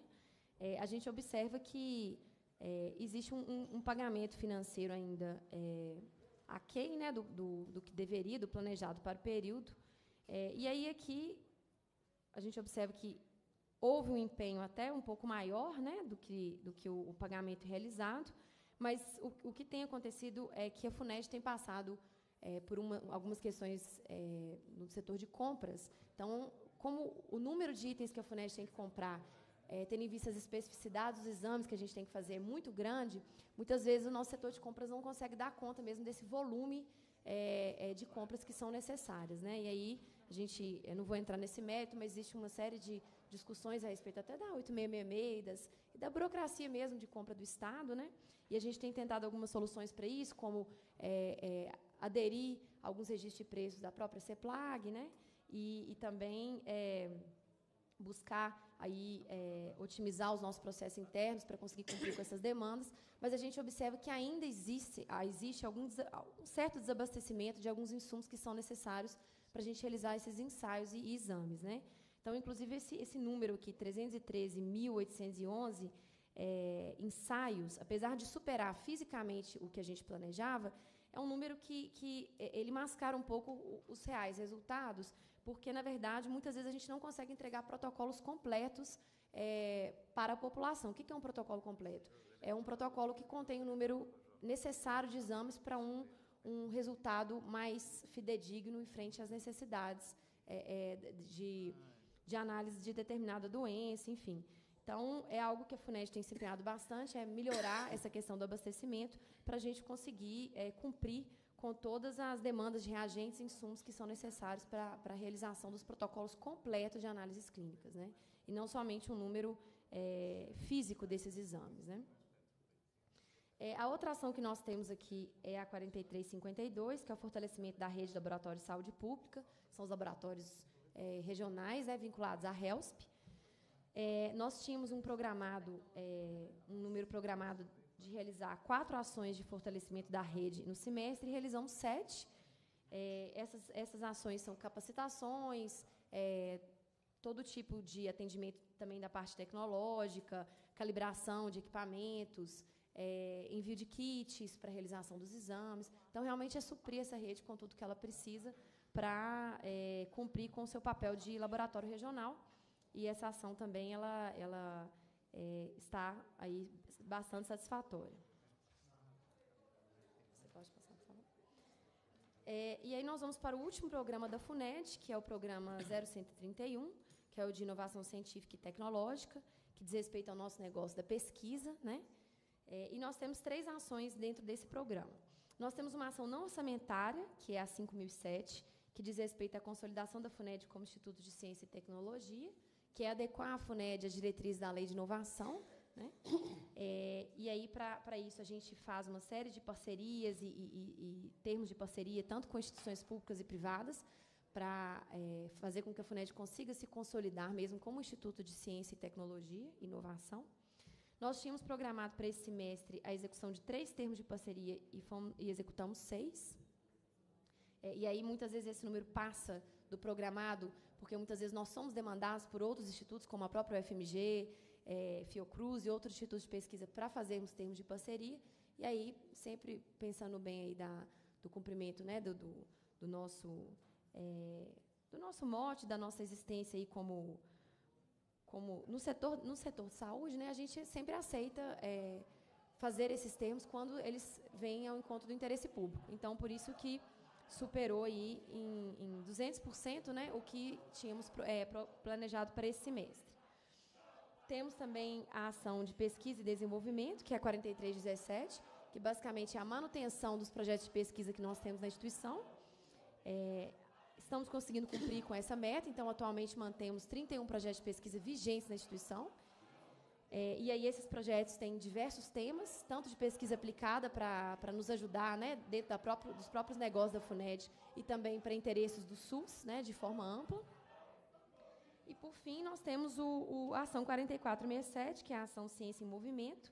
é, a gente observa que é, existe um, um, um, pagamento financeiro ainda aquém né, do, do, do, que deveria, do planejado para o período. e aí aqui a gente observa que houve um empenho até um pouco maior né, do que, do que o, o pagamento realizado, mas o, o, que tem acontecido é que a FUNED tem passado é, por uma, algumas questões é, no setor de compras. Então, como o número de itens que a FUNED tem que comprar, é, tendo em vista as especificidades dos exames que a gente tem que fazer é muito grande, muitas vezes o nosso setor de compras não consegue dar conta mesmo desse volume é, é, de compras que são necessárias. Né? E aí, a gente, eu não vou entrar nesse mérito, mas existe uma série de discussões a respeito até da 8666 das, e da burocracia mesmo de compra do Estado, né? E a gente tem tentado algumas soluções para isso, como é, é, aderir a alguns registros de preços da própria CEPLAG, né? E, e também é, buscar aí é, otimizar os nossos processos internos para conseguir cumprir com essas demandas, mas a gente observa que ainda existe, ah, existe algum, um certo desabastecimento de alguns insumos que são necessários para a gente realizar esses ensaios e, e exames, né? Então, inclusive, esse, esse número aqui, 313.811 é, ensaios, apesar de superar fisicamente o que a gente planejava, é um número que, que é, ele mascara um pouco os reais resultados, porque, na verdade, muitas vezes a gente não consegue entregar protocolos completos é, para a população. O que é um protocolo completo? É um protocolo que contém o número necessário de exames para um, um resultado mais fidedigno em frente às necessidades é, é, de de análise de determinada doença, enfim. Então, é algo que a FUNED tem se empenhado bastante, é melhorar essa questão do abastecimento para a gente conseguir é, cumprir com todas as demandas de reagentes e insumos que são necessários para, a realização dos protocolos completos de análises clínicas, né? e não somente um número é, físico desses exames. Né? É, a outra ação que nós temos aqui é a 4352, que é o fortalecimento da rede de laboratórios de saúde pública, são os laboratórios é, regionais né, vinculados à HELSP. É, nós tínhamos um programado, é, um número programado de realizar quatro ações de fortalecimento da rede no semestre realizamos sete. Essas, essas ações são capacitações, todo tipo de atendimento também da parte tecnológica, calibração de equipamentos, é, envio de kits para realização dos exames. Então, realmente é suprir essa rede com tudo que ela precisa para é, cumprir com o seu papel de laboratório regional. E essa ação também ela, ela é, está aí bastante satisfatória. Você pode passar, por favor? É, e aí nós vamos para o último programa da FUNED, que é o programa [coughs] 0131, que é o de inovação científica e tecnológica, que diz respeito ao nosso negócio da pesquisa, né? É, e nós temos três ações dentro desse programa. Nós temos uma ação não orçamentária, que é a 5007, que diz respeito à consolidação da FUNED como Instituto de Ciência e Tecnologia, que é adequar a FUNED às diretrizes da Lei de Inovação. Né? [coughs] É, e aí, para isso, a gente faz uma série de parcerias e, e, e, termos de parceria, tanto com instituições públicas e privadas, para é, fazer com que a FUNED consiga se consolidar mesmo como Instituto de Ciência e Tecnologia e Inovação. Nós tínhamos programado para esse semestre a execução de três termos de parceria e, fomos, e executamos seis. É, e aí, muitas vezes, esse número passa do programado, porque muitas vezes nós somos demandados por outros institutos, como a própria UFMG, é, Fiocruz e outros institutos de pesquisa, para fazermos termos de parceria. E aí, sempre pensando bem aí da, do cumprimento né, do, do, do nosso, é, do nosso mote, da nossa existência aí como como no setor, no setor de saúde, né, a gente sempre aceita é, fazer esses termos quando eles vêm ao encontro do interesse público. Então, por isso que superou aí em, em 200% né, o que tínhamos é, planejado para esse semestre. Temos também a ação de pesquisa e desenvolvimento, que é a 4317, que basicamente é a manutenção dos projetos de pesquisa que nós temos na instituição. É, Estamos conseguindo cumprir com essa meta, então, atualmente mantemos 31 projetos de pesquisa vigentes na instituição. É, e aí, esses projetos têm diversos temas, tanto de pesquisa aplicada para nos ajudar né, dentro própria, dos próprios negócios da FUNED e também para interesses do SUS, né, de forma ampla. E, por fim, nós temos o, o, Ação 4467, que é a Ação Ciência em Movimento,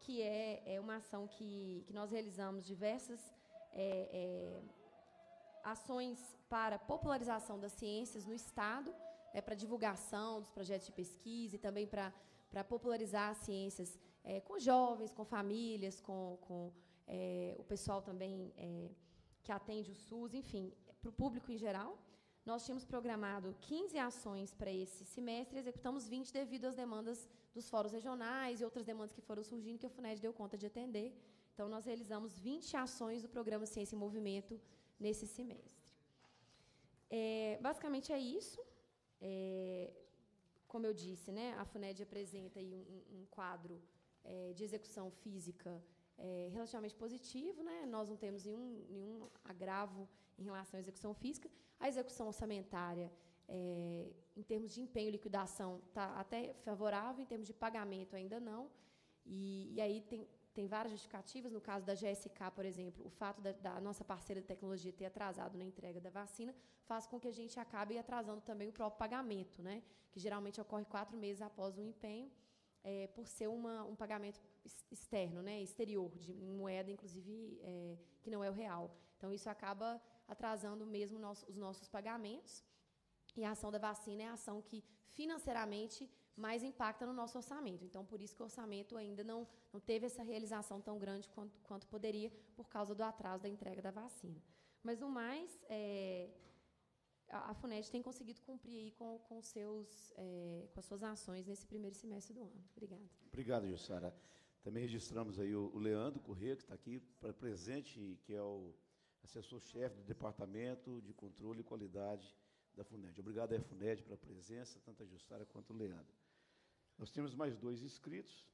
que é, é uma ação que, que nós realizamos diversas é, é, ações para popularização das ciências no Estado, é, para divulgação dos projetos de pesquisa e também para, para popularizar as ciências é, com jovens, com famílias, com, com é, o pessoal também é, que atende o SUS, enfim, para o público em geral. Nós tínhamos programado 15 ações para esse semestre executamos 20 devido às demandas dos fóruns regionais e outras demandas que foram surgindo que a FUNED deu conta de atender. Então, nós realizamos 20 ações do programa Ciência em Movimento nesse semestre. É, basicamente é isso. É, como eu disse, né, a FUNED apresenta aí um, um quadro é, de execução física é, relativamente positivo. Né? Nós não temos nenhum, nenhum agravo em relação à execução física. A execução orçamentária, é, em termos de empenho e liquidação, está até favorável, em termos de pagamento, ainda não. E, e aí tem, tem várias justificativas. No caso da GSK, por exemplo, o fato da, da, nossa parceira de tecnologia ter atrasado na entrega da vacina faz com que a gente acabe atrasando também o próprio pagamento, né? que geralmente ocorre quatro meses após o empenho, é, por ser uma, um pagamento externo, né? exterior, de moeda, inclusive, é, que não é o real. Então, isso acaba atrasando mesmo nosso, os nossos pagamentos. E a ação da vacina é a ação que, financeiramente, mais impacta no nosso orçamento. Então, por isso que o orçamento ainda não, não teve essa realização tão grande quanto, quanto poderia, por causa do atraso da entrega da vacina. Mas, no mais, é, a, FUNED tem conseguido cumprir aí com, com, seus, é, com as suas ações nesse primeiro semestre do ano. Obrigada. Obrigado, Jussara. Também registramos aí o, o Leandro Corrêa, que está aqui presente, que é o assessor-chefe do Departamento de Controle e Qualidade da FUNED. Obrigado à FUNED pela presença, tanto a Jussara quanto o Leandro. Nós temos mais dois inscritos.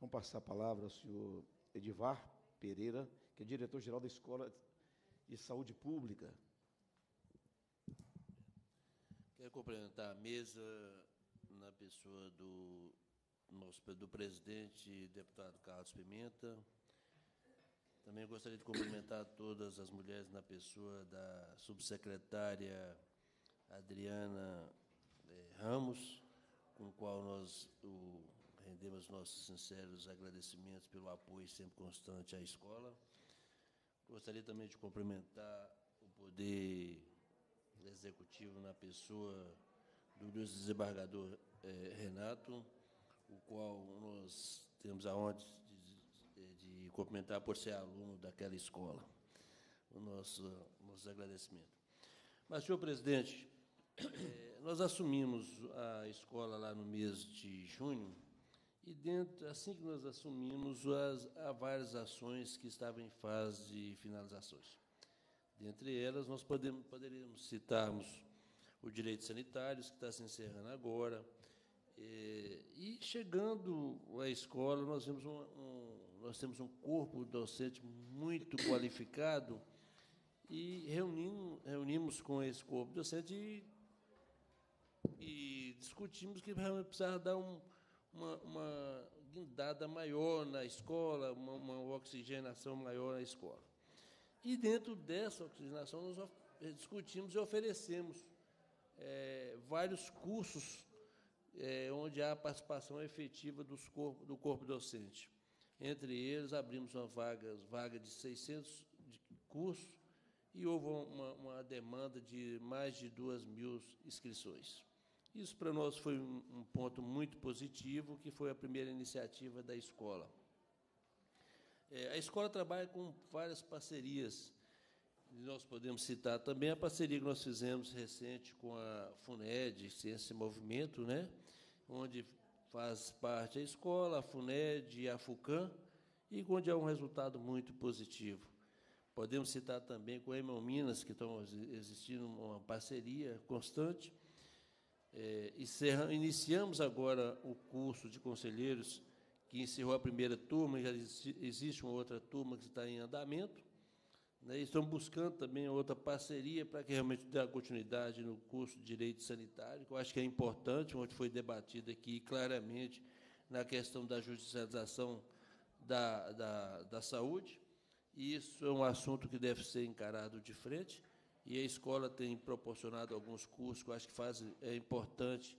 Vamos passar a palavra ao senhor Edivar Pereira, que é diretor-geral da Escola de Saúde Pública. Quero cumprimentar a mesa na pessoa do nosso do presidente, deputado Carlos Pimenta. Também gostaria de cumprimentar todas as mulheres na pessoa da subsecretária Adriana eh, Ramos, com o qual nós o, rendemos nossos sinceros agradecimentos pelo apoio sempre constante à escola. Gostaria também de cumprimentar o Poder Executivo na pessoa do desembargador eh, Renato, o qual nós temos a honra de, de, de cumprimentar por ser aluno daquela escola. O nosso, nosso agradecimento. Mas, senhor presidente, eh, nós assumimos a escola lá no mês de junho, e dentro, assim que nós assumimos, as, há várias ações que estavam em fase de finalizações. Dentre elas, nós podemos, poderíamos citarmos o direito sanitário, que está se encerrando agora, e, e chegando à escola, nós temos um, um, nós temos um corpo docente muito qualificado e reunimos, reunimos com esse corpo docente e, e discutimos que realmente precisava dar um, uma, uma guindada maior na escola, uma, uma oxigenação maior na escola. E dentro dessa oxigenação, nós discutimos e oferecemos é, vários cursos é, onde há a participação efetiva corpo, do corpo docente. Entre eles, abrimos uma vaga, vaga de 600 cursos e houve uma, uma demanda de mais de 2 mil inscrições. Isso para nós foi um, ponto muito positivo, que foi a primeira iniciativa da escola. É, a escola trabalha com várias parcerias. Nós podemos citar também a parceria que nós fizemos recente com a FUNED, Ciência e Movimento, né? onde faz parte a escola, a FUNED e a FUCAM, e onde há um resultado muito positivo. Podemos citar também com a Emel Minas, que estão existindo uma parceria constante, é, iniciamos agora o curso de conselheiros, que encerrou a primeira turma, já existe uma outra turma que está em andamento. Né, estamos buscando também outra parceria para que realmente dê continuidade no curso de Direito Sanitário, que eu acho que é importante, onde foi debatido aqui claramente na questão da judicialização da, da, da saúde. E isso é um assunto que deve ser encarado de frente e a escola tem proporcionado alguns cursos que eu acho que faz, é importante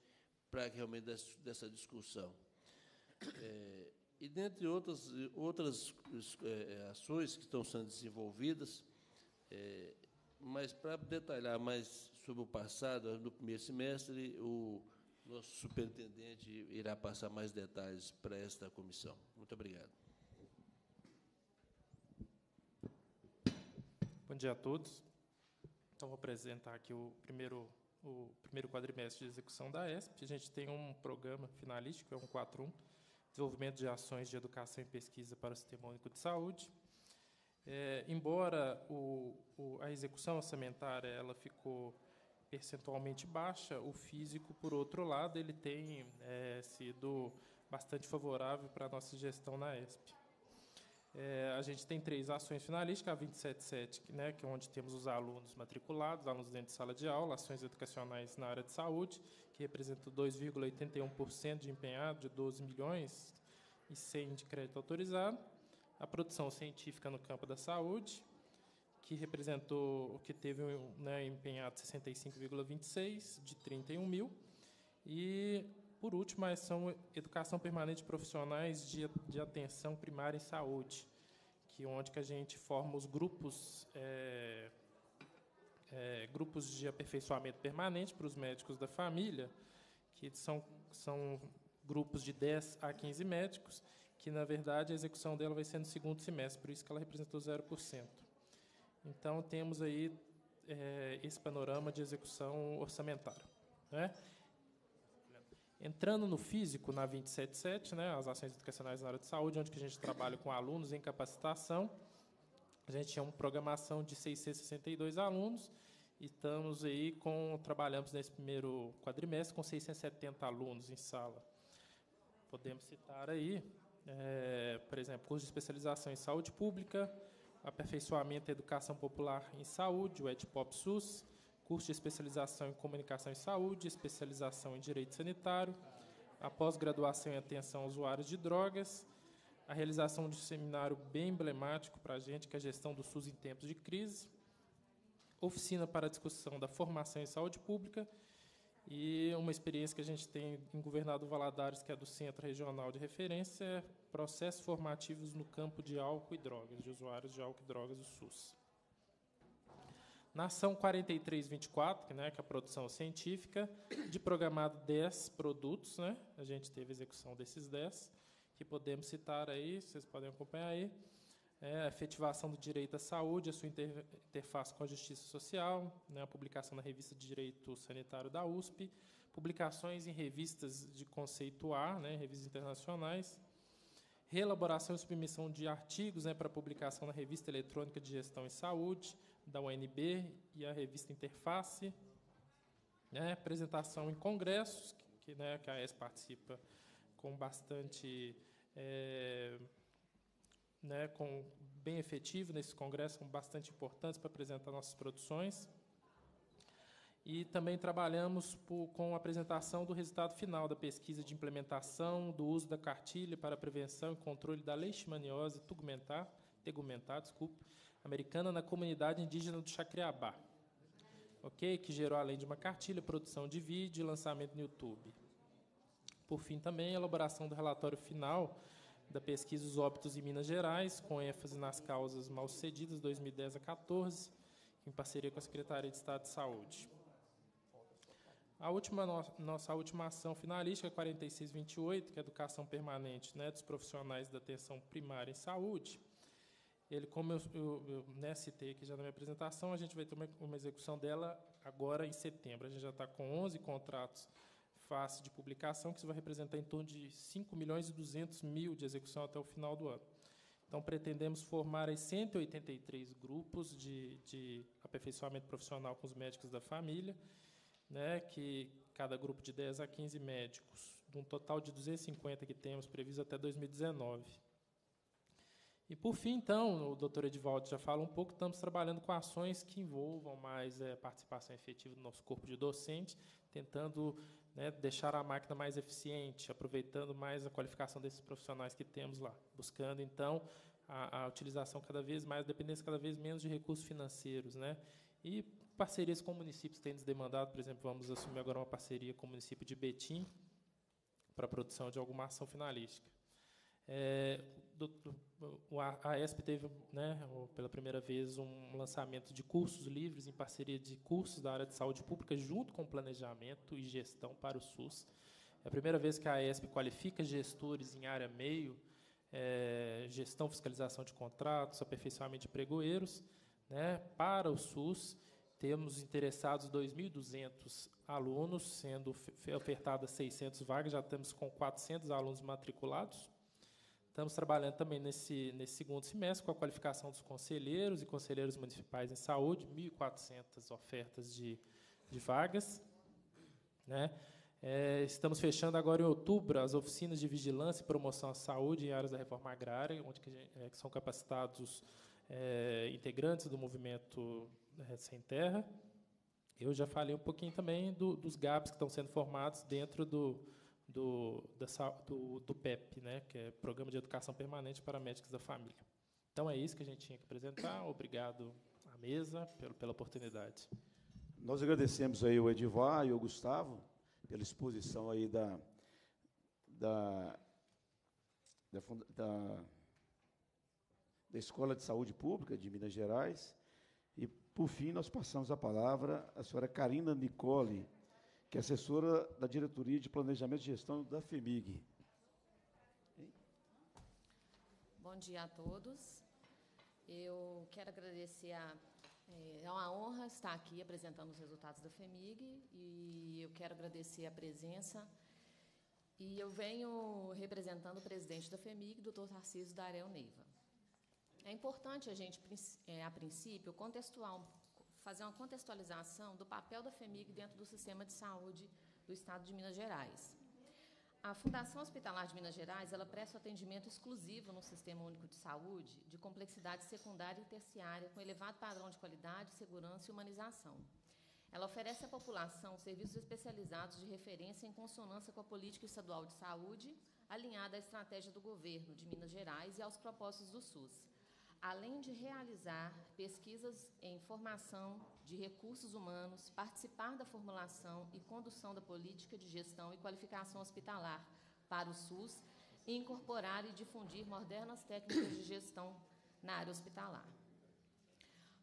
para realmente dessa discussão. É, e dentre outras, outras é, ações que estão sendo desenvolvidas, é, mas para detalhar mais sobre o passado, no primeiro semestre, o nosso superintendente irá passar mais detalhes para esta comissão. Muito obrigado. Bom dia a todos. Então, vou apresentar aqui o primeiro, o primeiro quadrimestre de execução da ESP. A gente tem um programa finalístico, é um 4.1, Desenvolvimento de Ações de Educação e Pesquisa para o Sistema Único de Saúde. É, embora o, o, a execução orçamentária ela ficou percentualmente baixa, o físico, por outro lado, ele tem é, sido bastante favorável para a nossa gestão na ESP. É, a gente tem três ações finalísticas, a 277, né, que é onde temos os alunos matriculados, alunos dentro de sala de aula, ações educacionais na área de saúde, que representa 2,81% de empenhado, de 12 milhões e 100 de crédito autorizado. A produção científica no campo da saúde, que representou, que teve um né, empenhado 65,26 de 31 mil. E por último, a ação Educação Permanente Profissionais de, de Atenção Primária em Saúde, que onde que a gente forma os grupos, é, é, grupos de aperfeiçoamento permanente para os médicos da família, que são, são grupos de 10 a 15 médicos, que, na verdade, a execução dela vai ser no segundo semestre, por isso que ela representou 0%. Então, temos aí é, esse panorama de execução orçamentária. Né? Entrando no físico, na 277, né, as ações educacionais na área de saúde, onde que a gente trabalha com alunos em capacitação, a gente tinha uma programação de 662 alunos, e estamos aí com, trabalhamos nesse primeiro quadrimestre com 670 alunos em sala. Podemos citar aí, é, por exemplo, curso de especialização em saúde pública, aperfeiçoamento em educação popular em saúde, o EdPop SUS, curso de especialização em comunicação e saúde, especialização em direito sanitário, a pós-graduação em atenção a usuários de drogas, a realização de um seminário bem emblemático para a gente, que é a gestão do SUS em tempos de crise, oficina para discussão da formação em saúde pública e uma experiência que a gente tem em Governador Valadares, que é do Centro Regional de Referência, é processos formativos no campo de álcool e drogas, de usuários de álcool e drogas do SUS. Na ação 4324, né, que é a produção científica, de programado 10 produtos, né, a gente teve execução desses 10, que podemos citar aí, vocês podem acompanhar aí. É, a efetivação do direito à saúde, a sua interface com a justiça social, né, a publicação na revista de Direito Sanitário da USP, publicações em revistas de conceito A, né, revistas internacionais, reelaboração e submissão de artigos né, para publicação na Revista Eletrônica de Gestão em Saúde, da UNB, e a Revista Interface, né, apresentação em congressos, que, né, que a ES participa com bastante. É, né, com bem efetivo nesses congressos, são bastante importantes para apresentar nossas produções. E também trabalhamos por, com a apresentação do resultado final da pesquisa de implementação do uso da cartilha para prevenção e controle da leishmaniose tegumentar, tegumentar desculpe, americana na comunidade indígena do Chacriabá, ok? que gerou, além de uma cartilha, produção de vídeo e lançamento no YouTube. Por fim, também a elaboração do relatório final da pesquisa Os Óbitos em Minas Gerais, com ênfase nas causas mal-sucedidas 2010 a 14, em parceria com a Secretaria de Estado de Saúde. A última, nossa última ação finalística, 4628, que é a educação permanente né, dos profissionais da atenção primária em saúde. Ele, como eu, eu, eu né, citei aqui já na minha apresentação, a gente vai ter uma, uma execução dela agora em setembro. A gente já está com 11 contratos face de publicação, que isso vai representar em torno de 5 milhões e 200 mil de execução até o final do ano. Então, pretendemos formar aí 183 grupos de, de aperfeiçoamento profissional com os médicos da família, né, que cada grupo de 10 a 15 médicos, de um total de 250 que temos previsto até 2019. E, por fim, então, o doutor Edivaldo já fala um pouco, estamos trabalhando com ações que envolvam mais é, participação efetiva do nosso corpo de docente, tentando né, deixar a máquina mais eficiente, aproveitando mais a qualificação desses profissionais que temos lá, buscando, então, a, a utilização cada vez mais, a dependência cada vez menos de recursos financeiros, né, e parcerias com municípios têm nos demandado, por exemplo, vamos assumir agora uma parceria com o município de Betim para a produção de alguma ação finalística. É, do, a ESP teve, né, pela primeira vez, um lançamento de cursos livres em parceria de cursos da área de saúde pública junto com planejamento e gestão para o SUS. É a primeira vez que a ESP qualifica gestores em área meio, é, gestão, fiscalização de contratos, aperfeiçoamento de pregoeiros, né, para o SUS temos interessados 2.200 alunos, sendo ofertadas 600 vagas, já estamos com 400 alunos matriculados. Estamos trabalhando também nesse, nesse segundo semestre com a qualificação dos conselheiros e conselheiros municipais em saúde, 1.400 ofertas de, de vagas. Né? É, estamos fechando agora em outubro as oficinas de vigilância e promoção à saúde em áreas da reforma agrária, onde que, é, que são capacitados é, integrantes do movimento né, sem terra. Eu já falei um pouquinho também do, dos GAPs que estão sendo formados dentro do, do, do, do, PEP, né, que é Programa de Educação Permanente para Médicos da Família. Então, é isso que a gente tinha que apresentar. Obrigado à mesa pelo, pela oportunidade. Nós agradecemos aí o Edivar e o Gustavo pela exposição aí da, da, da, da, da Escola de Saúde Pública de Minas Gerais. E por fim, nós passamos a palavra à senhora Karina Nicole, que é assessora da Diretoria de Planejamento e Gestão da FEMIG. Bom dia a todos. Eu quero agradecer a. É, é uma honra estar aqui apresentando os resultados da FEMIG e eu quero agradecer a presença. E eu venho representando o presidente da FEMIG, doutor Tarcísio Darel Neiva. É importante a gente, é, a princípio, fazer uma contextualização do papel da FEMIG dentro do sistema de saúde do Estado de Minas Gerais. A Fundação Hospitalar de Minas Gerais ela presta atendimento exclusivo no Sistema Único de Saúde de complexidade secundária e terciária, com elevado padrão de qualidade, segurança e humanização. Ela oferece à população serviços especializados de referência em consonância com a política estadual de saúde, alinhada à estratégia do governo de Minas Gerais e aos propósitos do SUS além de realizar pesquisas em formação de recursos humanos, participar da formulação e condução da política de gestão e qualificação hospitalar para o SUS e incorporar e difundir modernas técnicas de gestão na área hospitalar.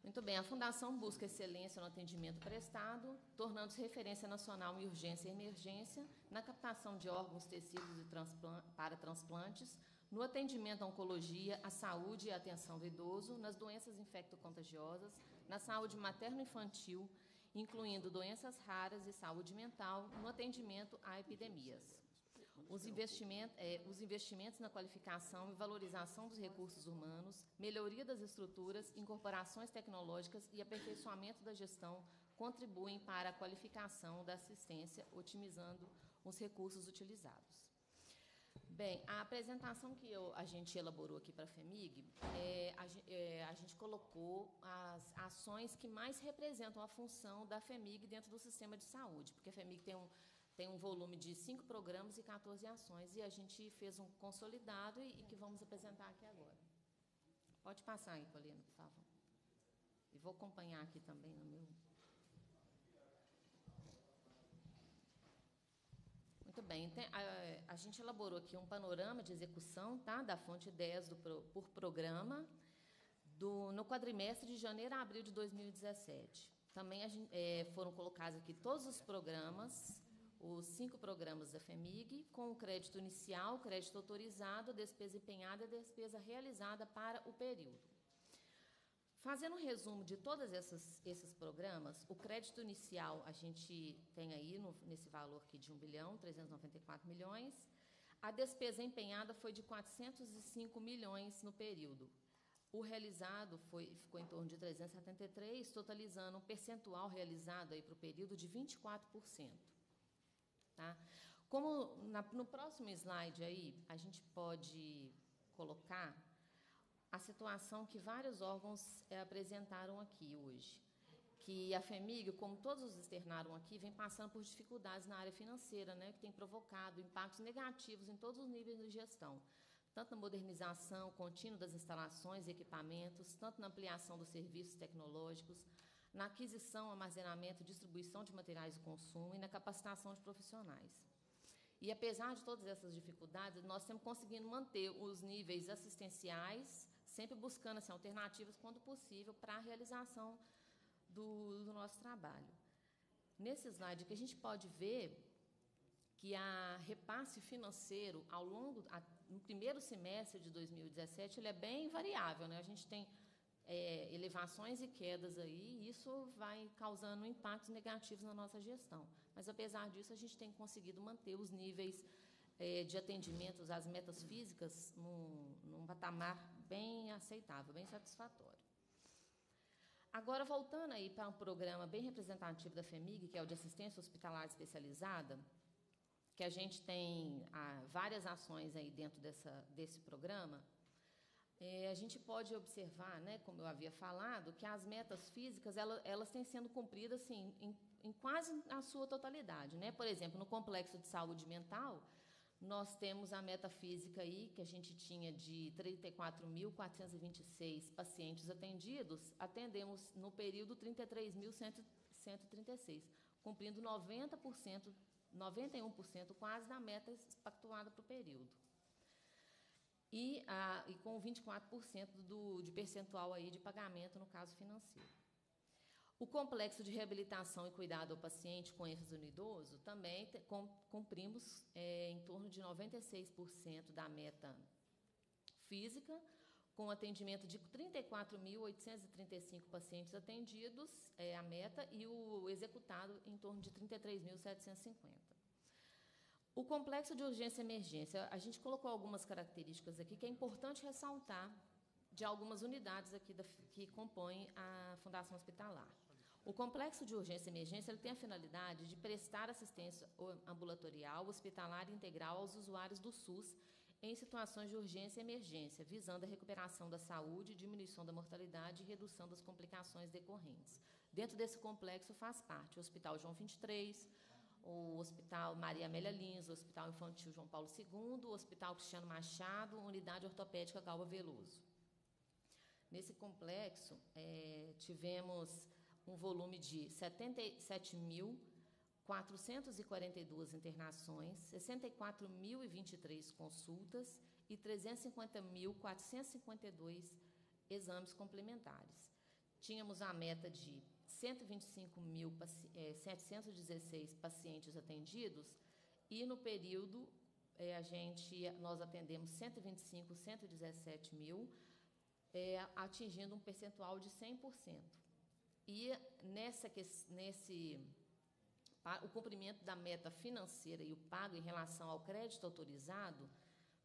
Muito bem, a Fundação busca excelência no atendimento prestado, tornando-se referência nacional em urgência e emergência, na captação de órgãos, tecidos e transplan para transplantes, no atendimento à oncologia, à saúde e à atenção do idoso, nas doenças infectocontagiosas, na saúde materno-infantil, incluindo doenças raras e saúde mental, no atendimento a epidemias. Os é, os investimentos na qualificação e valorização dos recursos humanos, melhoria das estruturas, incorporações tecnológicas e aperfeiçoamento da gestão contribuem para a qualificação da assistência, otimizando os recursos utilizados. Bem, a apresentação que eu, a gente elaborou aqui para a FEMIG, é, a, é, a, gente colocou as ações que mais representam a função da FEMIG dentro do sistema de saúde, porque a FEMIG tem um, tem um volume de cinco programas e 14 ações, e a gente fez um consolidado e, e que vamos apresentar aqui agora. Pode passar aí, Paulina, por favor. E vou acompanhar aqui também no meu. Muito bem, a, gente elaborou aqui um panorama de execução tá, da fonte 10 do, por programa do, no quadrimestre de janeiro a abril de 2017. Também gente, é, foram colocados aqui todos os programas os cinco programas da FEMIG, com o crédito inicial, crédito autorizado, despesa empenhada e despesa realizada para o período. Fazendo um resumo de todos esses programas, o crédito inicial a gente tem aí no, nesse valor aqui de 1 bilhão 394 milhões. A despesa empenhada foi de 405 milhões no período. O realizado foi, ficou em torno de 373, totalizando um percentual realizado aí para o período de 24%. Tá? Como na, no próximo slide aí, a gente pode colocar a situação que vários órgãos é, apresentaram aqui hoje. Que a FEMIG, como todos os externaram aqui, vem passando por dificuldades na área financeira, né, que tem provocado impactos negativos em todos os níveis de gestão, tanto na modernização contínua das instalações e equipamentos, tanto na ampliação dos serviços tecnológicos, na aquisição, armazenamento distribuição de materiais de consumo e na capacitação de profissionais. E apesar de todas essas dificuldades, nós estamos conseguindo manter os níveis assistenciais, sempre buscando assim, alternativas quando possível para a realização do, do nosso trabalho. Nesse slide que a gente pode ver que a repasse financeiro ao longo a, no primeiro semestre de 2017 ele é bem variável, né? A gente tem é, elevações e quedas aí, e isso vai causando impactos negativos na nossa gestão. Mas, apesar disso, a gente tem conseguido manter os níveis é, de atendimentos às metas físicas num, num patamar bem aceitável, bem satisfatório. Agora, voltando aí para um programa bem representativo da FEMIG, que é o de assistência hospitalar especializada, que a gente tem ah, várias ações aí dentro dessa, desse programa, é, a gente pode observar, né, como eu havia falado, que as metas físicas elas, elas têm sendo cumpridas assim, em, em quase a sua totalidade. Né? Por exemplo, no complexo de saúde mental, nós temos a meta física aí, que a gente tinha de 34.426 pacientes atendidos, atendemos no período 33.136, cumprindo 90%, 91% quase da meta pactuada para o período e, a, e com 24% do, de percentual aí de pagamento no caso financeiro. O complexo de reabilitação e cuidado ao paciente com ênfase no idoso também cumprimos é, em torno de 96% da meta física, com atendimento de 34.835 pacientes atendidos, é a meta, e o executado em torno de 33.750. O complexo de urgência e emergência, a gente colocou algumas características aqui que é importante ressaltar de algumas unidades aqui da, que compõem a Fundação Hospitalar. O complexo de urgência e emergência tem a finalidade de prestar assistência ambulatorial, hospitalar integral aos usuários do SUS em situações de urgência e emergência, visando a recuperação da saúde, diminuição da mortalidade e redução das complicações decorrentes. Dentro desse complexo faz parte o Hospital João 23, o Hospital Maria Amélia Lins, o Hospital Infantil João Paulo II, o Hospital Cristiano Machado, Unidade Ortopédica Galva Veloso. Nesse complexo, é, tivemos um volume de 77.442 internações, 64.023 consultas e 350.452 exames complementares. tínhamos a meta de 125.716 pacientes atendidos e no período é, a gente nós atendemos 125, 117 mil, é, atingindo um percentual de 100%. E nessa, nesse o cumprimento da meta financeira e o pago em relação ao crédito autorizado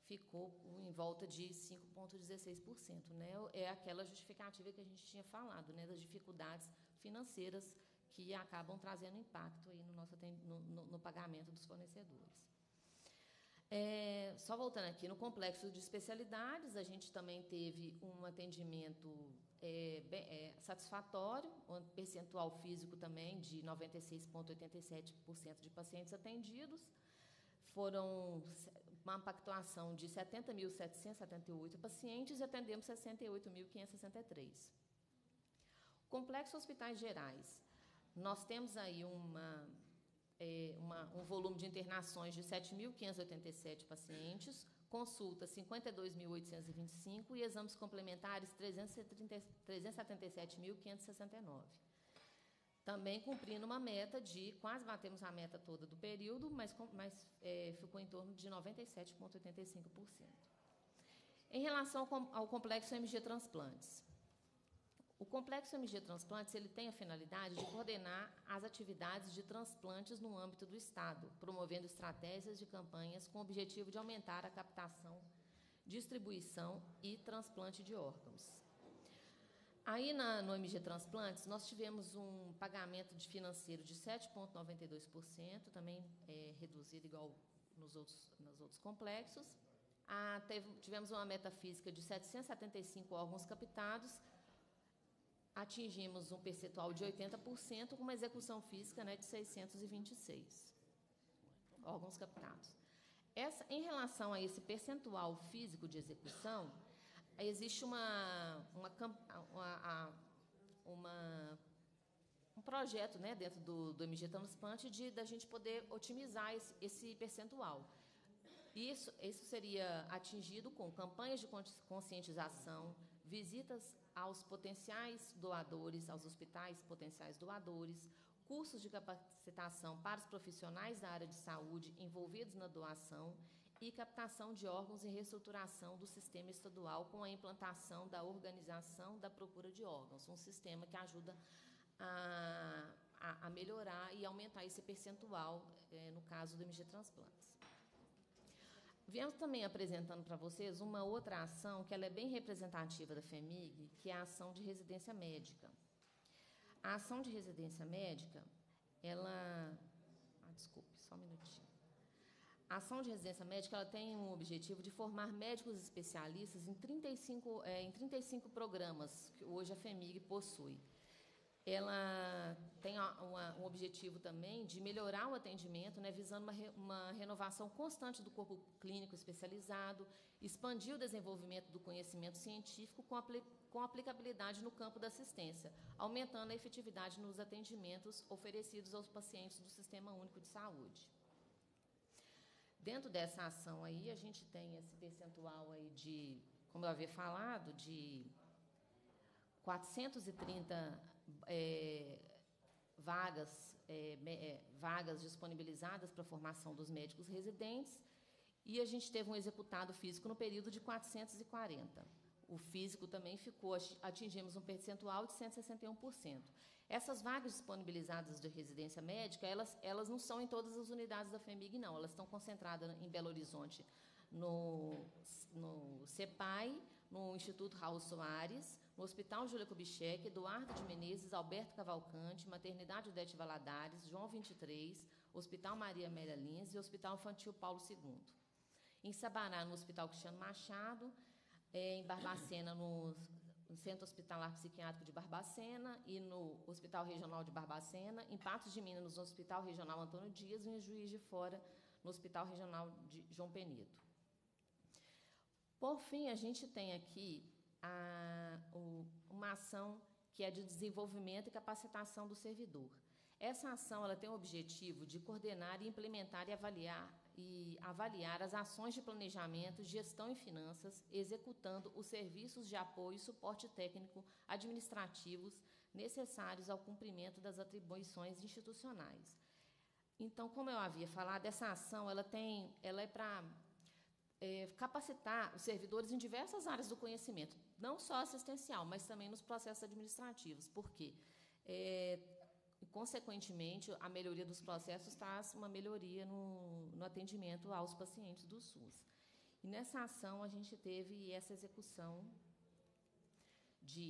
ficou em volta de 5,16%. Né? É aquela justificativa que a gente tinha falado, né? das dificuldades financeiras que acabam trazendo impacto aí no, nosso, no, no, no pagamento dos fornecedores. É, só voltando aqui, no complexo de especialidades, a gente também teve um atendimento é, bem, é, satisfatório, um percentual físico também de 96,87% de pacientes atendidos. Foram uma pactuação de 70.778 pacientes e atendemos 68.563. Complexo Hospitais Gerais. Nós temos aí uma é, uma, um volume de internações de 7.587 pacientes, consultas 52.825 e exames complementares 377.569. Também cumprindo uma meta de, quase batemos a meta toda do período, mas, mas é, ficou em torno de 97,85%. Em relação ao complexo MG Transplantes, o Complexo MG Transplantes ele tem a finalidade de coordenar as atividades de transplantes no âmbito do Estado, promovendo estratégias de campanhas com o objetivo de aumentar a captação, distribuição e transplante de órgãos. Aí na, no MG Transplantes, nós tivemos um pagamento de financeiro de 7,92%, também é, reduzido igual nos outros, nos outros complexos. Ah, teve, tivemos uma meta física de 775 órgãos captados atingimos um percentual de 80%, com uma execução física né, de 626 órgãos captados. Essa, em relação a esse percentual físico de execução, existe uma, uma, uma, uma um projeto né, dentro do, do MG Transplante de da gente poder otimizar esse, esse percentual. Isso, isso seria atingido com campanhas de conscientização, visitas aos potenciais doadores, aos hospitais potenciais doadores, cursos de capacitação para os profissionais da área de saúde envolvidos na doação e captação de órgãos e reestruturação do sistema estadual com a implantação da organização da procura de órgãos, um sistema que ajuda a, a, a melhorar e aumentar esse percentual, é, no caso do MG Transplantes. Viemos também apresentando para vocês uma outra ação que ela é bem representativa da FEMIG, que é a ação de residência médica. A ação de residência médica, ela... Ah, desculpe, só um minutinho. A ação de residência médica ela tem o objetivo de formar médicos especialistas em 35, é, em 35 programas que hoje a FEMIG possui ela tem uma, um objetivo também de melhorar o atendimento, né, visando uma, re, uma renovação constante do corpo clínico especializado, expandir o desenvolvimento do conhecimento científico com, apli, com aplicabilidade no campo da assistência, aumentando a efetividade nos atendimentos oferecidos aos pacientes do Sistema Único de Saúde. Dentro dessa ação aí, a gente tem esse percentual aí de, como eu havia falado, de 430 é, vagas, é, é, vagas disponibilizadas para a formação dos médicos residentes, e a gente teve um executado físico no período de 440. O físico também ficou, atingimos um percentual de 161%. Essas vagas disponibilizadas de residência médica, elas, elas não são em todas as unidades da FEMIG, não. Elas estão concentradas em Belo Horizonte, no, no CEPAI, no Instituto Raul Soares, no Hospital Júlia Kubitschek, Eduardo de Menezes, Alberto Cavalcante, Maternidade Odete Valadares, João 23, Hospital Maria Amélia Lins e Hospital Infantil Paulo II. Em Sabará, no Hospital Cristiano Machado, é, em Barbacena, no, Centro Hospitalar Psiquiátrico de Barbacena e no Hospital Regional de Barbacena, em Patos de Minas, no Hospital Regional Antônio Dias e em Juiz de Fora, no Hospital Regional de João Penedo. Por fim, a gente tem aqui a, o, uma ação que é de desenvolvimento e capacitação do servidor. Essa ação ela tem o objetivo de coordenar, implementar e avaliar e avaliar as ações de planejamento, gestão e finanças, executando os serviços de apoio e suporte técnico administrativos necessários ao cumprimento das atribuições institucionais. Então, como eu havia falado, essa ação ela tem, ela é para é, capacitar os servidores em diversas áreas do conhecimento, não só assistencial, mas também nos processos administrativos. Por quê? É, consequentemente, a melhoria dos processos traz uma melhoria no, no atendimento aos pacientes do SUS. E nessa ação, a gente teve essa execução de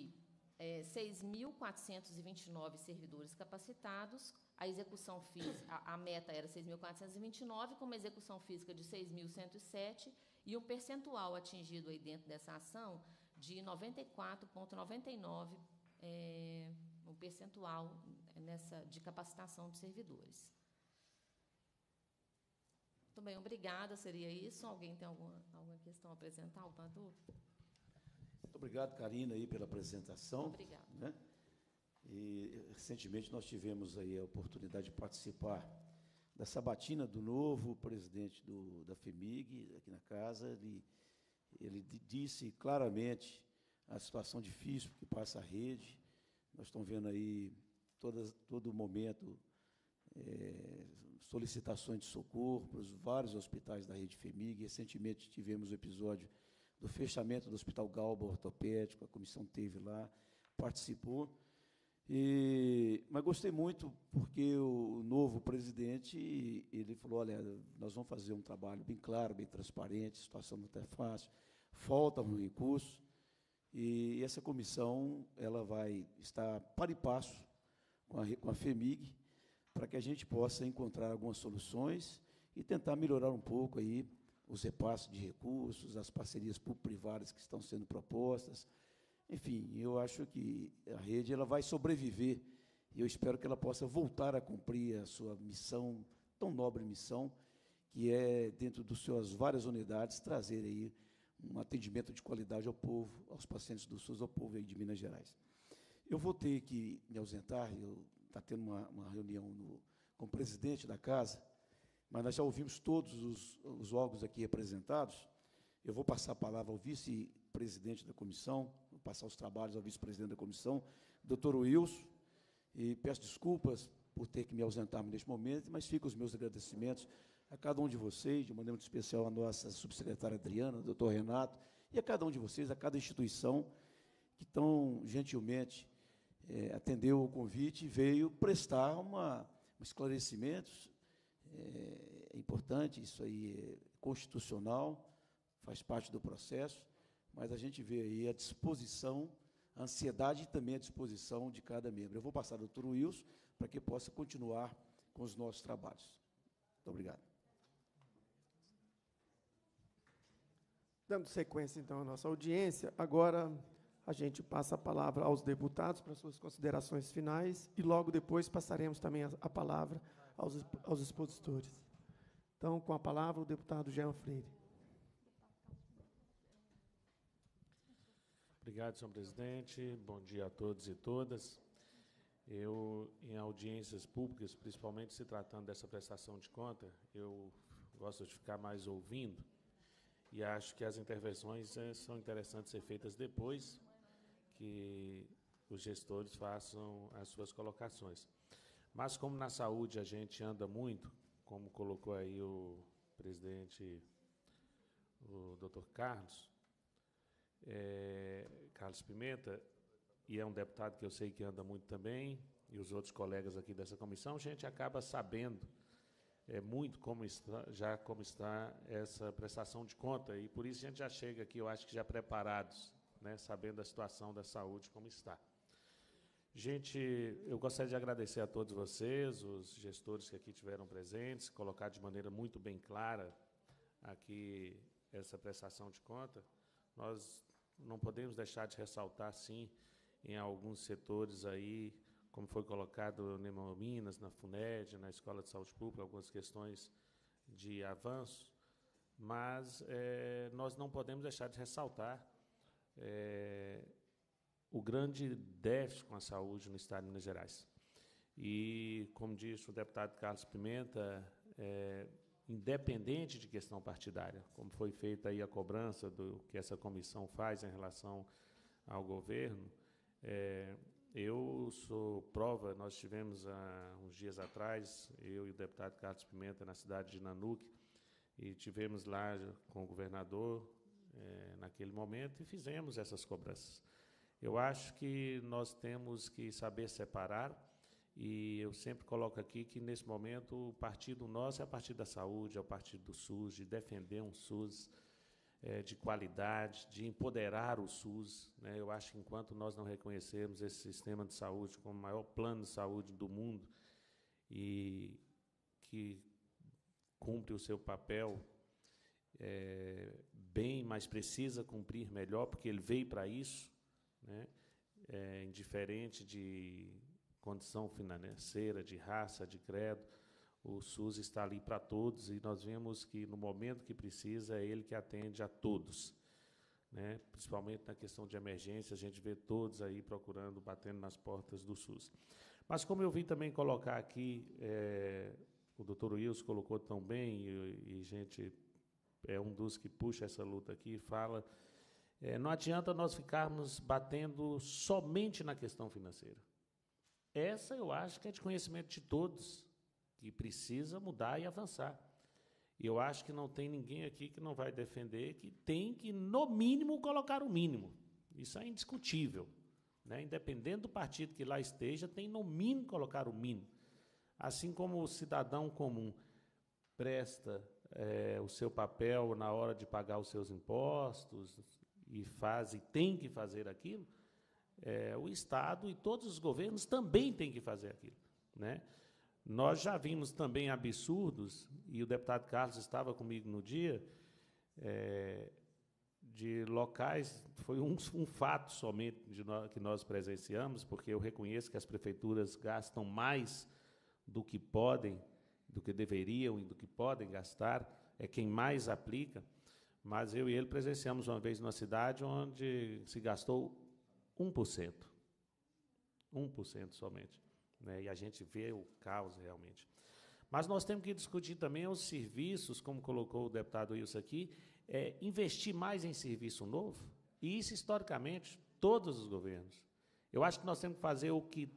é, 6.429 servidores capacitados. A execução física, a, a meta era 6.429, com uma execução física de 6.107 e um percentual atingido aí dentro dessa ação de 94,99, é, um percentual nessa de capacitação de servidores. Muito bem, obrigada. Seria isso? Alguém tem alguma, alguma questão a apresentar, alguma dúvida? Muito obrigado, Karina, aí, pela apresentação. Obrigada. Né? E recentemente nós tivemos aí a oportunidade de participar da sabatina do novo presidente do, da FEMIG, aqui na casa. Ele, ele disse claramente a situação difícil que passa a rede. Nós estamos vendo aí todas, todo momento é, solicitações de socorro para os vários hospitais da rede FEMIG. Recentemente tivemos o episódio do fechamento do Hospital Galba Ortopédico, a comissão teve lá, participou. E, mas gostei muito porque o novo presidente ele falou, olha, nós vamos fazer um trabalho bem claro, bem transparente, a situação não está fácil, falta um recurso, e essa comissão ela vai estar para e passo com a, com a FEMIG, para que a gente possa encontrar algumas soluções e tentar melhorar um pouco aí os repasses de recursos, as parcerias público-privadas que estão sendo propostas. Enfim, eu acho que a rede ela vai sobreviver e eu espero que ela possa voltar a cumprir a sua missão, tão nobre missão, que é, dentro das suas várias unidades, trazer aí um atendimento de qualidade ao povo, aos pacientes do SUS, ao povo aí de Minas Gerais. Eu vou ter que me ausentar, está tendo uma, uma reunião no, com o presidente da casa, mas nós já ouvimos todos os, os órgãos aqui representados. Eu vou passar a palavra ao vice-presidente da comissão, passar os trabalhos ao vice-presidente da comissão, doutor Wilson, e peço desculpas por ter que me ausentar neste momento, mas ficam os meus agradecimentos a cada um de vocês, de maneira muito especial a nossa subsecretária Adriana, doutor Renato, e a cada um de vocês, a cada instituição que tão gentilmente é, atendeu o convite e veio prestar uma, um esclarecimentos é, é importante, isso aí é constitucional, faz parte do processo, mas a gente vê aí a disposição, a ansiedade e também a disposição de cada membro. Eu vou passar ao doutor Wilson para que possa continuar com os nossos trabalhos. Muito obrigado. Dando sequência, então, à nossa audiência, agora a gente passa a palavra aos deputados para suas considerações finais e logo depois passaremos também a, a palavra aos, aos expositores. Então, com a palavra, o deputado Jean Freire. Obrigado, senhor presidente. Bom dia a todos e todas. Eu, em audiências públicas, principalmente se tratando dessa prestação de conta, eu gosto de ficar mais ouvindo e acho que as intervenções é, são interessantes ser feitas depois que os gestores façam as suas colocações. Mas como na saúde a gente anda muito, como colocou aí o presidente, o doutor Carlos, é, Carlos Pimenta, e é um deputado que eu sei que anda muito também, e os outros colegas aqui dessa comissão, a gente acaba sabendo é, muito como está, já como está essa prestação de conta, e por isso a gente já chega aqui, eu acho que já preparados, né, sabendo a situação da saúde como está. Gente, eu gostaria de agradecer a todos vocês, os gestores que aqui tiveram presentes, colocar de maneira muito bem clara aqui essa prestação de conta. Nós não podemos deixar de ressaltar, sim, em alguns setores aí, como foi colocado no Minas, na FUNED, na Escola de Saúde Pública, algumas questões de avanço, mas é, nós não podemos deixar de ressaltar é, o grande déficit com a saúde no Estado de Minas Gerais. E, como disse o deputado Carlos Pimenta, é, independente de questão partidária, como foi feita aí a cobrança do que essa comissão faz em relação ao governo. É, eu sou prova, nós tivemos há uns dias atrás, eu e o deputado Carlos Pimenta, na cidade de Nanuque, e tivemos lá com o governador é, naquele momento e fizemos essas cobranças. Eu acho que nós temos que saber separar e eu sempre coloco aqui que, nesse momento, o partido nosso é o partido da saúde, é o partido do SUS, de defender um SUS é, de qualidade, de empoderar o SUS. Né? Eu acho que, enquanto nós não reconhecermos esse sistema de saúde como o maior plano de saúde do mundo e que cumpre o seu papel é, bem, mas precisa cumprir melhor, porque ele veio para isso, né? é, indiferente de condição financeira, de raça, de credo. O SUS está ali para todos e nós vemos que, no momento que precisa, é ele que atende a todos. Né? Principalmente na questão de emergência, a gente vê todos aí procurando, batendo nas portas do SUS. Mas, como eu vim também colocar aqui, é, o doutor Wilson colocou tão bem, e, e gente é um dos que puxa essa luta aqui, fala. É, não adianta nós ficarmos batendo somente na questão financeira. Essa eu acho que é de conhecimento de todos, que precisa mudar e avançar. E eu acho que não tem ninguém aqui que não vai defender que tem que, no mínimo, colocar o mínimo. Isso é indiscutível. Né? Independente do partido que lá esteja, tem, no mínimo, colocar o mínimo. Assim como o cidadão comum presta é, o seu papel na hora de pagar os seus impostos e faz e tem que fazer aquilo, é, o Estado e todos os governos também têm que fazer aquilo. Né? Nós já vimos também absurdos, e o deputado Carlos estava comigo no dia, é, de locais, foi um, [laughs] um fato somente nós, que nós presenciamos, porque eu reconheço que as prefeituras gastam mais do que podem, do que deveriam e do que podem gastar, é quem mais aplica, mas eu e ele presenciamos uma vez numa cidade onde se gastou 1%. 1% somente. Né? E a gente vê o caos realmente. Mas nós temos que discutir também os serviços, como colocou o deputado Wilson aqui, é, investir mais em serviço novo, e isso historicamente, todos os governos. Eu acho que nós temos que fazer o que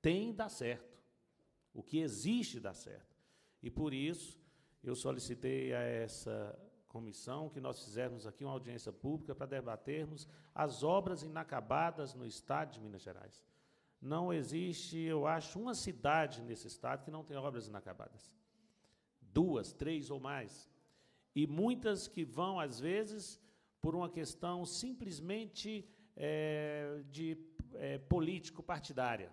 tem dar certo, o que existe dar certo. E por isso, eu solicitei a essa comissão que nós fizermos aqui uma audiência pública para debatermos as obras inacabadas no estado de Minas Gerais. Não existe, eu acho, uma cidade nesse estado que não tem obras inacabadas. Duas, três ou mais. E muitas que vão, às vezes, por uma questão simplesmente é, de é, político-partidária.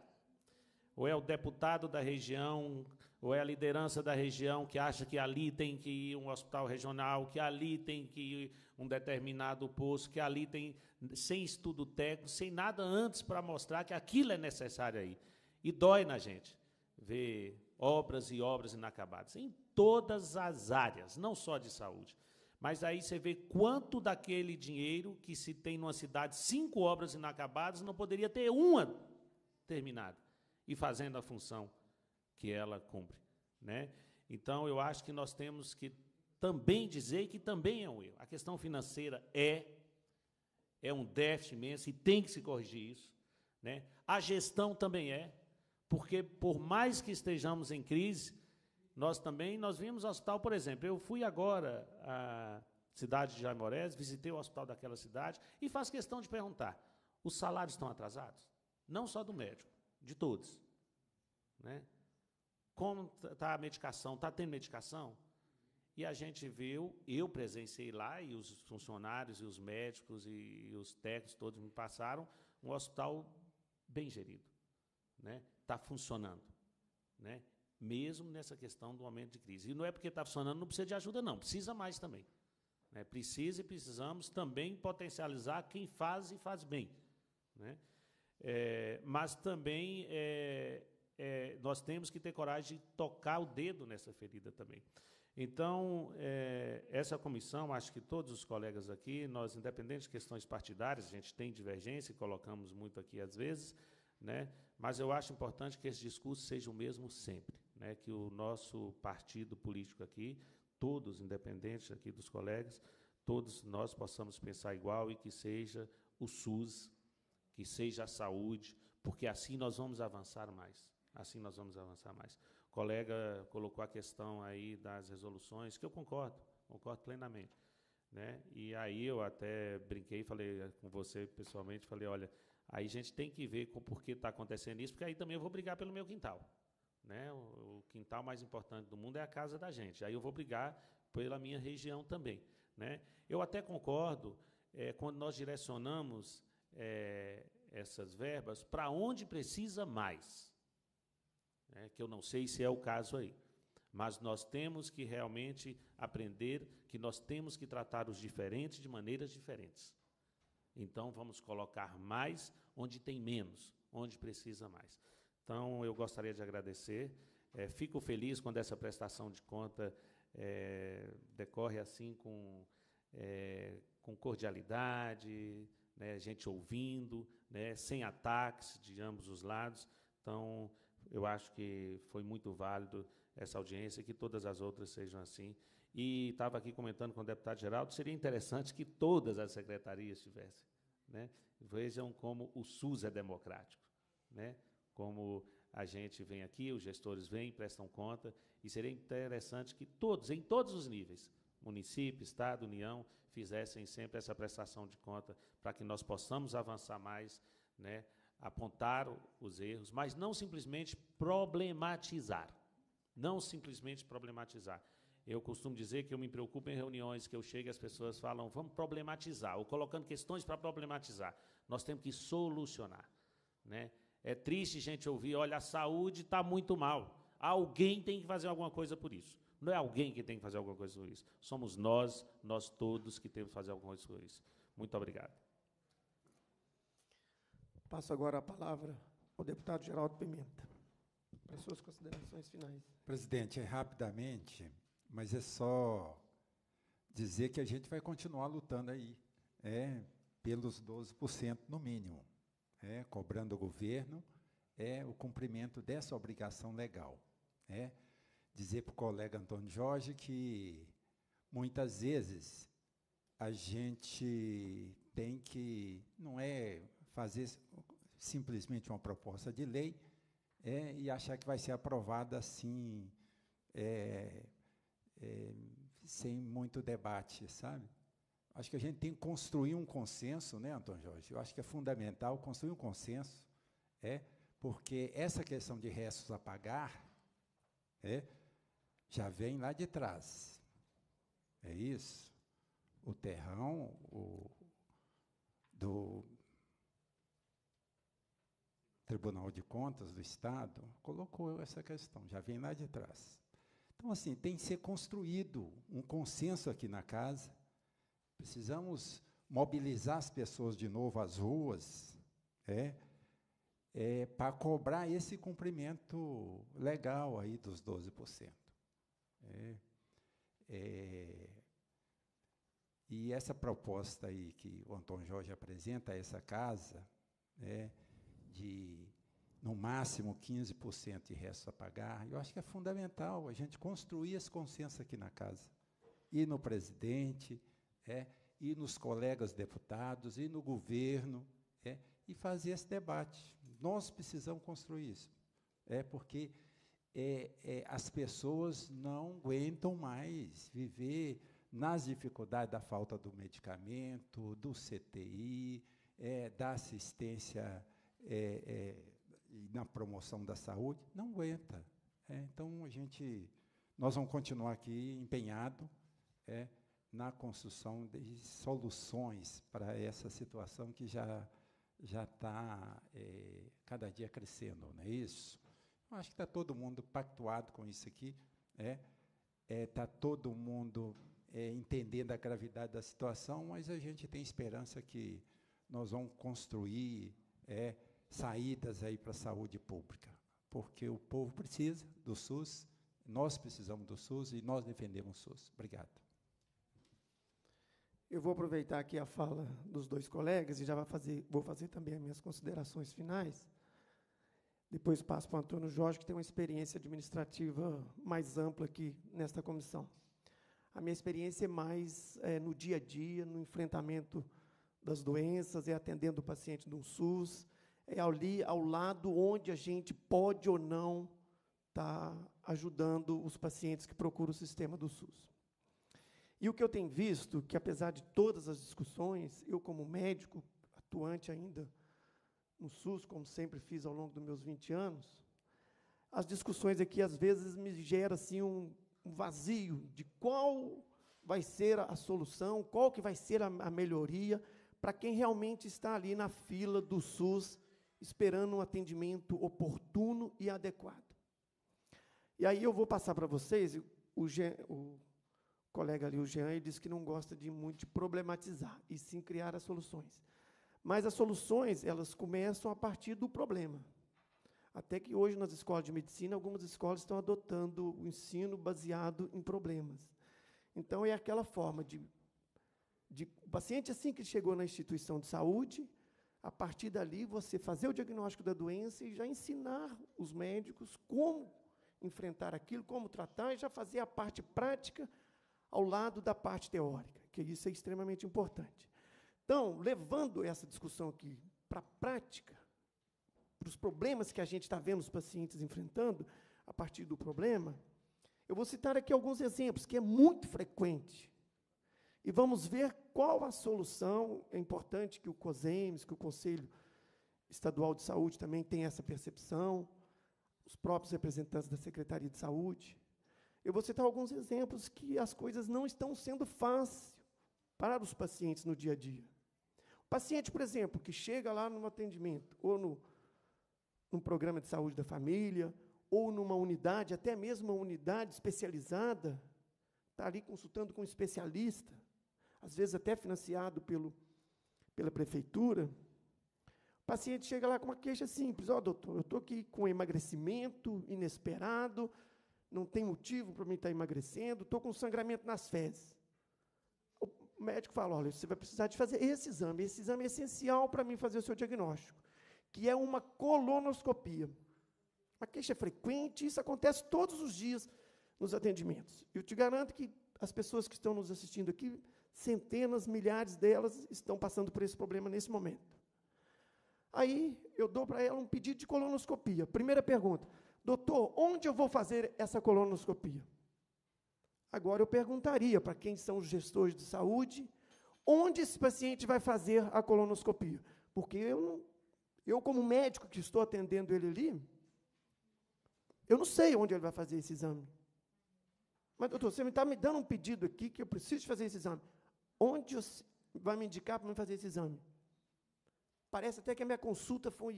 Ou é o deputado da região ou é a liderança da região que acha que ali tem que ir um hospital regional, que ali tem que ir um determinado posto, que ali tem, sem estudo técnico, sem nada antes para mostrar que aquilo é necessário aí. E dói na gente ver obras e obras inacabadas, em todas as áreas, não só de saúde. Mas aí você vê quanto daquele dinheiro que se tem numa cidade cinco obras inacabadas, não poderia ter uma terminada e fazendo a função que ela cumpre. Né? Então, eu acho que nós temos que também dizer que também é um erro. A questão financeira é, é um déficit imenso e tem que se corrigir isso. Né? A gestão também é, porque por mais que estejamos em crise, nós também, nós vimos o hospital, por exemplo, eu fui agora à cidade de Jaimorés, visitei o hospital daquela cidade e faço questão de perguntar, os salários estão atrasados? Não só do médico, de todos. Né? Como está a medicação? Está tendo medicação? E a gente viu, eu presenciei lá, e os funcionários, e os médicos, e, os técnicos, todos me passaram, um hospital bem gerido. Está né? Tá funcionando. Né? Mesmo nessa questão do momento de crise. E não é porque está funcionando, não precisa de ajuda, não. Precisa mais também. Né? Precisa e precisamos também potencializar quem faz e faz bem. Né? É, mas também é, é, nós temos que ter coragem de tocar o dedo nessa ferida também. Então, é, essa comissão, acho que todos os colegas aqui, nós, independente de questões partidárias, a gente tem divergência colocamos muito aqui às vezes, né? mas eu acho importante que esse discurso seja o mesmo sempre, né? que o nosso partido político aqui, todos, independente aqui dos colegas, todos nós possamos pensar igual e que seja o SUS, que seja a saúde, porque assim nós vamos avançar mais. Assim nós vamos avançar mais. O colega colocou a questão aí das resoluções, que eu concordo, concordo plenamente. Né? E aí eu até brinquei, falei com você pessoalmente, falei, olha, aí a gente tem que ver com por que está acontecendo isso, porque aí também eu vou brigar pelo meu quintal. Né? O, quintal mais importante do mundo é a casa da gente. Aí eu vou brigar pela minha região também. Né? Eu até concordo é, quando nós direcionamos é, essas verbas para onde precisa mais. Né? Que eu não sei se é o caso aí. Mas nós temos que realmente aprender que nós temos que tratar os diferentes de maneiras diferentes. Então, vamos colocar mais onde tem menos, onde precisa mais. Então, eu gostaria de agradecer. É, fico feliz quando essa prestação de conta é, decorre assim com, é, com cordialidade, né, gente ouvindo, né, sem ataques de ambos os lados. Então, eu acho que foi muito válido essa audiência que todas as outras sejam assim. E estava aqui comentando com o deputado Geraldo, seria interessante que todas as secretarias tivessem. Né? Vejam como o SUS é democrático. Né? Como a gente vem aqui, os gestores vêm, prestam conta, e seria interessante que todos, em todos os níveis, município, Estado, União, fizessem sempre essa prestação de conta para que nós possamos avançar mais, né, apontar os erros, mas não simplesmente problematizar. Não simplesmente problematizar. Eu costumo dizer que eu me preocupo em reuniões que eu chego e as pessoas falam, vamos problematizar, ou colocando questões para problematizar. Nós temos que solucionar. Né? É triste gente ouvir, olha, a saúde está muito mal. Alguém tem que fazer alguma coisa por isso. Não é alguém que tem que fazer alguma coisa por isso. Somos nós, nós todos que temos que fazer alguma coisa por isso. Muito obrigado. Passo agora a palavra ao deputado Geraldo Pimenta, para suas considerações finais. Presidente, é rapidamente, mas é só dizer que a gente vai continuar lutando aí, é, pelos 12% no mínimo, é, cobrando o governo, é o cumprimento dessa obrigação legal. É, dizer para o colega Antônio Jorge que muitas vezes a gente tem que não é fazer simplesmente uma proposta de lei é, e achar que vai ser aprovada assim é, é, sem muito debate, sabe? Acho que a gente tem que construir um consenso, né, Antônio Jorge? Eu acho que é fundamental construir um consenso, é, porque essa questão de restos a pagar, é, já vem lá de trás. É isso? O terrão o, do Tribunal de Contas do Estado colocou essa questão, já vem lá de trás. Então, assim, tem que ser construído um consenso aqui na casa. Precisamos mobilizar as pessoas de novo às ruas, é, é, para cobrar esse cumprimento legal aí dos 12%. É, é, e essa proposta aí que o Antônio Jorge apresenta a essa casa, é, de no máximo 15% de resto a pagar, eu acho que é fundamental a gente construir esse consenso aqui na casa. E no presidente, é, e nos colegas deputados, e no governo, é, e fazer esse debate. Nós precisamos construir isso. É porque é, é, as pessoas não aguentam mais viver nas dificuldades da falta do medicamento, do CTI, é, da assistência é, é, na promoção da saúde, não aguenta. É, então a gente, nós vamos continuar aqui empenhado é, na construção de soluções para essa situação que já já está é, cada dia crescendo, não é isso? Eu acho que está todo mundo pactuado com isso aqui, é, está todo mundo é, entendendo a gravidade da situação, mas a gente tem esperança que nós vamos construir saídas aí para a saúde pública, porque o povo precisa do SUS, nós precisamos do SUS e nós defendemos o SUS. Obrigado. Eu vou aproveitar aqui a fala dos dois colegas e já vou fazer, vou fazer também as minhas considerações finais. Depois passo para o Antônio Jorge, que tem uma experiência administrativa mais ampla aqui nesta comissão. A minha experiência é mais é, no dia a dia, no enfrentamento das doenças, é atendendo o paciente do SUS, é ali ao lado onde a gente pode ou não estar tá ajudando os pacientes que procuram o sistema do SUS. E o que eu tenho visto, que apesar de todas as discussões, eu como médico, atuante ainda no SUS, como sempre fiz ao longo dos meus 20 anos, as discussões aqui às vezes me geram assim um, vazio de qual vai ser a solução, qual que vai ser a melhoria para quem realmente está ali na fila do SUS esperando um atendimento oportuno e adequado. E aí eu vou passar para vocês, o, Jean, o colega ali, o Jean, ele disse que não gosta de muito de problematizar, e sim criar as soluções. Mas as soluções, elas começam a partir do problema. Até que hoje, nas escolas de medicina, algumas escolas estão adotando o ensino baseado em problemas. Então, é aquela forma de, de o paciente, assim que chegou na instituição de saúde, a partir dali, você fazer o diagnóstico da doença e já ensinar os médicos como enfrentar aquilo, como tratar, e já fazer a parte prática ao lado da parte teórica, que isso é extremamente importante. Então, levando essa discussão aqui para a prática, para os problemas que a gente está vendo os pacientes enfrentando, a partir do problema, eu vou citar aqui alguns exemplos, que é muito frequente. E vamos ver qual a solução. É importante que o COSEMES, que o Conselho Estadual de Saúde também tenha essa percepção, os próprios representantes da Secretaria de Saúde. Eu vou citar alguns exemplos que as coisas não estão sendo fáceis para os pacientes no dia a dia. O paciente, por exemplo, que chega lá no atendimento, ou no, num programa de saúde da família, ou numa unidade, até mesmo uma unidade especializada, está ali consultando com um especialista, às vezes até financiado pelo, pela prefeitura. O paciente chega lá com uma queixa simples: Ó, oh, doutor, eu estou aqui com emagrecimento inesperado, não tem motivo para mim estar emagrecendo, estou com sangramento nas fezes. O médico fala: olha, você vai precisar de fazer esse exame, esse exame é essencial para mim fazer o seu diagnóstico que é uma colonoscopia. Uma queixa frequente, isso acontece todos os dias nos atendimentos. Eu te garanto que as pessoas que estão nos assistindo aqui, centenas, milhares delas estão passando por esse problema nesse momento. Aí eu dou para ela um pedido de colonoscopia. Primeira pergunta: Doutor, onde eu vou fazer essa colonoscopia? Agora eu perguntaria para quem são os gestores de saúde, onde esse paciente vai fazer a colonoscopia? Porque eu eu, como médico que estou atendendo ele ali, eu não sei onde ele vai fazer esse exame. Mas, doutor, você está me dando um pedido aqui que eu preciso fazer esse exame. Onde você vai me indicar para me fazer esse exame? Parece até que a minha consulta foi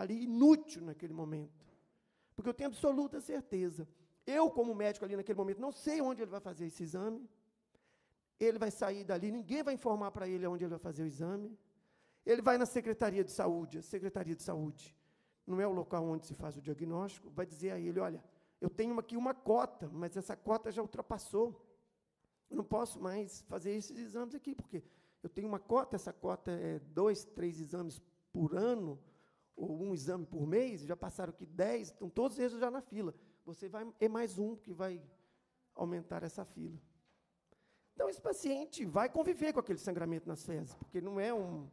ali inútil naquele momento. Porque eu tenho absoluta certeza. Eu, como médico ali naquele momento, não sei onde ele vai fazer esse exame. Ele vai sair dali, ninguém vai informar para ele onde ele vai fazer o exame. Ele vai na Secretaria de Saúde, a Secretaria de Saúde não é o local onde se faz o diagnóstico, vai dizer a ele, olha, eu tenho aqui uma cota, mas essa cota já ultrapassou. Eu não posso mais fazer esses exames aqui, porque eu tenho uma cota, essa cota é dois, três exames por ano, ou um exame por mês, já passaram aqui dez, estão todos eles já na fila. Você vai, é mais um que vai aumentar essa fila. Então, esse paciente vai conviver com aquele sangramento nas fezes, porque não é um,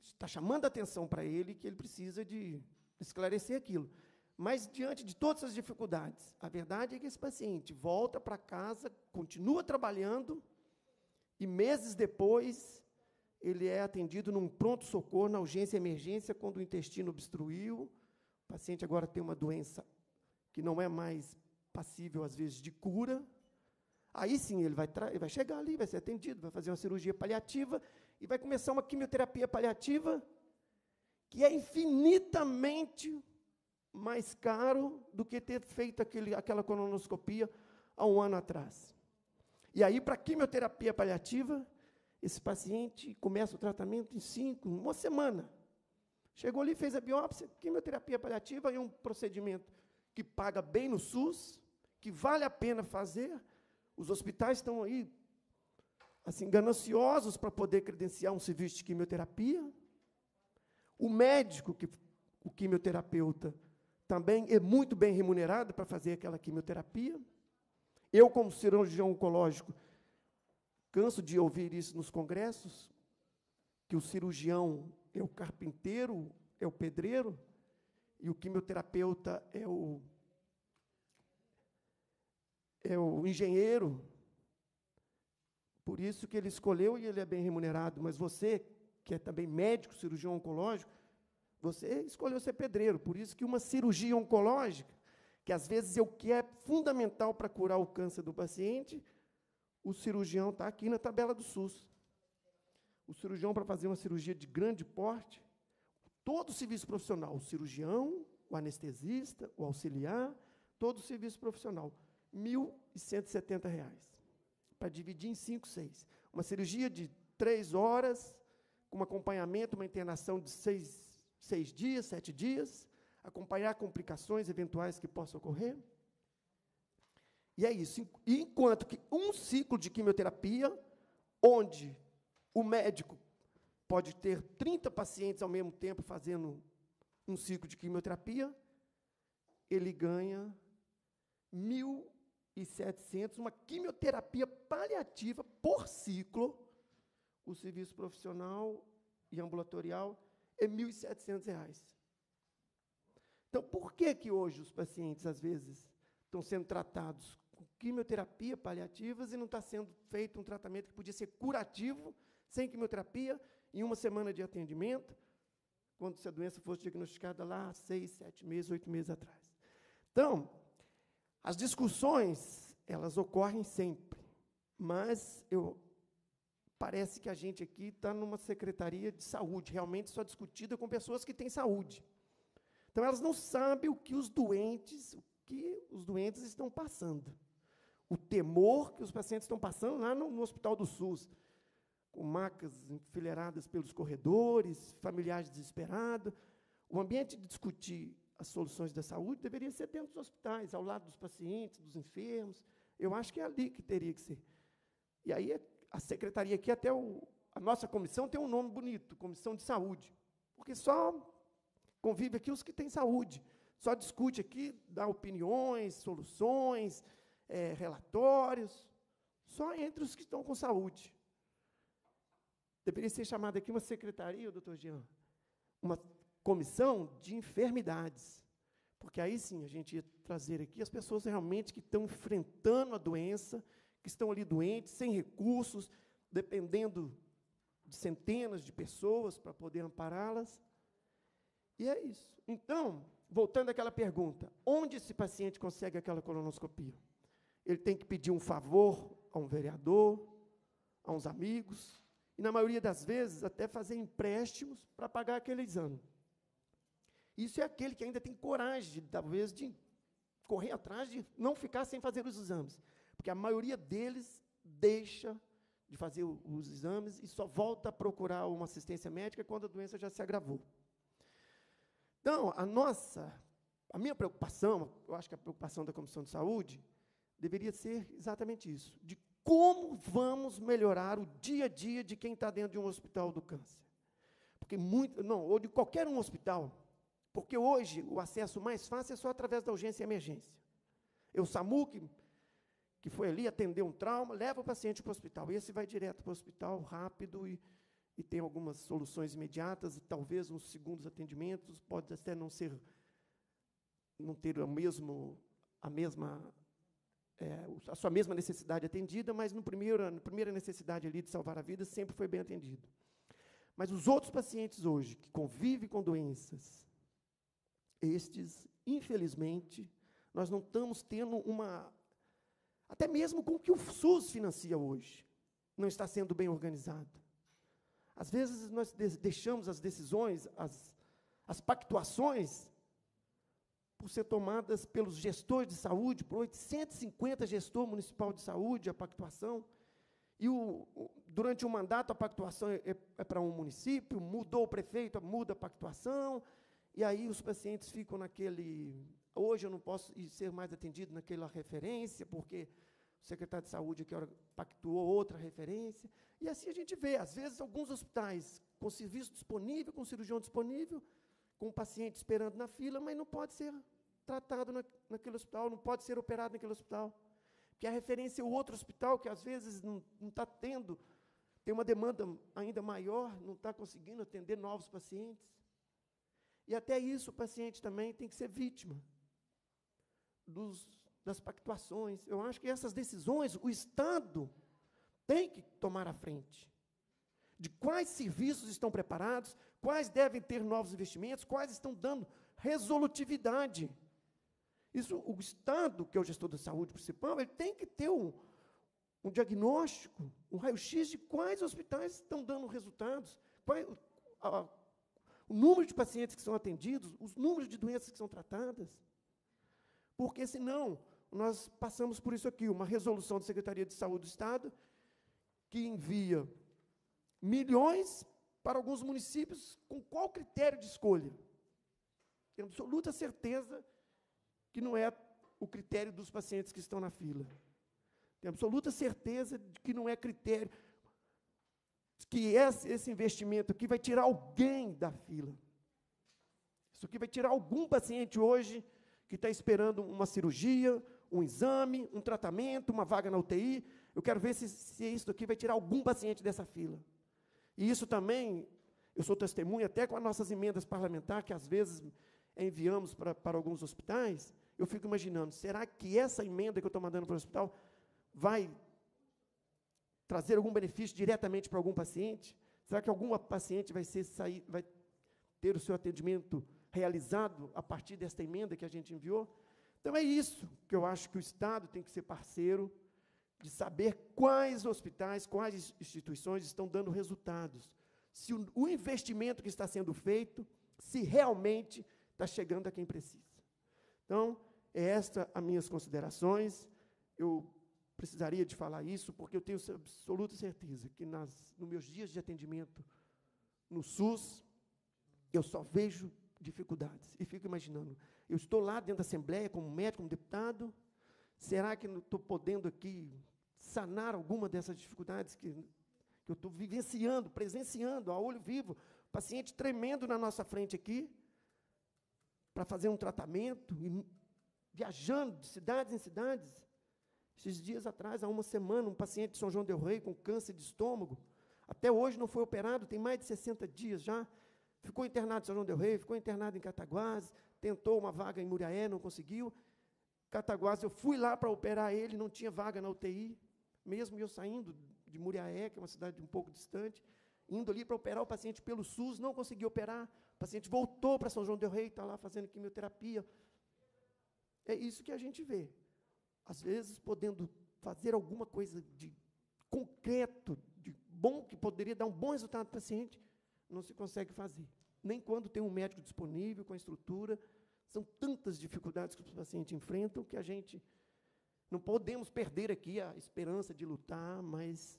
está chamando a atenção para ele que ele precisa de esclarecer aquilo. Mas, diante de todas as dificuldades, a verdade é que esse paciente volta para casa, continua trabalhando, e meses depois, ele é atendido num pronto-socorro, na urgência e emergência, quando o intestino obstruiu. O paciente agora tem uma doença que não é mais passível, às vezes, de cura. Aí sim, ele vai, ele vai chegar ali, vai ser atendido, vai fazer uma cirurgia paliativa e vai começar uma quimioterapia paliativa que é infinitamente mais caro do que ter feito aquele, aquela colonoscopia há um ano atrás. E aí, para quimioterapia paliativa, esse paciente começa o tratamento em cinco, uma semana. Chegou ali, fez a biópsia, quimioterapia paliativa e um procedimento que paga bem no SUS, que vale a pena fazer. Os hospitais estão aí assim, gananciosos para poder credenciar um serviço de quimioterapia. O médico, que, o quimioterapeuta, também é muito bem remunerado para fazer aquela quimioterapia. Eu, como cirurgião oncológico, canso de ouvir isso nos congressos, que o cirurgião é o carpinteiro, é o pedreiro, e o quimioterapeuta é o, é o engenheiro. Por isso que ele escolheu e ele é bem remunerado. Mas você, que é também médico, cirurgião oncológico, você escolheu ser pedreiro. Por isso que uma cirurgia oncológica, que às vezes é o que é fundamental para curar o câncer do paciente, o cirurgião está aqui na tabela do SUS. O cirurgião, para fazer uma cirurgia de grande porte, todo o serviço profissional, o cirurgião, o anestesista, o auxiliar, todo o serviço profissional, R$ 1.170, para dividir em 5, 6. Uma cirurgia de três horas, com um acompanhamento, uma internação de seis, seis dias, sete dias, acompanhar complicações eventuais que possam ocorrer. E é isso. Enquanto que um ciclo de quimioterapia, onde o médico pode ter 30 pacientes ao mesmo tempo fazendo um ciclo de quimioterapia, ele ganha 1.700, uma quimioterapia paliativa por ciclo. O serviço profissional e ambulatorial é R$ 1.700. Então, por que, que hoje os pacientes, às vezes, estão sendo tratados com quimioterapia paliativas e não está sendo feito um tratamento que podia ser curativo, sem quimioterapia, em uma semana de atendimento, quando se a doença fosse diagnosticada lá seis, sete meses, oito meses atrás. Então, as discussões, elas ocorrem sempre, mas eu parece que a gente aqui está numa secretaria de saúde, realmente só discutida com pessoas que têm saúde. Então, elas não sabem o que os doentes, o que os doentes estão passando. O temor que os pacientes estão passando lá no, no Hospital do SUS com macas enfileiradas pelos corredores, familiares desesperados. O ambiente de discutir as soluções da saúde deveria ser dentro dos hospitais, ao lado dos pacientes, dos enfermos. Eu acho que é ali que teria que ser. E aí a secretaria aqui, até o, a nossa comissão tem um nome bonito, Comissão de Saúde, porque só convive aqui os que têm saúde, só discute aqui, dá opiniões, soluções, é, relatórios, só entre os que estão com saúde. Deveria ser chamada aqui uma secretaria, doutor Jean, uma comissão de enfermidades. Porque aí sim a gente ia trazer aqui as pessoas realmente que estão enfrentando a doença, que estão ali doentes, sem recursos, dependendo de centenas de pessoas para poder ampará-las. E é isso. Então, voltando àquela pergunta, onde esse paciente consegue aquela colonoscopia? Ele tem que pedir um favor a um vereador, a uns amigos, e, na maioria das vezes, até fazer empréstimos para pagar aquele exame. Isso é aquele que ainda tem coragem, talvez, de correr atrás de não ficar sem fazer os exames. Porque a maioria deles deixa de fazer os exames e só volta a procurar uma assistência médica quando a doença já se agravou. Então, a nossa, a minha preocupação, eu acho que a preocupação da Comissão de Saúde, deveria ser exatamente isso, de como vamos melhorar o dia a dia de quem está dentro de um hospital do câncer? Porque muito, não, ou de qualquer um hospital, porque hoje o acesso mais fácil é só através da urgência e emergência. Eu, SAMU, que, que foi ali atender um trauma, leva o paciente para o hospital. Esse vai direto para o hospital, rápido, e, e tem algumas soluções imediatas, e talvez uns segundos atendimentos, pode até não ser, não ter o mesmo, a mesma é, a sua mesma necessidade atendida, mas no primeiro, na primeira necessidade ali de salvar a vida sempre foi bem atendido. Mas os outros pacientes hoje que convivem com doenças, estes, infelizmente, nós não estamos tendo uma. Até mesmo com o que o SUS financia hoje, não está sendo bem organizado. Às vezes nós deixamos as decisões, as, as pactuações por ser tomadas pelos gestores de saúde, por 850 gestor municipal de saúde, a pactuação. E o, durante o mandato, a pactuação é, é para um município, mudou o prefeito, muda a pactuação, e aí os pacientes ficam naquele. Hoje eu não posso ser mais atendido naquela referência, porque o secretário de saúde que pactuou outra referência. E assim a gente vê, às vezes, alguns hospitais com serviço disponível, com cirurgião disponível, com o paciente esperando na fila, mas não pode ser tratado na, naquele hospital, não pode ser operado naquele hospital. que a referência é outro hospital que às vezes não está tendo, tem uma demanda ainda maior, não está conseguindo atender novos pacientes. E até isso o paciente também tem que ser vítima dos, das pactuações. Eu acho que essas decisões o Estado tem que tomar à frente. De quais serviços estão preparados, quais devem ter novos investimentos, quais estão dando resolutividade. Isso, o Estado, que é o gestor da saúde principal, ele tem que ter um, um diagnóstico, um raio-x de quais hospitais estão dando resultados, qual, a, o número de pacientes que são atendidos, os números de doenças que são tratadas. Porque, senão, nós passamos por isso aqui, uma resolução da Secretaria de Saúde do Estado, que envia milhões para alguns municípios, com qual critério de escolha? Tenho absoluta certeza que não é o critério dos pacientes que estão na fila. Tenho absoluta certeza de que não é critério, que esse, esse investimento aqui vai tirar alguém da fila. Isso aqui vai tirar algum paciente hoje que está esperando uma cirurgia, um exame, um tratamento, uma vaga na UTI. Eu quero ver se, se isso aqui vai tirar algum paciente dessa fila. E isso também, eu sou testemunha até com as nossas emendas parlamentares, que às vezes enviamos para, para alguns hospitais, eu fico imaginando, será que essa emenda que eu estou mandando para o hospital vai trazer algum benefício diretamente para algum paciente? Será que alguma paciente vai, ser, sair, vai ter o seu atendimento realizado a partir desta emenda que a gente enviou? Então é isso que eu acho que o Estado tem que ser parceiro de saber quais hospitais, quais instituições estão dando resultados. Se o, o investimento que está sendo feito, se realmente está chegando a quem precisa. Então, é esta as minhas considerações. Eu precisaria de falar isso porque eu tenho absoluta certeza que nas, nos meus dias de atendimento no SUS, eu só vejo dificuldades. E fico imaginando, eu estou lá dentro da Assembleia como médico, como deputado, será que estou podendo aqui sanar alguma dessas dificuldades que, que eu estou vivenciando, presenciando, a olho vivo, paciente tremendo na nossa frente aqui, para fazer um tratamento, e viajando de cidades em cidades. Esses dias atrás, há uma semana, um paciente de São João del Rei com câncer de estômago, até hoje não foi operado, tem mais de 60 dias já, ficou internado em São João del Rei, ficou internado em Cataguases, tentou uma vaga em Muriaé, não conseguiu. Cataguases, eu fui lá para operar ele, não tinha vaga na UTI, mesmo eu saindo de Muriaé, que é uma cidade um pouco distante, indo ali para operar o paciente pelo SUS, não consegui operar, o paciente voltou para São João del Rei, está lá fazendo quimioterapia. É isso que a gente vê. Às vezes, podendo fazer alguma coisa de concreto, de bom, que poderia dar um bom resultado para o paciente, não se consegue fazer. Nem quando tem um médico disponível, com a estrutura. São tantas dificuldades que os pacientes enfrentam que a gente não podemos perder aqui a esperança de lutar, mas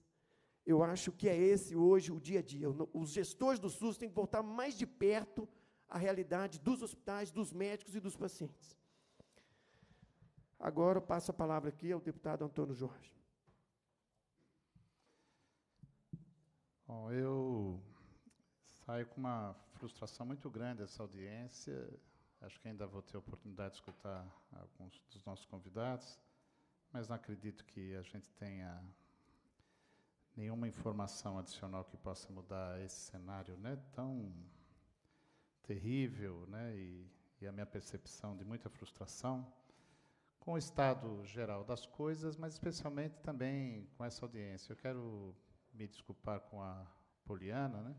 eu acho que é esse hoje o dia a dia. Os gestores do SUS têm que voltar mais de perto à realidade dos hospitais, dos médicos e dos pacientes. Agora eu passo a palavra aqui ao deputado Antônio Jorge. Bom, eu saio com uma frustração muito grande dessa audiência. Acho que ainda vou ter a oportunidade de escutar alguns dos nossos convidados, mas não acredito que a gente tenha nenhuma informação adicional que possa mudar esse cenário né, tão terrível né, e, e a minha percepção de muita frustração com o estado geral das coisas, mas especialmente também com essa audiência. Eu quero me desculpar com a Poliana, né?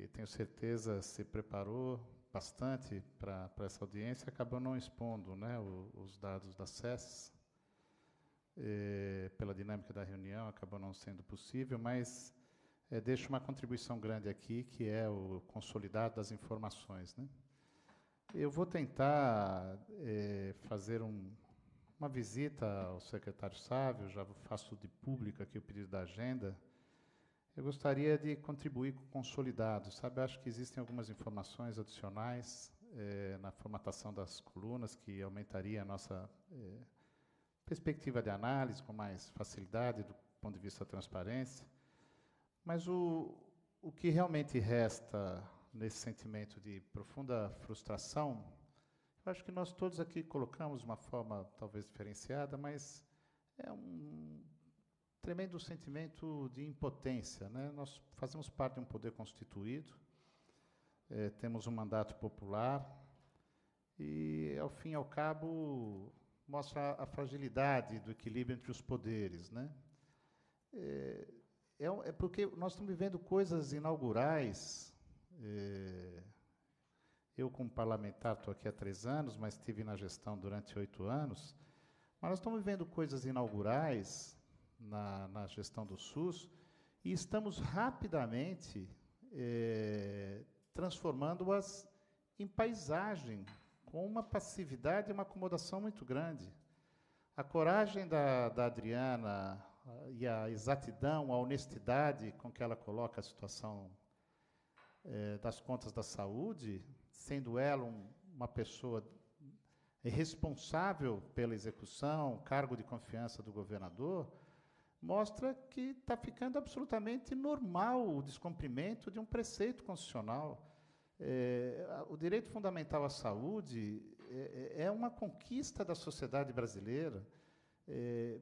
E tenho certeza se preparou bastante para essa audiência, acabou não expondo, né, o, os dados da SES. pela dinâmica da reunião, acabou não sendo possível, mas é, deixo uma contribuição grande aqui, que é o consolidado das informações, né? Eu vou tentar é, fazer um, uma visita ao secretário Sávio, já faço de público aqui o pedido da agenda. Eu gostaria de contribuir com o consolidado, sabe? Acho que existem algumas informações adicionais é, na formatação das colunas que aumentaria a nossa é, perspectiva de análise com mais facilidade do ponto de vista da transparência. Mas o, o que realmente resta nesse sentimento de profunda frustração, eu acho que nós todos aqui colocamos de uma forma talvez diferenciada, mas é um tremendo sentimento de impotência. Né? Nós fazemos parte de um poder constituído, é, temos um mandato popular, e, ao fim e ao cabo, mostra a, fragilidade do equilíbrio entre os poderes. Né? É, é, é porque nós estamos vivendo coisas inaugurais. É, eu, como parlamentar, estou aqui há três anos, mas estive na gestão durante oito anos. Mas nós estamos vivendo coisas inaugurais na, na gestão do SUS e estamos rapidamente é, transformando-as em paisagem, com uma passividade e uma acomodação muito grande. A coragem da, da Adriana e a exatidão, a honestidade com que ela coloca a situação é, das contas da saúde, sendo ela um, uma pessoa responsável pela execução, cargo de confiança do governador, mostra que está ficando absolutamente normal o descumprimento de um preceito constitucional. É, o direito fundamental à saúde é, é, é uma conquista da sociedade brasileira. É,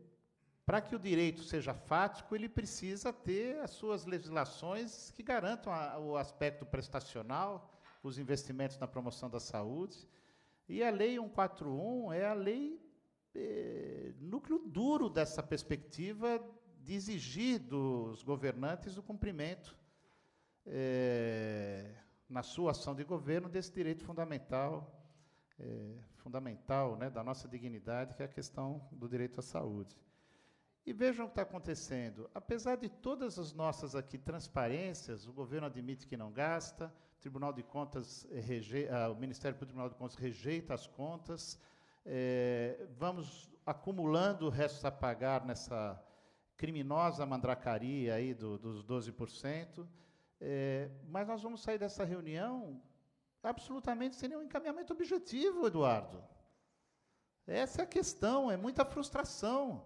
para que o direito seja fático, ele precisa ter as suas legislações que garantam a, o aspecto prestacional, os investimentos na promoção da saúde. E a Lei 141 é a lei é, núcleo duro dessa perspectiva de exigir dos governantes o cumprimento, é, na sua ação de governo, desse direito fundamental, é, fundamental né, da nossa dignidade, que é a questão do direito à saúde. E vejam o que está acontecendo. Apesar de todas as nossas aqui transparências, o governo admite que não gasta, o Tribunal de Contas reje, ah, o Ministério Público Tribunal de Contas rejeita as contas, é, vamos acumulando restos a pagar nessa criminosa mandracaria aí do, dos 12%, é, mas nós vamos sair dessa reunião absolutamente sem nenhum encaminhamento objetivo, Eduardo. Essa é a questão, é muita frustração.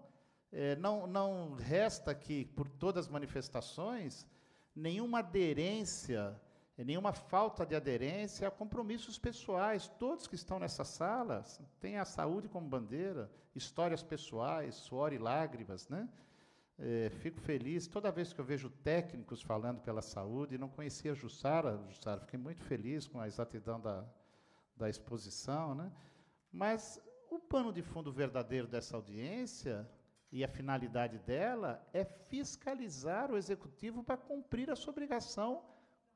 É, não, não resta aqui, por todas as manifestações, nenhuma aderência, nenhuma falta de aderência a compromissos pessoais. Todos que estão nessa sala têm a saúde como bandeira, histórias pessoais, suor e lágrimas. Né? É, fico feliz toda vez que eu vejo técnicos falando pela saúde. Não conhecia Jussara, Jussara, fiquei muito feliz com a exatidão da, da exposição. Né? Mas o pano de fundo verdadeiro dessa audiência e a finalidade dela é fiscalizar o executivo para cumprir a sua obrigação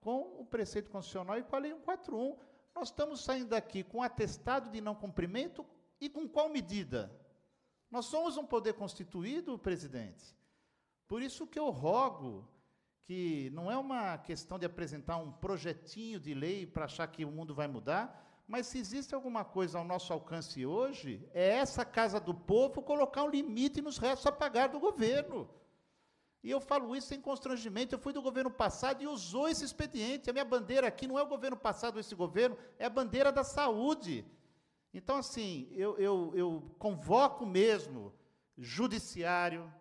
com o preceito constitucional e com a Lei 141. Nós estamos saindo daqui com atestado de não cumprimento e com qual medida? Nós somos um poder constituído, presidente. Por isso que eu rogo que não é uma questão de apresentar um projetinho de lei para achar que o mundo vai mudar, mas se existe alguma coisa ao nosso alcance hoje, é essa Casa do Povo colocar um limite nos restos a pagar do governo. E eu falo isso sem constrangimento. Eu fui do governo passado e usou esse expediente. A minha bandeira aqui não é o governo passado, esse governo, é a bandeira da saúde. Então, assim, eu, eu, eu convoco mesmo judiciário,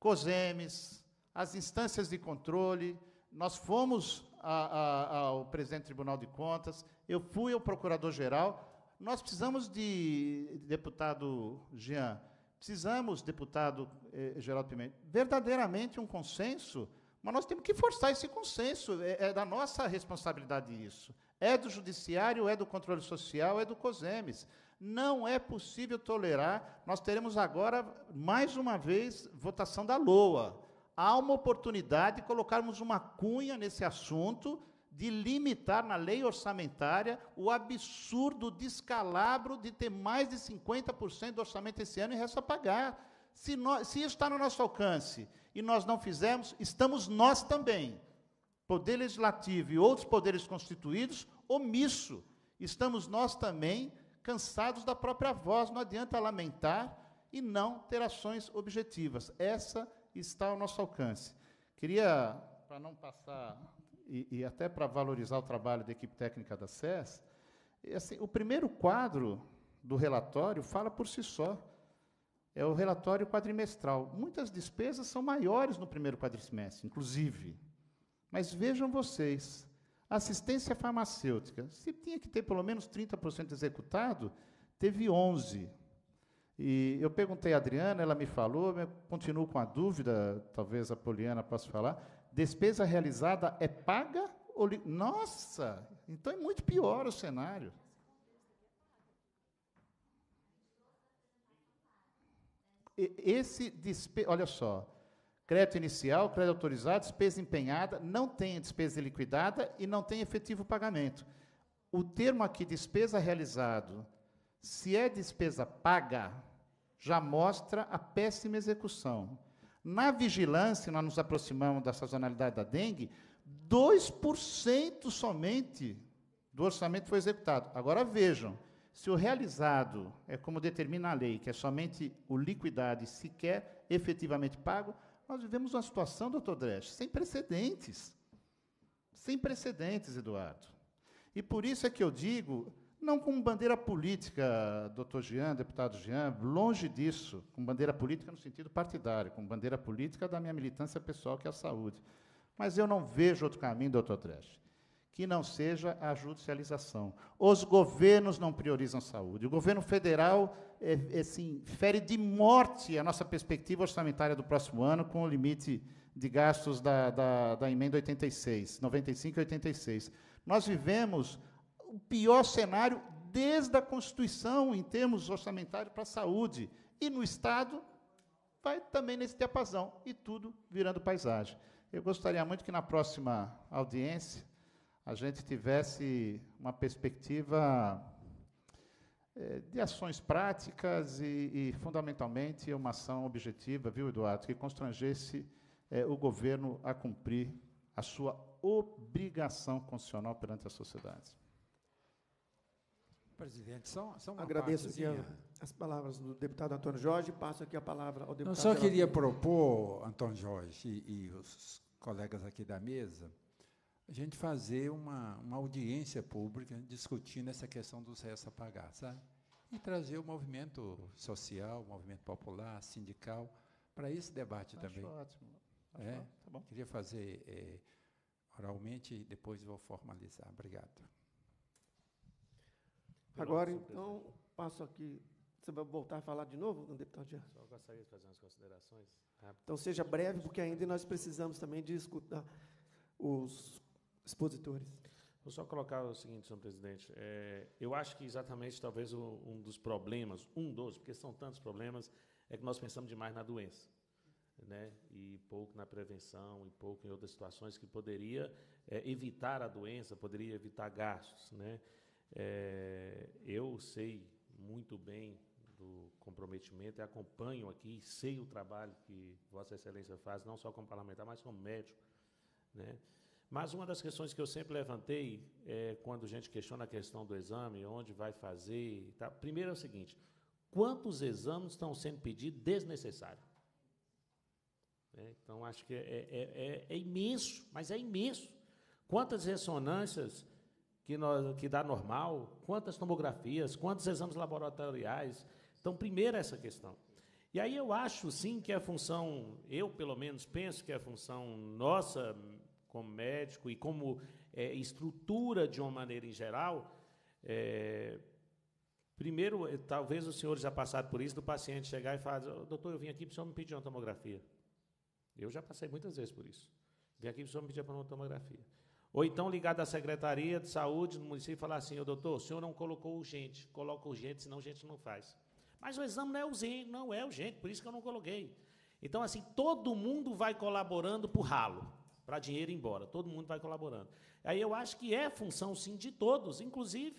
COSEMES, as instâncias de controle. Nós fomos a, a, ao presidente do Tribunal de Contas, eu fui ao procurador-geral. Nós precisamos de, deputado Jean, precisamos, deputado eh, Geraldo Pimenta, verdadeiramente um consenso, mas nós temos que forçar esse consenso. É, é, da nossa responsabilidade isso. É do judiciário, é do controle social, é do COSEMES. Não é possível tolerar. Nós teremos agora, mais uma vez, votação da LOA. Há uma oportunidade de colocarmos uma cunha nesse assunto de limitar na lei orçamentária o absurdo descalabro de ter mais de 50% do orçamento esse ano e resta pagar. Se, nós, se isso está no nosso alcance e nós não fizermos, estamos nós também, Poder Legislativo e outros poderes constituídos, omisso. Estamos nós também cansados da própria voz, não adianta lamentar e não ter ações objetivas. Essa está ao nosso alcance. Queria, para não passar e, e até para valorizar o trabalho da equipe técnica da SES, assim, o primeiro quadro do relatório fala por si só. É o relatório quadrimestral. Muitas despesas são maiores no primeiro quadrimestre, inclusive. Mas vejam vocês, assistência farmacêutica, se tinha que ter pelo menos 30% executado, teve 11. E eu perguntei à Adriana, ela me falou, continuo com a dúvida, talvez a Poliana possa falar. Despesa realizada é paga ou. Li... Nossa! Então é muito pior o cenário. Esse despe... olha só, crédito inicial, crédito autorizado, despesa empenhada, não tem despesa liquidada e não tem efetivo pagamento. O termo aqui, despesa realizado, se é despesa paga, já mostra a péssima execução. Na vigilância, nós nos aproximamos da sazonalidade da dengue, 2% somente do orçamento foi executado. Agora vejam, se o realizado é como determina a lei, que é somente o liquidado e sequer efetivamente pago, nós vivemos uma situação, doutor Dresch, sem precedentes. Sem precedentes, Eduardo. E por isso é que eu digo, não com bandeira política, doutor Jean, deputado Jean, longe disso, com bandeira política no sentido partidário, com bandeira política da minha militância pessoal, que é a saúde. Mas eu não vejo outro caminho, doutor Dresch, que não seja a judicialização. Os governos não priorizam saúde. O governo federal é, é, assim, fere de morte a nossa perspectiva orçamentária do próximo ano, com o limite de gastos da, da, da emenda 86, 95 e 86. Nós vivemos o pior cenário desde a Constituição, em termos orçamentários, para a saúde. E no Estado, vai também nesse diapasão, e tudo virando paisagem. Eu gostaria muito que na próxima audiência a gente tivesse uma perspectiva é, de ações práticas e, e, fundamentalmente, uma ação objetiva, viu, Eduardo, que constrangesse é, o governo a cumprir a sua obrigação constitucional perante a sociedade. Presidente, só, só uma Agradeço aqui as palavras do deputado Antônio Jorge. Passo aqui a palavra ao deputado. Eu só queria propor, Antônio Jorge e, e, os colegas aqui da mesa, a gente fazer uma, uma audiência pública discutindo essa questão dos restos a pagar, sabe? E trazer o movimento social, o movimento popular, sindical, para esse debate Acho também. Ótimo. Acho é? Tá bom. Queria fazer é, oralmente e depois vou formalizar. Obrigado. Agora, então, passo aqui. Você vai voltar a falar de novo, deputado Jean? Só gostaria de fazer umas considerações. Rápido. Então, seja breve, porque ainda nós precisamos também de escutar os expositores. Vou só colocar o seguinte, senhor presidente. É, eu acho que exatamente, talvez, o, um dos problemas, um dos, porque são tantos problemas, é que nós pensamos demais na doença. Né, e pouco na prevenção, e pouco em outras situações que poderia é, evitar a doença, poderia evitar gastos. Né? É, eu sei muito bem do comprometimento e acompanho aqui, sei o trabalho que Vossa Excelência faz, não só como parlamentar, mas como médico. Né? Mas uma das questões que eu sempre levantei é quando a gente questiona a questão do exame, onde vai fazer. Tá? Primeiro é o seguinte: quantos exames estão sendo pedidos desnecessários? É, então, acho que é, é, é, é imenso, mas é imenso. Quantas ressonâncias que, nós, que dá normal, quantas tomografias, quantos exames laboratoriais. Então, primeiro essa questão. E aí eu acho sim que a função, eu pelo menos penso que a função nossa como médico e como é, estrutura de uma maneira em geral, é, primeiro, é, talvez os senhores já passaram por isso, do paciente chegar e falar, doutor, eu vim aqui para o senhor me pedir uma tomografia. Eu já passei muitas vezes por isso. Vim aqui para o senhor me pedir uma tomografia. Ou então ligar à Secretaria de Saúde do município e falar assim, ô doutor, o senhor não colocou urgente, coloca urgente, senão a gente não faz. Mas o exame não é urgente, não é urgente, por isso que eu não coloquei. Então, assim, todo mundo vai colaborando por ralo, para dinheiro ir embora, todo mundo vai colaborando. Aí eu acho que é função, sim, de todos, inclusive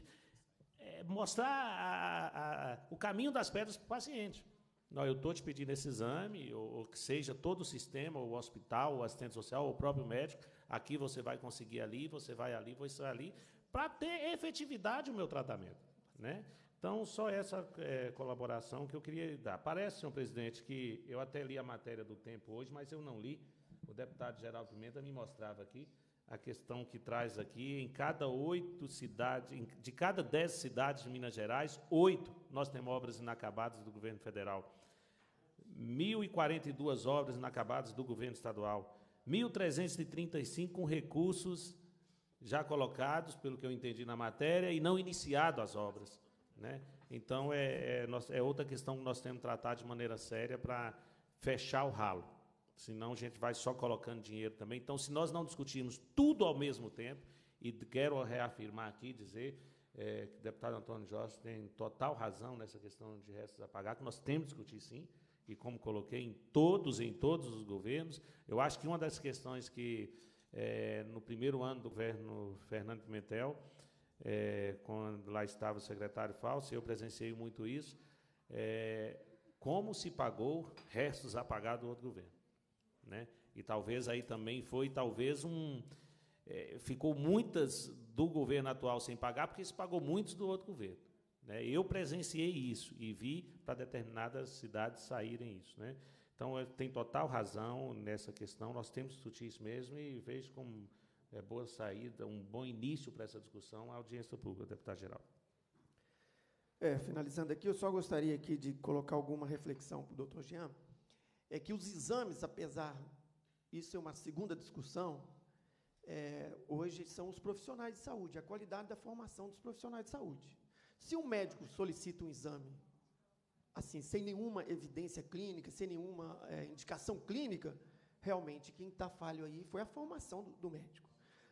é, mostrar a, a, o caminho das pedras para o paciente. Não, eu estou te pedindo esse exame, ou, ou, que seja todo o sistema, o hospital, o assistente social, ou o próprio médico, aqui você vai conseguir ali, você vai ali, você vai ali, para ter efetividade o meu tratamento. Né? Então, só essa é, colaboração que eu queria dar. Parece, senhor presidente, que eu até li a matéria do tempo hoje, mas eu não li. O deputado Geraldo Pimenta me mostrava aqui a questão que traz aqui, em cada oito cidades, de cada dez cidades de Minas Gerais, oito nós temos obras inacabadas do governo federal. 1.042 obras inacabadas do governo estadual, 1.335 com recursos já colocados, pelo que eu entendi na matéria, e não iniciado as obras. Né? Então, é, é, é outra questão que nós temos que tratar de maneira séria para fechar o ralo. Senão, a gente vai só colocando dinheiro também. Então, se nós não discutirmos tudo ao mesmo tempo, e quero reafirmar aqui, dizer é, que o deputado Antônio Jorge tem total razão nessa questão de restos a pagar, que nós temos que discutir sim, e como coloquei, em todos, em todos os governos. Eu acho que uma das questões que, é, no primeiro ano do governo Fernando Pimentel, é, quando lá estava o secretário Falso, eu presenciei muito isso, é, como se pagou restos a pagar do outro governo. Né? E talvez aí também foi, talvez, um... Ficou muitas do governo atual sem pagar, porque se pagou muitos do outro governo. Né? Eu presenciei isso e vi para determinadas cidades saírem isso. Né? Então, tem total razão nessa questão, nós temos que discutir isso mesmo e vejo como é boa saída, um bom início para essa discussão, a audiência pública, deputado geral. É, finalizando aqui, eu só gostaria aqui de colocar alguma reflexão para o doutor Jean, é que os exames, apesar, isso é uma segunda discussão, é, hoje são os profissionais de saúde, a qualidade da formação dos profissionais de saúde. Se um médico solicita um exame, assim, sem nenhuma evidência clínica, sem nenhuma é, indicação clínica, realmente quem está falho aí foi a formação do, do médico.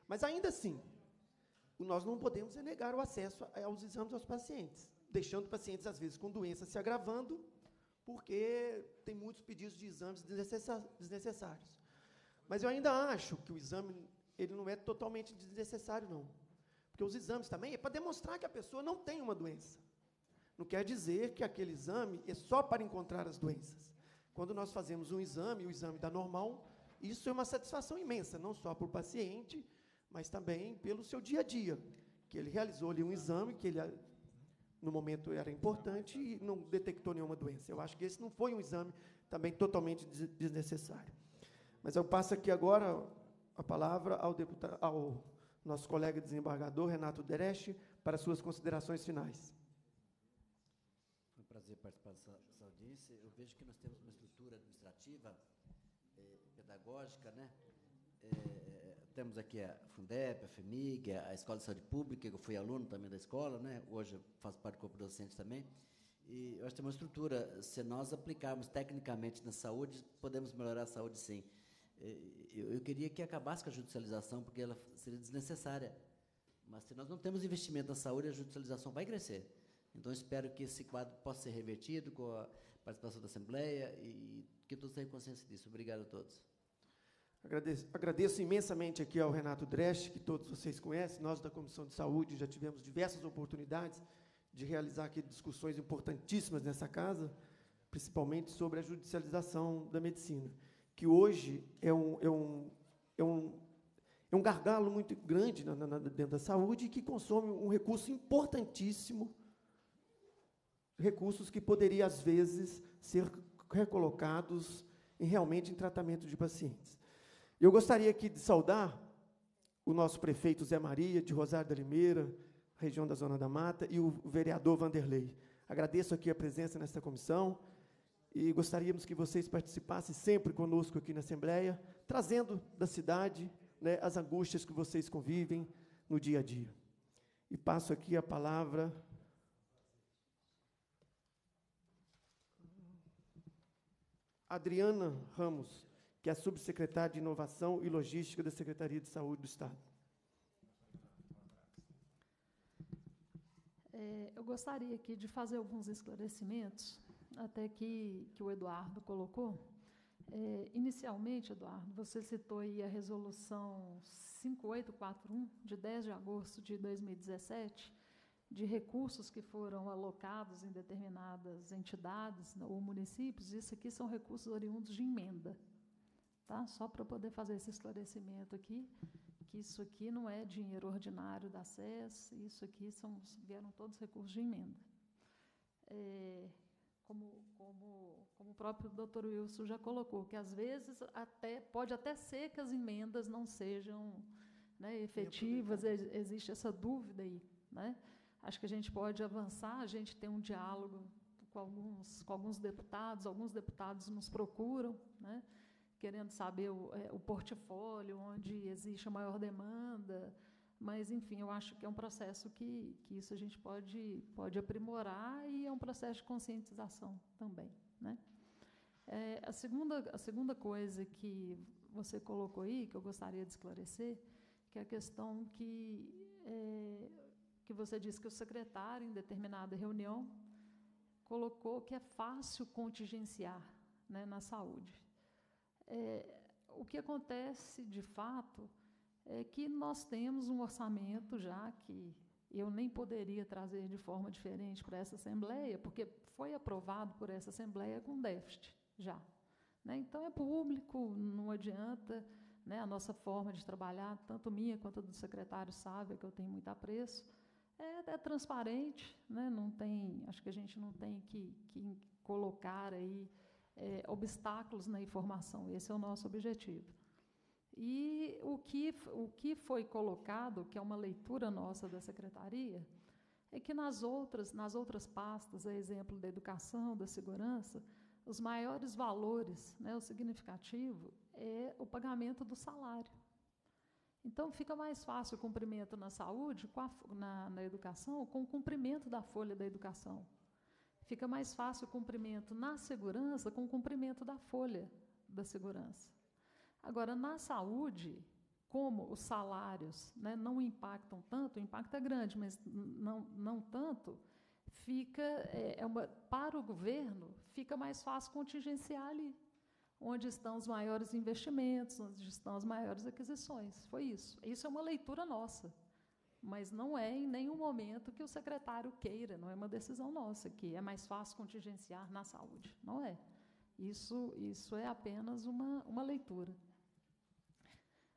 Mas ainda assim, nós não podemos negar o acesso aos exames aos pacientes, deixando pacientes, às vezes, com doenças se agravando, porque tem muitos pedidos de exames desnecessários. Mas eu ainda acho que o exame ele não é totalmente desnecessário, não. Porque os exames também é para demonstrar que a pessoa não tem uma doença. Não quer dizer que aquele exame é só para encontrar as doenças. Quando nós fazemos um exame, o exame dá normal, isso é uma satisfação imensa, não só para o paciente, mas também pelo seu dia a dia, que ele realizou ali um exame que ele no momento era importante e não detectou nenhuma doença. Eu acho que esse não foi um exame também totalmente desnecessário. Mas eu passo aqui agora a palavra ao, deputado, ao nosso colega desembargador, Renato Dereste, para suas considerações finais. Dessa audiência. Eu vejo que nós temos uma estrutura administrativa, eh, pedagógica, né? Eh, temos aqui a Fundep, a FEMIG, a Escola de Saúde Pública, que eu fui aluno também da escola, né? hoje faço parte do corpo docente também. E eu acho que tem uma estrutura. Se nós aplicarmos tecnicamente na saúde, podemos melhorar a saúde sim. Eu, eu queria que acabasse com a judicialização, porque ela seria desnecessária. Mas se nós não temos investimento na saúde, a judicialização vai crescer. Então, espero que esse quadro possa ser revertido com a participação da Assembleia e que todos tenham consciência disso. Obrigado a todos. Agradeço, agradeço, imensamente aqui ao Renato Dresch, que todos vocês conhecem. Nós, da Comissão de Saúde, já tivemos diversas oportunidades de realizar aqui discussões importantíssimas nessa casa, principalmente sobre a judicialização da medicina, que hoje é um, é um, é um, é um gargalo muito grande na, na, dentro da saúde e que consome um recurso importantíssimo, recursos que poderiam, às vezes, ser recolocados em, realmente em tratamento de pacientes. Eu gostaria aqui de saudar o nosso prefeito Zé Maria, de Rosário da Limeira, região da Zona da Mata, e o vereador Vanderlei. Agradeço aqui a presença nesta comissão e gostaríamos que vocês participassem sempre conosco aqui na Assembleia, trazendo da cidade né, as angústias que vocês convivem no dia a dia. E passo aqui a palavra. Adriana Ramos que é subsecretária de Inovação e Logística da Secretaria de Saúde do Estado. É, eu gostaria aqui de fazer alguns esclarecimentos, até que, que o Eduardo colocou. É, inicialmente, Eduardo, você citou aí a resolução 5841, de 10 de agosto de 2017, de recursos que foram alocados em determinadas entidades ou municípios. Isso aqui são recursos oriundos de emenda. Tá? Só para poder fazer esse esclarecimento aqui, que isso aqui não é dinheiro ordinário da SES, isso aqui são, vieram todos recursos de emenda. É, como, como, como o próprio doutor Wilson já colocou, que às vezes até, pode até ser que as emendas não sejam né, efetivas, existe essa dúvida aí. Né? Acho que a gente pode avançar, a gente tem um diálogo com alguns, com alguns deputados, alguns deputados nos procuram, né? querendo saber o, é, o portfólio, onde existe a maior demanda, Mas, enfim, eu acho que é um processo que, que isso a gente pode, pode aprimorar e é um processo de conscientização também. Né? É, a, segunda, a segunda coisa que você colocou aí, que eu gostaria de esclarecer, que é a questão que, é, que você disse que o secretário, em determinada reunião, colocou que é fácil contingenciar né, na saúde. É, o que acontece, de fato, é que nós temos um orçamento já que eu nem poderia trazer de forma diferente para essa Assembleia, porque foi aprovado por essa Assembleia com déficit já. Né? Então, é público, não adianta. Né? A nossa forma de trabalhar, tanto minha quanto do secretário Sávia, que eu tenho muito apreço, é, é transparente. Né? Não tem, acho que a gente não tem que, que colocar aí é, obstáculos na informação. Esse é o nosso objetivo. E o que, o que foi colocado, que é uma leitura nossa da secretaria, é que nas outras, nas outras pastas, a exemplo da educação, da segurança, os maiores valores, né, o significativo, é o pagamento do salário. Então, fica mais fácil o cumprimento na saúde, a, na, na educação, com o cumprimento da folha da educação. Fica mais fácil o cumprimento na segurança com o cumprimento da folha da segurança. Agora, na saúde, como os salários né, não impactam tanto, o impacto é grande, mas não, não tanto, fica é, é uma, para o governo fica mais fácil contingenciar ali, onde estão os maiores investimentos, onde estão as maiores aquisições. Foi isso. Isso é uma leitura nossa, mas não é em nenhum momento que o secretário queira, não é uma decisão nossa, que é mais fácil contingenciar na saúde. Não é. Isso, isso é apenas uma, uma leitura.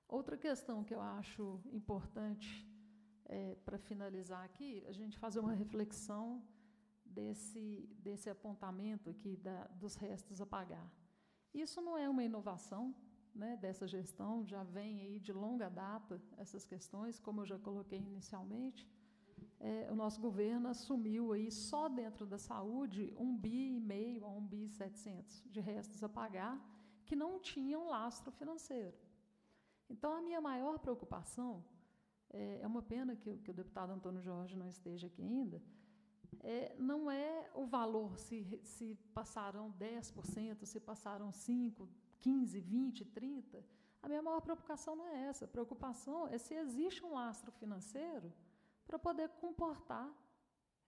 Outra questão que eu acho importante é, para finalizar aqui, a gente fazer uma reflexão desse, desse apontamento aqui da, dos restos a pagar. Isso não é uma inovação né, dessa gestão, já vem aí de longa data essas questões, como eu já coloquei inicialmente. É, o nosso governo assumiu aí só dentro da saúde um bi e meio a um bi setecentos de restos a pagar que não tinham lastro financeiro. Então, a minha maior preocupação, é, é uma pena que, que, o deputado Antônio Jorge não esteja aqui ainda, é, não é o valor, se, se passaram 10%, se passaram 5%, 15%, 20%, 30%. A minha maior preocupação não é essa. A preocupação é se existe um lastro financeiro para poder comportar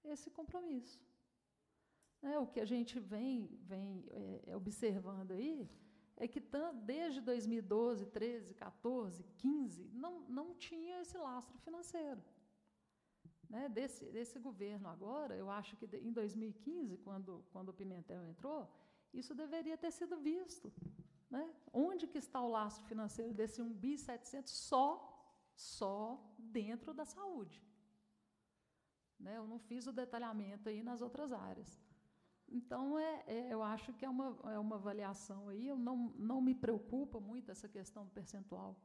esse compromisso. É, o que a gente vem, vem é, observando aí é que desde 2012, 13, 14, 15, não, não tinha esse lastro financeiro. Né? Desse, desse governo agora, eu acho que em 2015, quando, quando o Pimentel entrou, isso deveria ter sido visto. Né? Onde que está o lastro financeiro desse 1 bi 700 só, só dentro da saúde? Né? Eu não fiz o detalhamento aí nas outras áreas. Então, é, é, eu acho que é uma, é uma avaliação aí, eu não, não me preocupa muito essa questão do percentual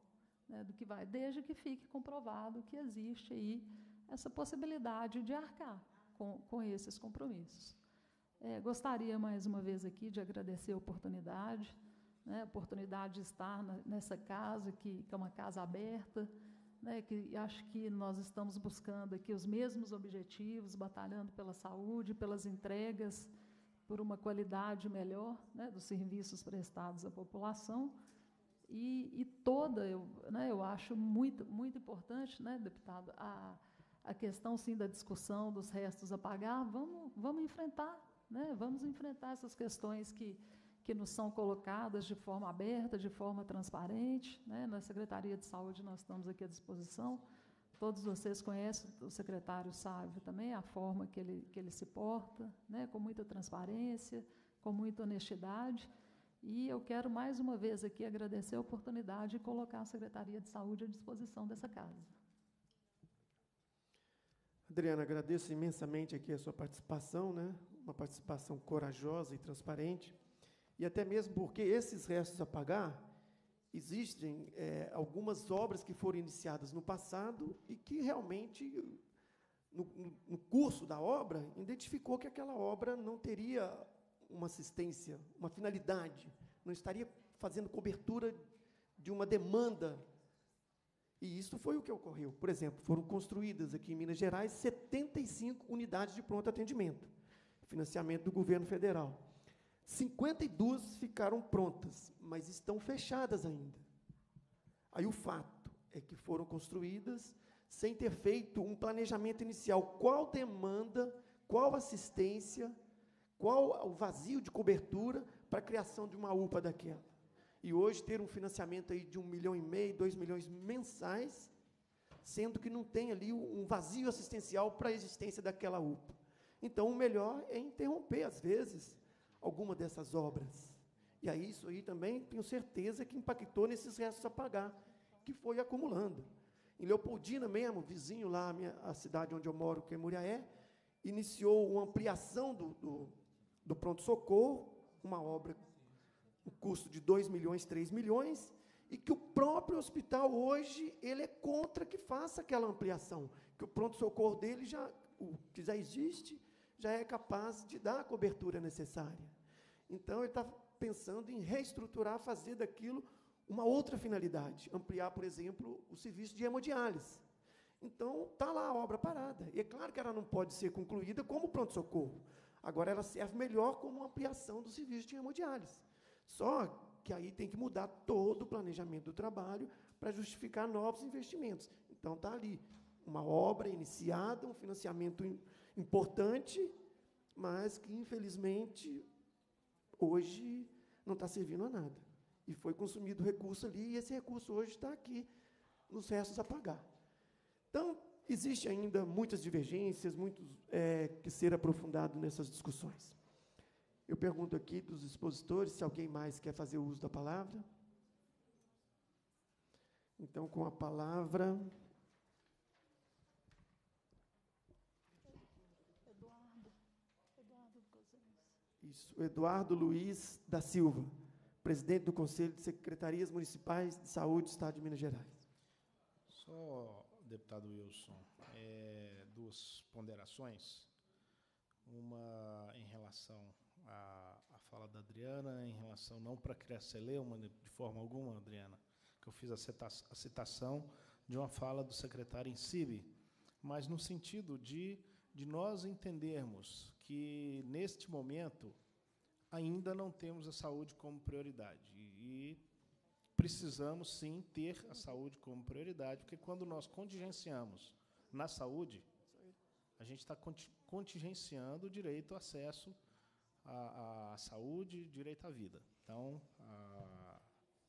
né, do que vai, desde que fique comprovado que existe aí essa possibilidade de arcar com, com esses compromissos. É, gostaria, mais uma vez aqui, de agradecer a oportunidade, né, a oportunidade de estar na, nessa casa, que, que é uma casa aberta, né, que acho que nós estamos buscando aqui os mesmos objetivos, batalhando pela saúde, pelas entregas, por uma qualidade melhor né, dos serviços prestados à população. E, e toda, eu, né, eu acho muito, muito importante, né, deputado, a, a questão sim da discussão dos restos a pagar, vamos, vamos enfrentar, né, vamos enfrentar essas questões que, que nos são colocadas de forma aberta, de forma transparente. Né, na Secretaria de Saúde nós estamos aqui à disposição Todos vocês conhecem o secretário Sávio também, a forma que ele, que ele se porta, né, com muita transparência, com muita honestidade. E eu quero mais uma vez aqui agradecer a oportunidade de colocar a Secretaria de Saúde à disposição dessa casa. Adriana, agradeço imensamente aqui a sua participação, né? uma participação corajosa e transparente, e até mesmo porque esses restos a pagar existem é, algumas obras que foram iniciadas no passado e que realmente, no, no, curso da obra, identificou que aquela obra não teria uma assistência, uma finalidade, não estaria fazendo cobertura de uma demanda E isso foi o que ocorreu. Por exemplo, foram construídas aqui em Minas Gerais 75 unidades de pronto atendimento, financiamento do governo federal. 52 ficaram prontas, mas estão fechadas ainda. Aí o fato é que foram construídas sem ter feito um planejamento inicial. Qual demanda, qual assistência, qual o vazio de cobertura para a criação de uma UPA daquela? E hoje ter um financiamento aí de um milhão e meio, dois milhões mensais, sendo que não tem ali um vazio assistencial para a existência daquela UPA. Então, o melhor é interromper, às vezes, alguma dessas obras. E aí, isso aí também tenho certeza que impactou nesses restos a pagar, que foi acumulando. Em Leopoldina mesmo, vizinho lá, a, minha, a cidade onde eu moro, que é Muriaé, iniciou uma ampliação do, do, do pronto-socorro, uma obra o custo de 2 milhões, 3 milhões, e que o próprio hospital hoje ele é contra que faça aquela ampliação, que o pronto-socorro dele já, o que já existe, já é capaz de dar a cobertura necessária. Então, ele está pensando em reestruturar, fazer daquilo uma outra finalidade, ampliar, por exemplo, o serviço de hemodiálise. Então, está lá a obra parada. E é claro que ela não pode ser concluída como pronto-socorro. Agora, ela serve melhor como ampliação do serviço de hemodiálise. Só que aí tem que mudar todo o planejamento do trabalho para justificar novos investimentos. Então, está ali uma obra iniciada, um financiamento importante, mas que, infelizmente, hoje não está servindo a nada. E foi consumido recurso ali, e esse recurso hoje está aqui, nos restos a pagar. Então, existe ainda muitas divergências, muitos é, que ser aprofundado nessas discussões. Eu pergunto aqui dos expositores se alguém mais quer fazer uso da palavra. Então, com a palavra. Eduardo. Eduardo Isso, Eduardo Luiz da Silva, presidente do Conselho de Secretarias Municipais de Saúde do Estado de Minas Gerais. Só, deputado Wilson, é, duas ponderações. Uma em relação a, a fala da Adriana em relação, não para criar celeuma de forma alguma, Adriana, que eu fiz a, a citação de uma fala do secretário em CIB, mas no sentido de, de nós entendermos que, neste momento, ainda não temos a saúde como prioridade. E precisamos, sim, ter a saúde como prioridade, porque quando nós contingenciamos na saúde, a gente está contingenciando o direito ao acesso a, saúde e direito à vida. Então, a,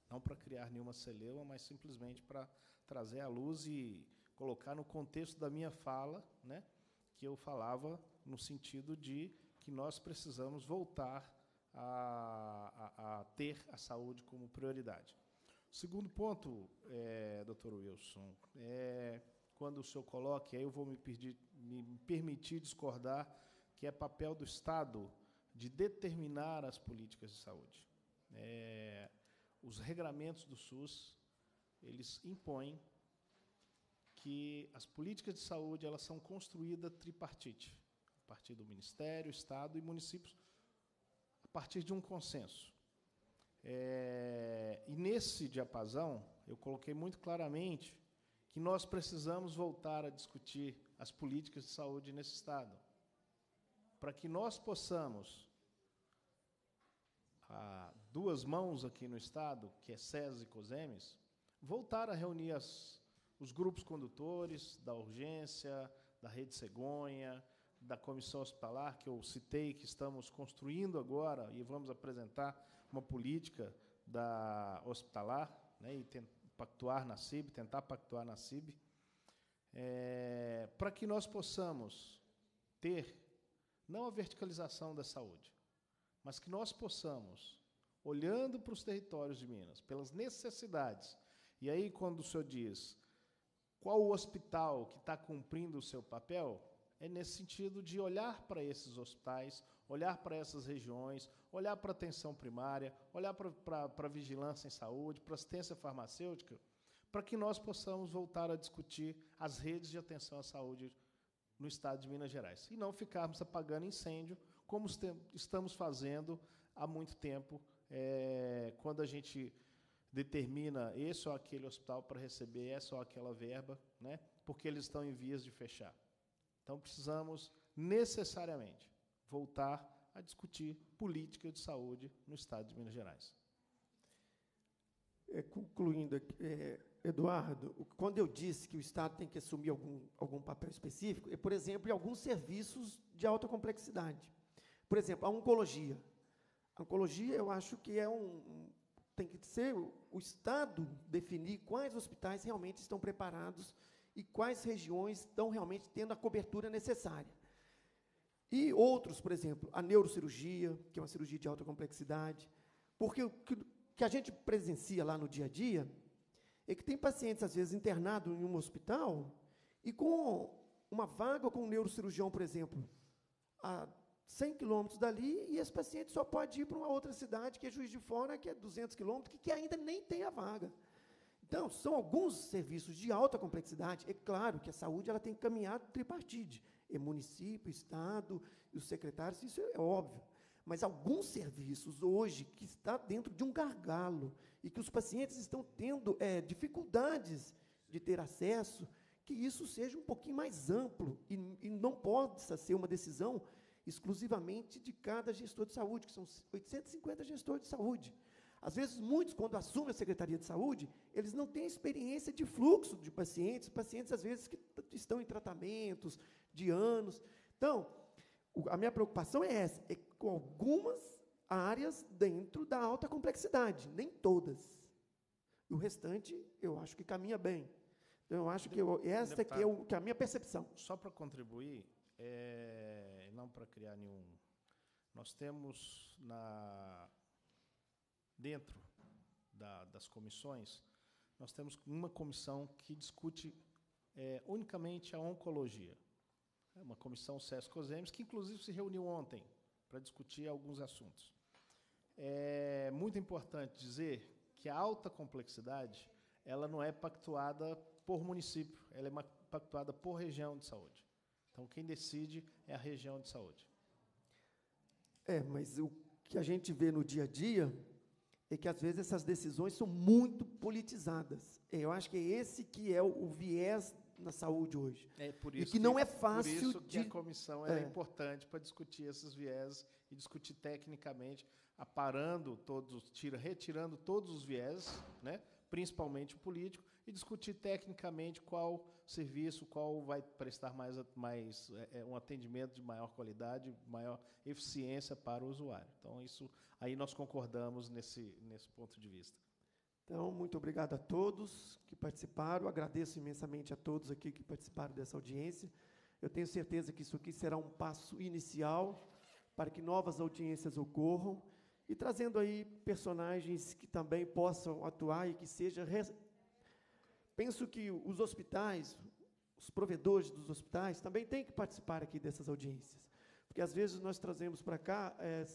não para criar nenhuma celeuma, mas simplesmente para trazer à luz e colocar no contexto da minha fala, né, que eu falava no sentido de que nós precisamos voltar a, a, a ter a saúde como prioridade. Segundo ponto, é, doutor Wilson, é quando o senhor coloca, aí eu vou me, pedir, me permitir discordar, que é papel do Estado de determinar as políticas de saúde. É, os regramentos do SUS, eles impõem que as políticas de saúde elas são construídas tripartite, a partir do Ministério, Estado e municípios, a partir de um consenso. É, e nesse diapasão, eu coloquei muito claramente que nós precisamos voltar a discutir as políticas de saúde nesse Estado, para que nós possamos duas mãos aqui no Estado, que é SES e COSEMES, voltar a reunir as, os grupos condutores da urgência, da Rede Cegonha, da comissão hospitalar, que eu citei, que estamos construindo agora e vamos apresentar uma política da hospitalar, né, e pactuar na CIB, tentar pactuar na CIB, é, para que nós possamos ter não a verticalização da saúde, mas que nós possamos, olhando para os territórios de Minas, pelas necessidades, e aí quando o senhor diz qual o hospital que está cumprindo o seu papel, é nesse sentido de olhar para esses hospitais, olhar para essas regiões, olhar para a atenção primária, olhar para, para, para a vigilância em saúde, para a assistência farmacêutica, para que nós possamos voltar a discutir as redes de atenção à saúde no estado de Minas Gerais. E não ficarmos apagando incêndio como estamos fazendo há muito tempo, é, quando a gente determina esse ou aquele hospital para receber essa ou aquela verba, né? porque eles estão em vias de fechar. Então, precisamos necessariamente voltar a discutir política de saúde no Estado de Minas Gerais. É, concluindo, é, Eduardo, quando eu disse que o Estado tem que assumir algum, algum papel específico, é, por exemplo, em alguns serviços de alta complexidade. Por exemplo, a oncologia. A oncologia, eu acho que é um, tem que ser o, Estado definir quais hospitais realmente estão preparados e quais regiões estão realmente tendo a cobertura necessária. E outros, por exemplo, a neurocirurgia, que é uma cirurgia de alta complexidade, porque o que, que a gente presencia lá no dia a dia é que tem pacientes, às vezes, internados em um hospital e com uma vaga com um neurocirurgião, por exemplo, a 100 quilômetros dali, e esse paciente só pode ir para uma outra cidade, que é Juiz de Fora, que é 200 quilômetros, que, ainda nem tem a vaga. Então, são alguns serviços de alta complexidade. É claro que a saúde ela tem que caminhar tripartite é município, Estado e os secretários, isso é óbvio. Mas alguns serviços hoje que está dentro de um gargalo e que os pacientes estão tendo é, dificuldades de ter acesso, que isso seja um pouquinho mais amplo e, e não possa ser uma decisão exclusivamente de cada gestor de saúde, que são 850 gestores de saúde. Às vezes, muitos, quando assumem a Secretaria de Saúde, eles não têm experiência de fluxo de pacientes, pacientes, às vezes, que estão em tratamentos de anos. Então, a minha preocupação é essa, é com algumas áreas dentro da alta complexidade, nem todas. E o restante, eu acho que caminha bem. Então, eu acho que eu, essa que é, que é a minha percepção. Só para contribuir, é, não para criar nenhum... Nós temos na dentro da, das comissões, nós temos uma comissão que discute é, unicamente a oncologia. É uma comissão SESC-COSEMES, que inclusive se reuniu ontem para discutir alguns assuntos. É muito importante dizer que a alta complexidade ela não é pactuada por município, ela é pactuada por região de saúde. Então, quem decide é a região de saúde. É, mas o que a gente vê no dia a dia é que às vezes essas decisões são muito politizadas. É, eu acho que é esse que é o, o viés na saúde hoje. É por isso e que, que não é fácil por isso de... que a comissão é, é importante para discutir esses viés e discutir tecnicamente, aparando todos, tira, retirando todos os viés, né, principalmente o político, e discutir tecnicamente qual serviço, qual vai prestar mais, mais é, é, um atendimento de maior qualidade, maior eficiência para o usuário. Então, isso aí nós concordamos nesse, nesse ponto de vista. Então, muito obrigado a todos que participaram. Agradeço imensamente a todos aqui que participaram dessa audiência. Eu tenho certeza que isso aqui será um passo inicial para que novas audiências ocorram e trazendo aí personagens que também possam atuar e que seja Penso que os hospitais, os provedores dos hospitais, também têm que participar aqui dessas audiências. Porque, às vezes, nós trazemos para cá é,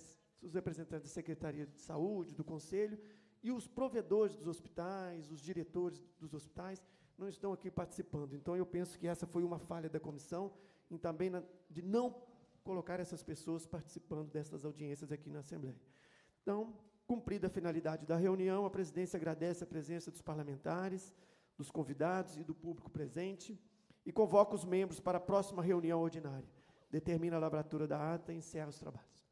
os representantes da Secretaria de Saúde, do Conselho, e os provedores dos hospitais, os diretores dos hospitais, não estão aqui participando. Então, eu penso que essa foi uma falha da comissão, e também na, de não colocar essas pessoas participando dessas audiências aqui na Assembleia. Então, cumprida a finalidade da reunião, a presidência agradece a presença dos parlamentares, dos convidados e do público presente e convoca os membros para a próxima reunião ordinária. Determina a lavratura da ata e encerra os trabalhos.